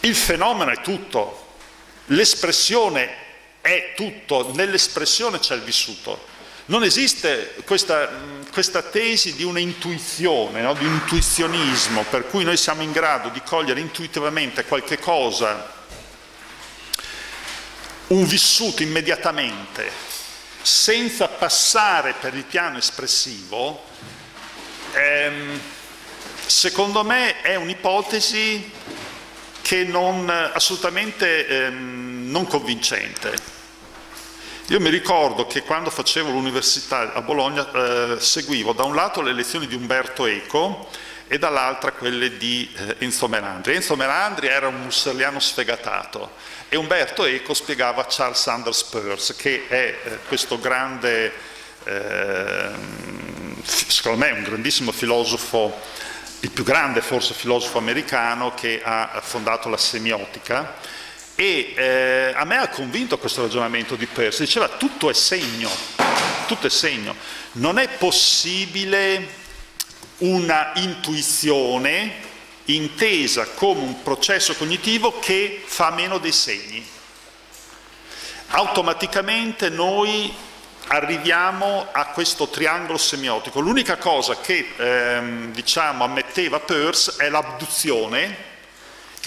il fenomeno è tutto, l'espressione è tutto, nell'espressione c'è il vissuto. Non esiste questa, questa tesi di un'intuizione, no? di un intuizionismo, per cui noi siamo in grado di cogliere intuitivamente qualche cosa, un vissuto immediatamente, senza passare per il piano espressivo, ehm, secondo me è un'ipotesi che non assolutamente ehm, non convincente. Io mi ricordo che quando facevo l'università a Bologna eh, seguivo da un lato le lezioni di Umberto Eco e dall'altra quelle di eh, Enzo Melandri. Enzo Melandri era un husserliano sfegatato e Umberto Eco spiegava Charles Sanders Peirce, che è eh, questo grande, ehm, secondo me un grandissimo filosofo, il più grande forse filosofo americano che ha fondato la semiotica e eh, a me ha convinto questo ragionamento di Peirce, diceva tutto è segno, tutto è segno, non è possibile una intuizione intesa come un processo cognitivo che fa meno dei segni. Automaticamente noi arriviamo a questo triangolo semiotico. L'unica cosa che ehm, diciamo, ammetteva Peirce è l'abduzione,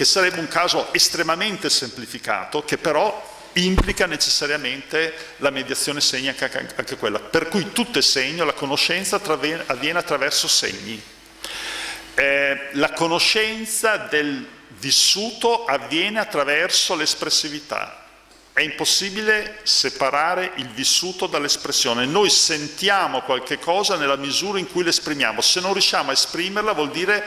che sarebbe un caso estremamente semplificato, che però implica necessariamente la mediazione segni anche, anche quella. Per cui tutto è segno, la conoscenza avviene attraverso segni. Eh, la conoscenza del vissuto avviene attraverso l'espressività. È impossibile separare il vissuto dall'espressione. Noi sentiamo qualche cosa nella misura in cui l'esprimiamo. Se non riusciamo a esprimerla vuol dire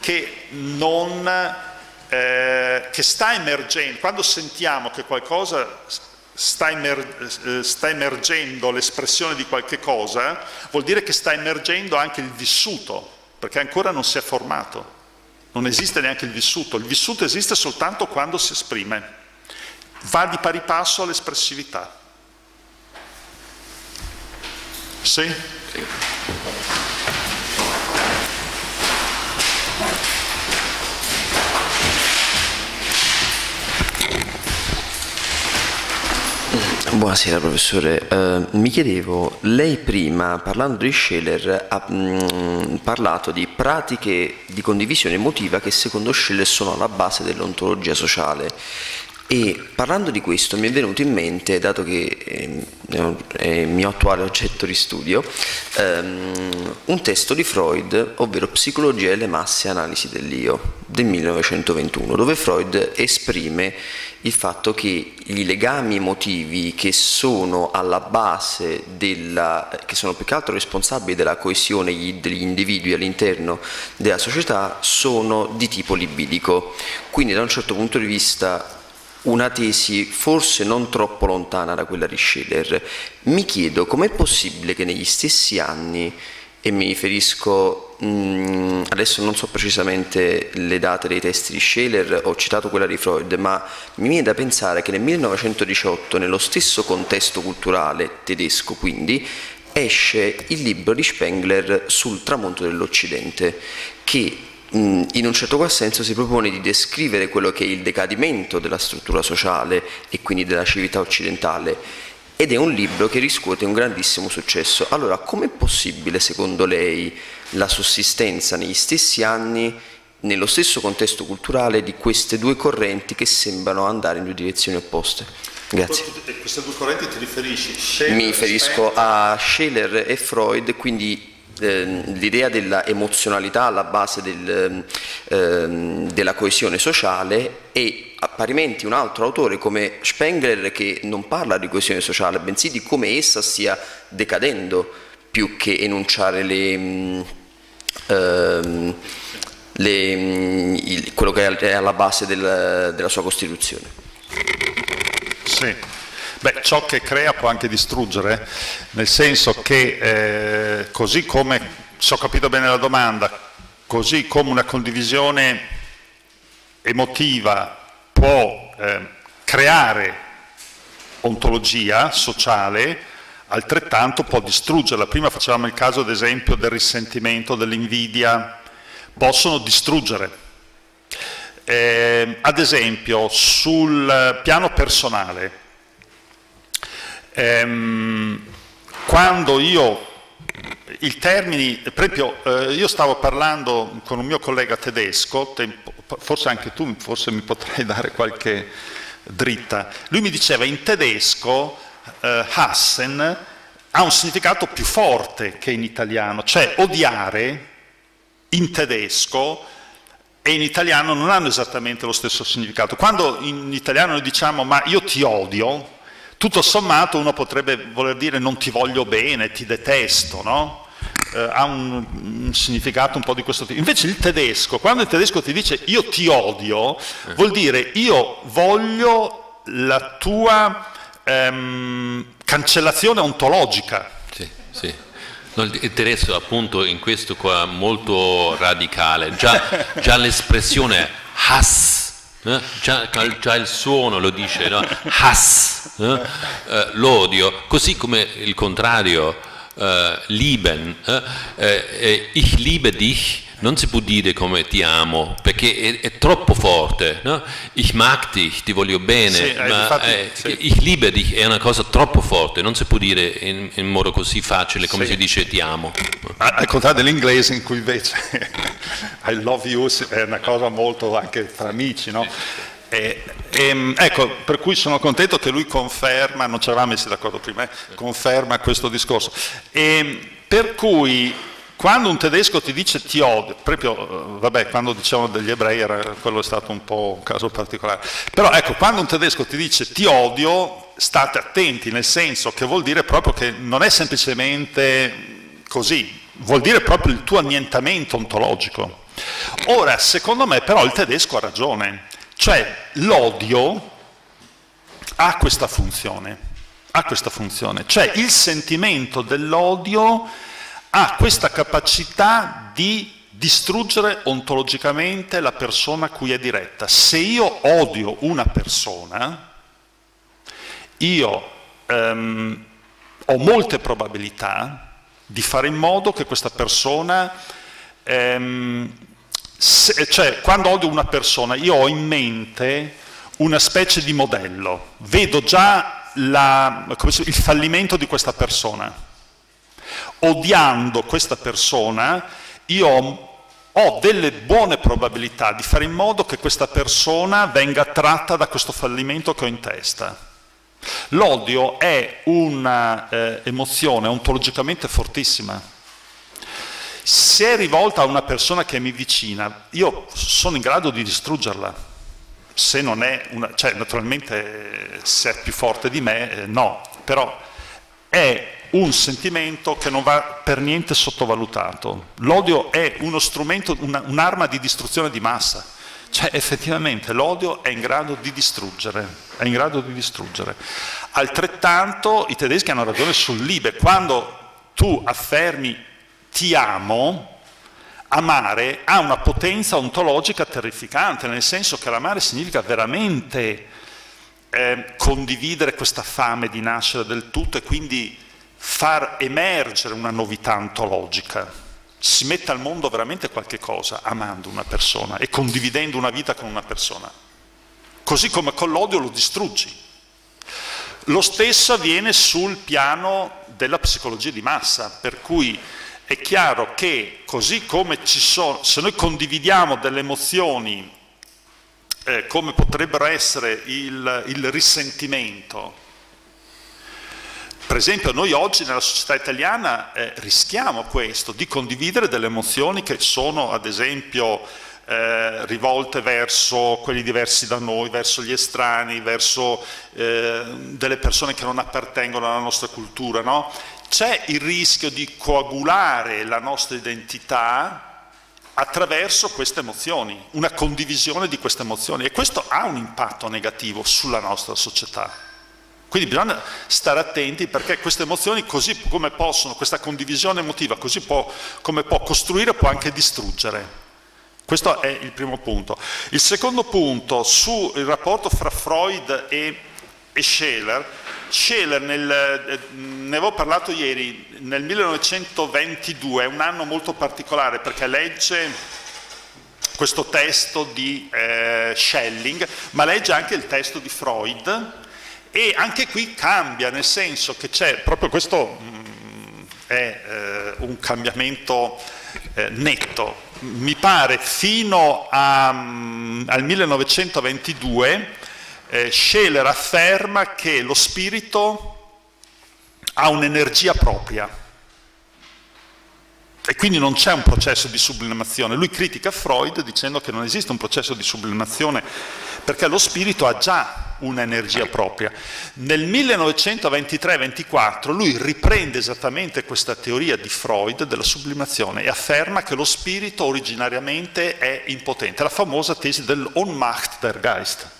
che non eh, che sta emergendo, quando sentiamo che qualcosa sta, emer eh, sta emergendo l'espressione di qualche cosa, vuol dire che sta emergendo anche il vissuto, perché ancora non si è formato, non esiste neanche il vissuto, il vissuto esiste soltanto quando si esprime, va di pari passo all'espressività. Sì? Buonasera professore, uh, mi chiedevo, lei prima parlando di Scheller ha mh, mm, parlato di pratiche di condivisione emotiva che secondo Scheller sono alla base dell'ontologia sociale. E parlando di questo mi è venuto in mente, dato che eh, è il mio attuale oggetto di studio, ehm, un testo di Freud, ovvero Psicologia delle masse e analisi dell'io, del 1921, dove Freud esprime il fatto che i legami emotivi che sono alla base della, che sono più che altro responsabili della coesione degli individui all'interno della società sono di tipo libidico. Quindi da un certo punto di vista una tesi forse non troppo lontana da quella di Schiller. Mi chiedo com'è possibile che negli stessi anni, e mi riferisco mh, mm, adesso non so precisamente le date dei testi di Scheler, ho citato quella di Freud, ma mi viene da pensare che nel 1918, nello stesso contesto culturale tedesco quindi, esce il libro di Spengler sul tramonto dell'Occidente, che in un certo qual senso si propone di descrivere quello che è il decadimento della struttura sociale e quindi della civiltà occidentale ed è un libro che riscuote un grandissimo successo. Allora, com'è possibile secondo lei la sussistenza negli stessi anni, nello stesso contesto culturale, di queste due correnti che sembrano andare in due direzioni opposte? Grazie. Queste due correnti ti riferisci? Scheler, Mi riferisco a Scheler e Freud, quindi Ehm, l'idea della emozionalità alla base del, ehm, della coesione sociale e parimenti un altro autore come Spengler che non parla di coesione sociale, bensì di come essa stia decadendo più che enunciare le, mm, ehm, le, mm, il, quello che è alla base del, della sua Costituzione. Sì. Beh, ciò che crea può anche distruggere, nel senso che eh, così come, se ho capito bene la domanda, così come una condivisione emotiva può eh, creare ontologia sociale, altrettanto può distruggerla. Prima facevamo il caso, ad esempio, del risentimento, dell'invidia, possono distruggere. Eh, ad esempio, sul piano personale, Ehm, quando io, il termini, per esempio eh, io stavo parlando con un mio collega tedesco, tempo, forse anche tu forse mi potrai [LAUGHS] dare qualche dritta, lui mi diceva in tedesco eh, Hassen ha un significato più forte che in italiano, cioè odiare in tedesco e in italiano non hanno esattamente lo stesso significato. Quando in italiano noi diciamo ma io ti odio, tutto sommato uno potrebbe voler dire non ti voglio bene, ti detesto, no? eh, ha un, un, significato un po' di questo tipo. Invece il tedesco, quando il tedesco ti dice io ti odio, vuol dire io voglio la tua ehm, cancellazione ontologica. Sì, sì. No, il tedesco appunto in questo qua molto radicale, già, già l'espressione Hass eh? Già, già, il suono lo dice, no? Hass, eh? Eh, l'odio, così come il contrario, lieben, eh? Eh, ich liebe dich, non si può dire come ti amo, perché è, è troppo forte. No? Ich mag dich, ti voglio bene, sì, ma infatti, eh, sì. ich liebe dich è una cosa troppo forte, non si può dire in, in modo così facile come sì. si dice ti amo. Al contrario dell'inglese in cui invece [LAUGHS] I love you è una cosa molto anche tra amici, no? E, e, ecco, per cui sono contento che lui conferma, non ci eravamo messi d'accordo prima, conferma questo discorso. E, per cui quando un tedesco ti dice ti odio, proprio, eh, vabbè, quando dicevano degli ebrei era, quello è stato un po' un caso particolare, però ecco, quando un tedesco ti dice ti odio, state attenti, nel senso che vuol dire proprio che non è semplicemente così, vuol dire proprio il tuo annientamento ontologico. Ora, secondo me però il tedesco ha ragione, cioè l'odio ha questa funzione, ha questa funzione, cioè il sentimento dell'odio ha questa capacità di distruggere ontologicamente la persona a cui è diretta. Se io odio una persona, io ehm, ho molte probabilità di fare in modo che questa persona, ehm, se, cioè quando odio una persona io ho in mente una specie di modello, vedo già la, il fallimento di questa persona odiando questa persona, io ho delle buone probabilità di fare in modo che questa persona venga tratta da questo fallimento che ho in testa. L'odio è un'emozione eh, ontologicamente fortissima. Se è rivolta a una persona che mi vicina, io sono in grado di distruggerla. Se non è una, cioè naturalmente se è più forte di me, eh, no, però è un sentimento che non va per niente sottovalutato. L'odio è uno strumento, una, un'arma di distruzione di massa. Cioè effettivamente l'odio è in grado di distruggere, è in grado di distruggere. Altrettanto i tedeschi hanno ragione sul libe, quando tu affermi ti amo, amare ha una potenza ontologica terrificante, nel senso che l'amare significa veramente eh, condividere questa fame di nascere del tutto e quindi far emergere una novità ontologica. Si mette al mondo veramente qualche cosa amando una persona e condividendo una vita con una persona. Così come con l'odio lo distruggi. Lo stesso avviene sul piano della psicologia di massa, per cui è chiaro che così come ci sono, se noi condividiamo delle emozioni eh, come potrebbero essere il, il risentimento, per esempio noi oggi nella società italiana eh, rischiamo questo, di condividere delle emozioni che sono ad esempio eh, rivolte verso quelli diversi da noi, verso gli estranei, verso eh, delle persone che non appartengono alla nostra cultura. No? C'è il rischio di coagulare la nostra identità attraverso queste emozioni, una condivisione di queste emozioni e questo ha un impatto negativo sulla nostra società. Quindi bisogna stare attenti perché queste emozioni, così come possono, questa condivisione emotiva, così può, come può costruire, può anche distruggere. Questo è il primo punto. Il secondo punto sul rapporto fra Freud e, e Scheler. Scheler, nel, eh, ne avevo parlato ieri, nel 1922, è un anno molto particolare perché legge questo testo di eh, Schelling, ma legge anche il testo di Freud e anche qui cambia, nel senso che c'è proprio questo mh, mm, è eh, un cambiamento eh, netto. Mi pare fino a, um, al 1922 eh, Scheler afferma che lo spirito ha un'energia propria e quindi non c'è un processo di sublimazione. Lui critica Freud dicendo che non esiste un processo di sublimazione perché lo spirito ha già un'energia propria. Nel 1923-24 lui riprende esattamente questa teoria di Freud della sublimazione e afferma che lo spirito originariamente è impotente, la famosa tesi dell'Onmacht der Geist,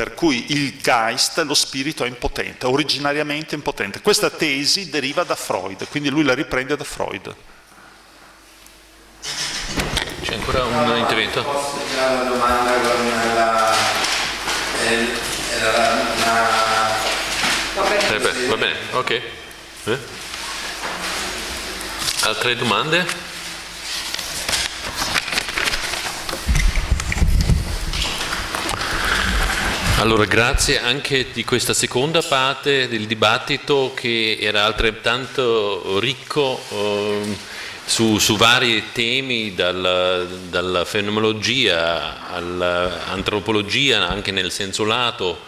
per cui il Geist, lo spirito è impotente, originariamente impotente. Questa tesi deriva da Freud, quindi lui la riprende da Freud. C'è ancora un intervento? Posso fare una domanda con la era una... Va bene. Eh beh, va bene, ok. Eh? Altre domande? Allora, grazie anche di questa seconda parte del dibattito che era altrettanto ricco. Eh, su, su vari temi, dal, dalla fenomenologia all'antropologia, anche nel senso lato,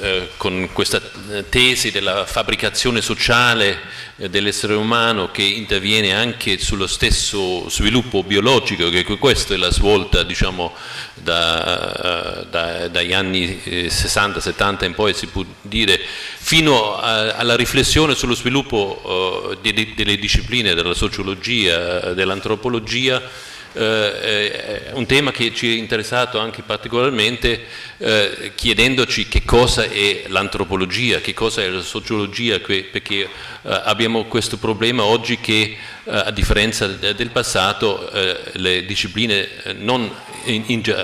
eh, con questa tesi della fabbricazione sociale eh, dell'essere umano che interviene anche sullo stesso sviluppo biologico, che questa è la svolta diciamo, da, eh, da, dagli anni 60-70 in poi si può dire, fino a, alla riflessione sullo sviluppo uh, di, delle discipline della sociologia, dell'antropologia, eh, un tema che ci è interessato anche particolarmente eh, chiedendoci che cosa è l'antropologia, che cosa è la sociologia, perché eh, abbiamo questo problema oggi che eh, a differenza del passato eh, le discipline non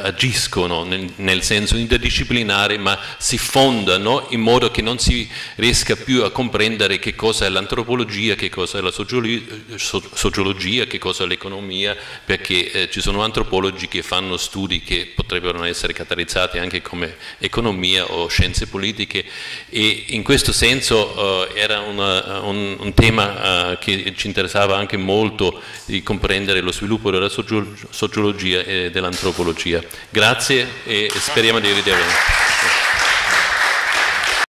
agiscono nel senso interdisciplinare ma si fondano in modo che non si riesca più a comprendere che cosa è l'antropologia, che cosa è la sociologia, che cosa è l'economia, perché eh, ci sono antropologi che fanno studi che potrebbero essere catalizzati anche come economia o scienze politiche. E in questo senso eh, era una, un, un, tema eh, che ci interessava anche molto di comprendere lo sviluppo della sociologia e dell'antropologia. Grazie e speriamo di rivedervi.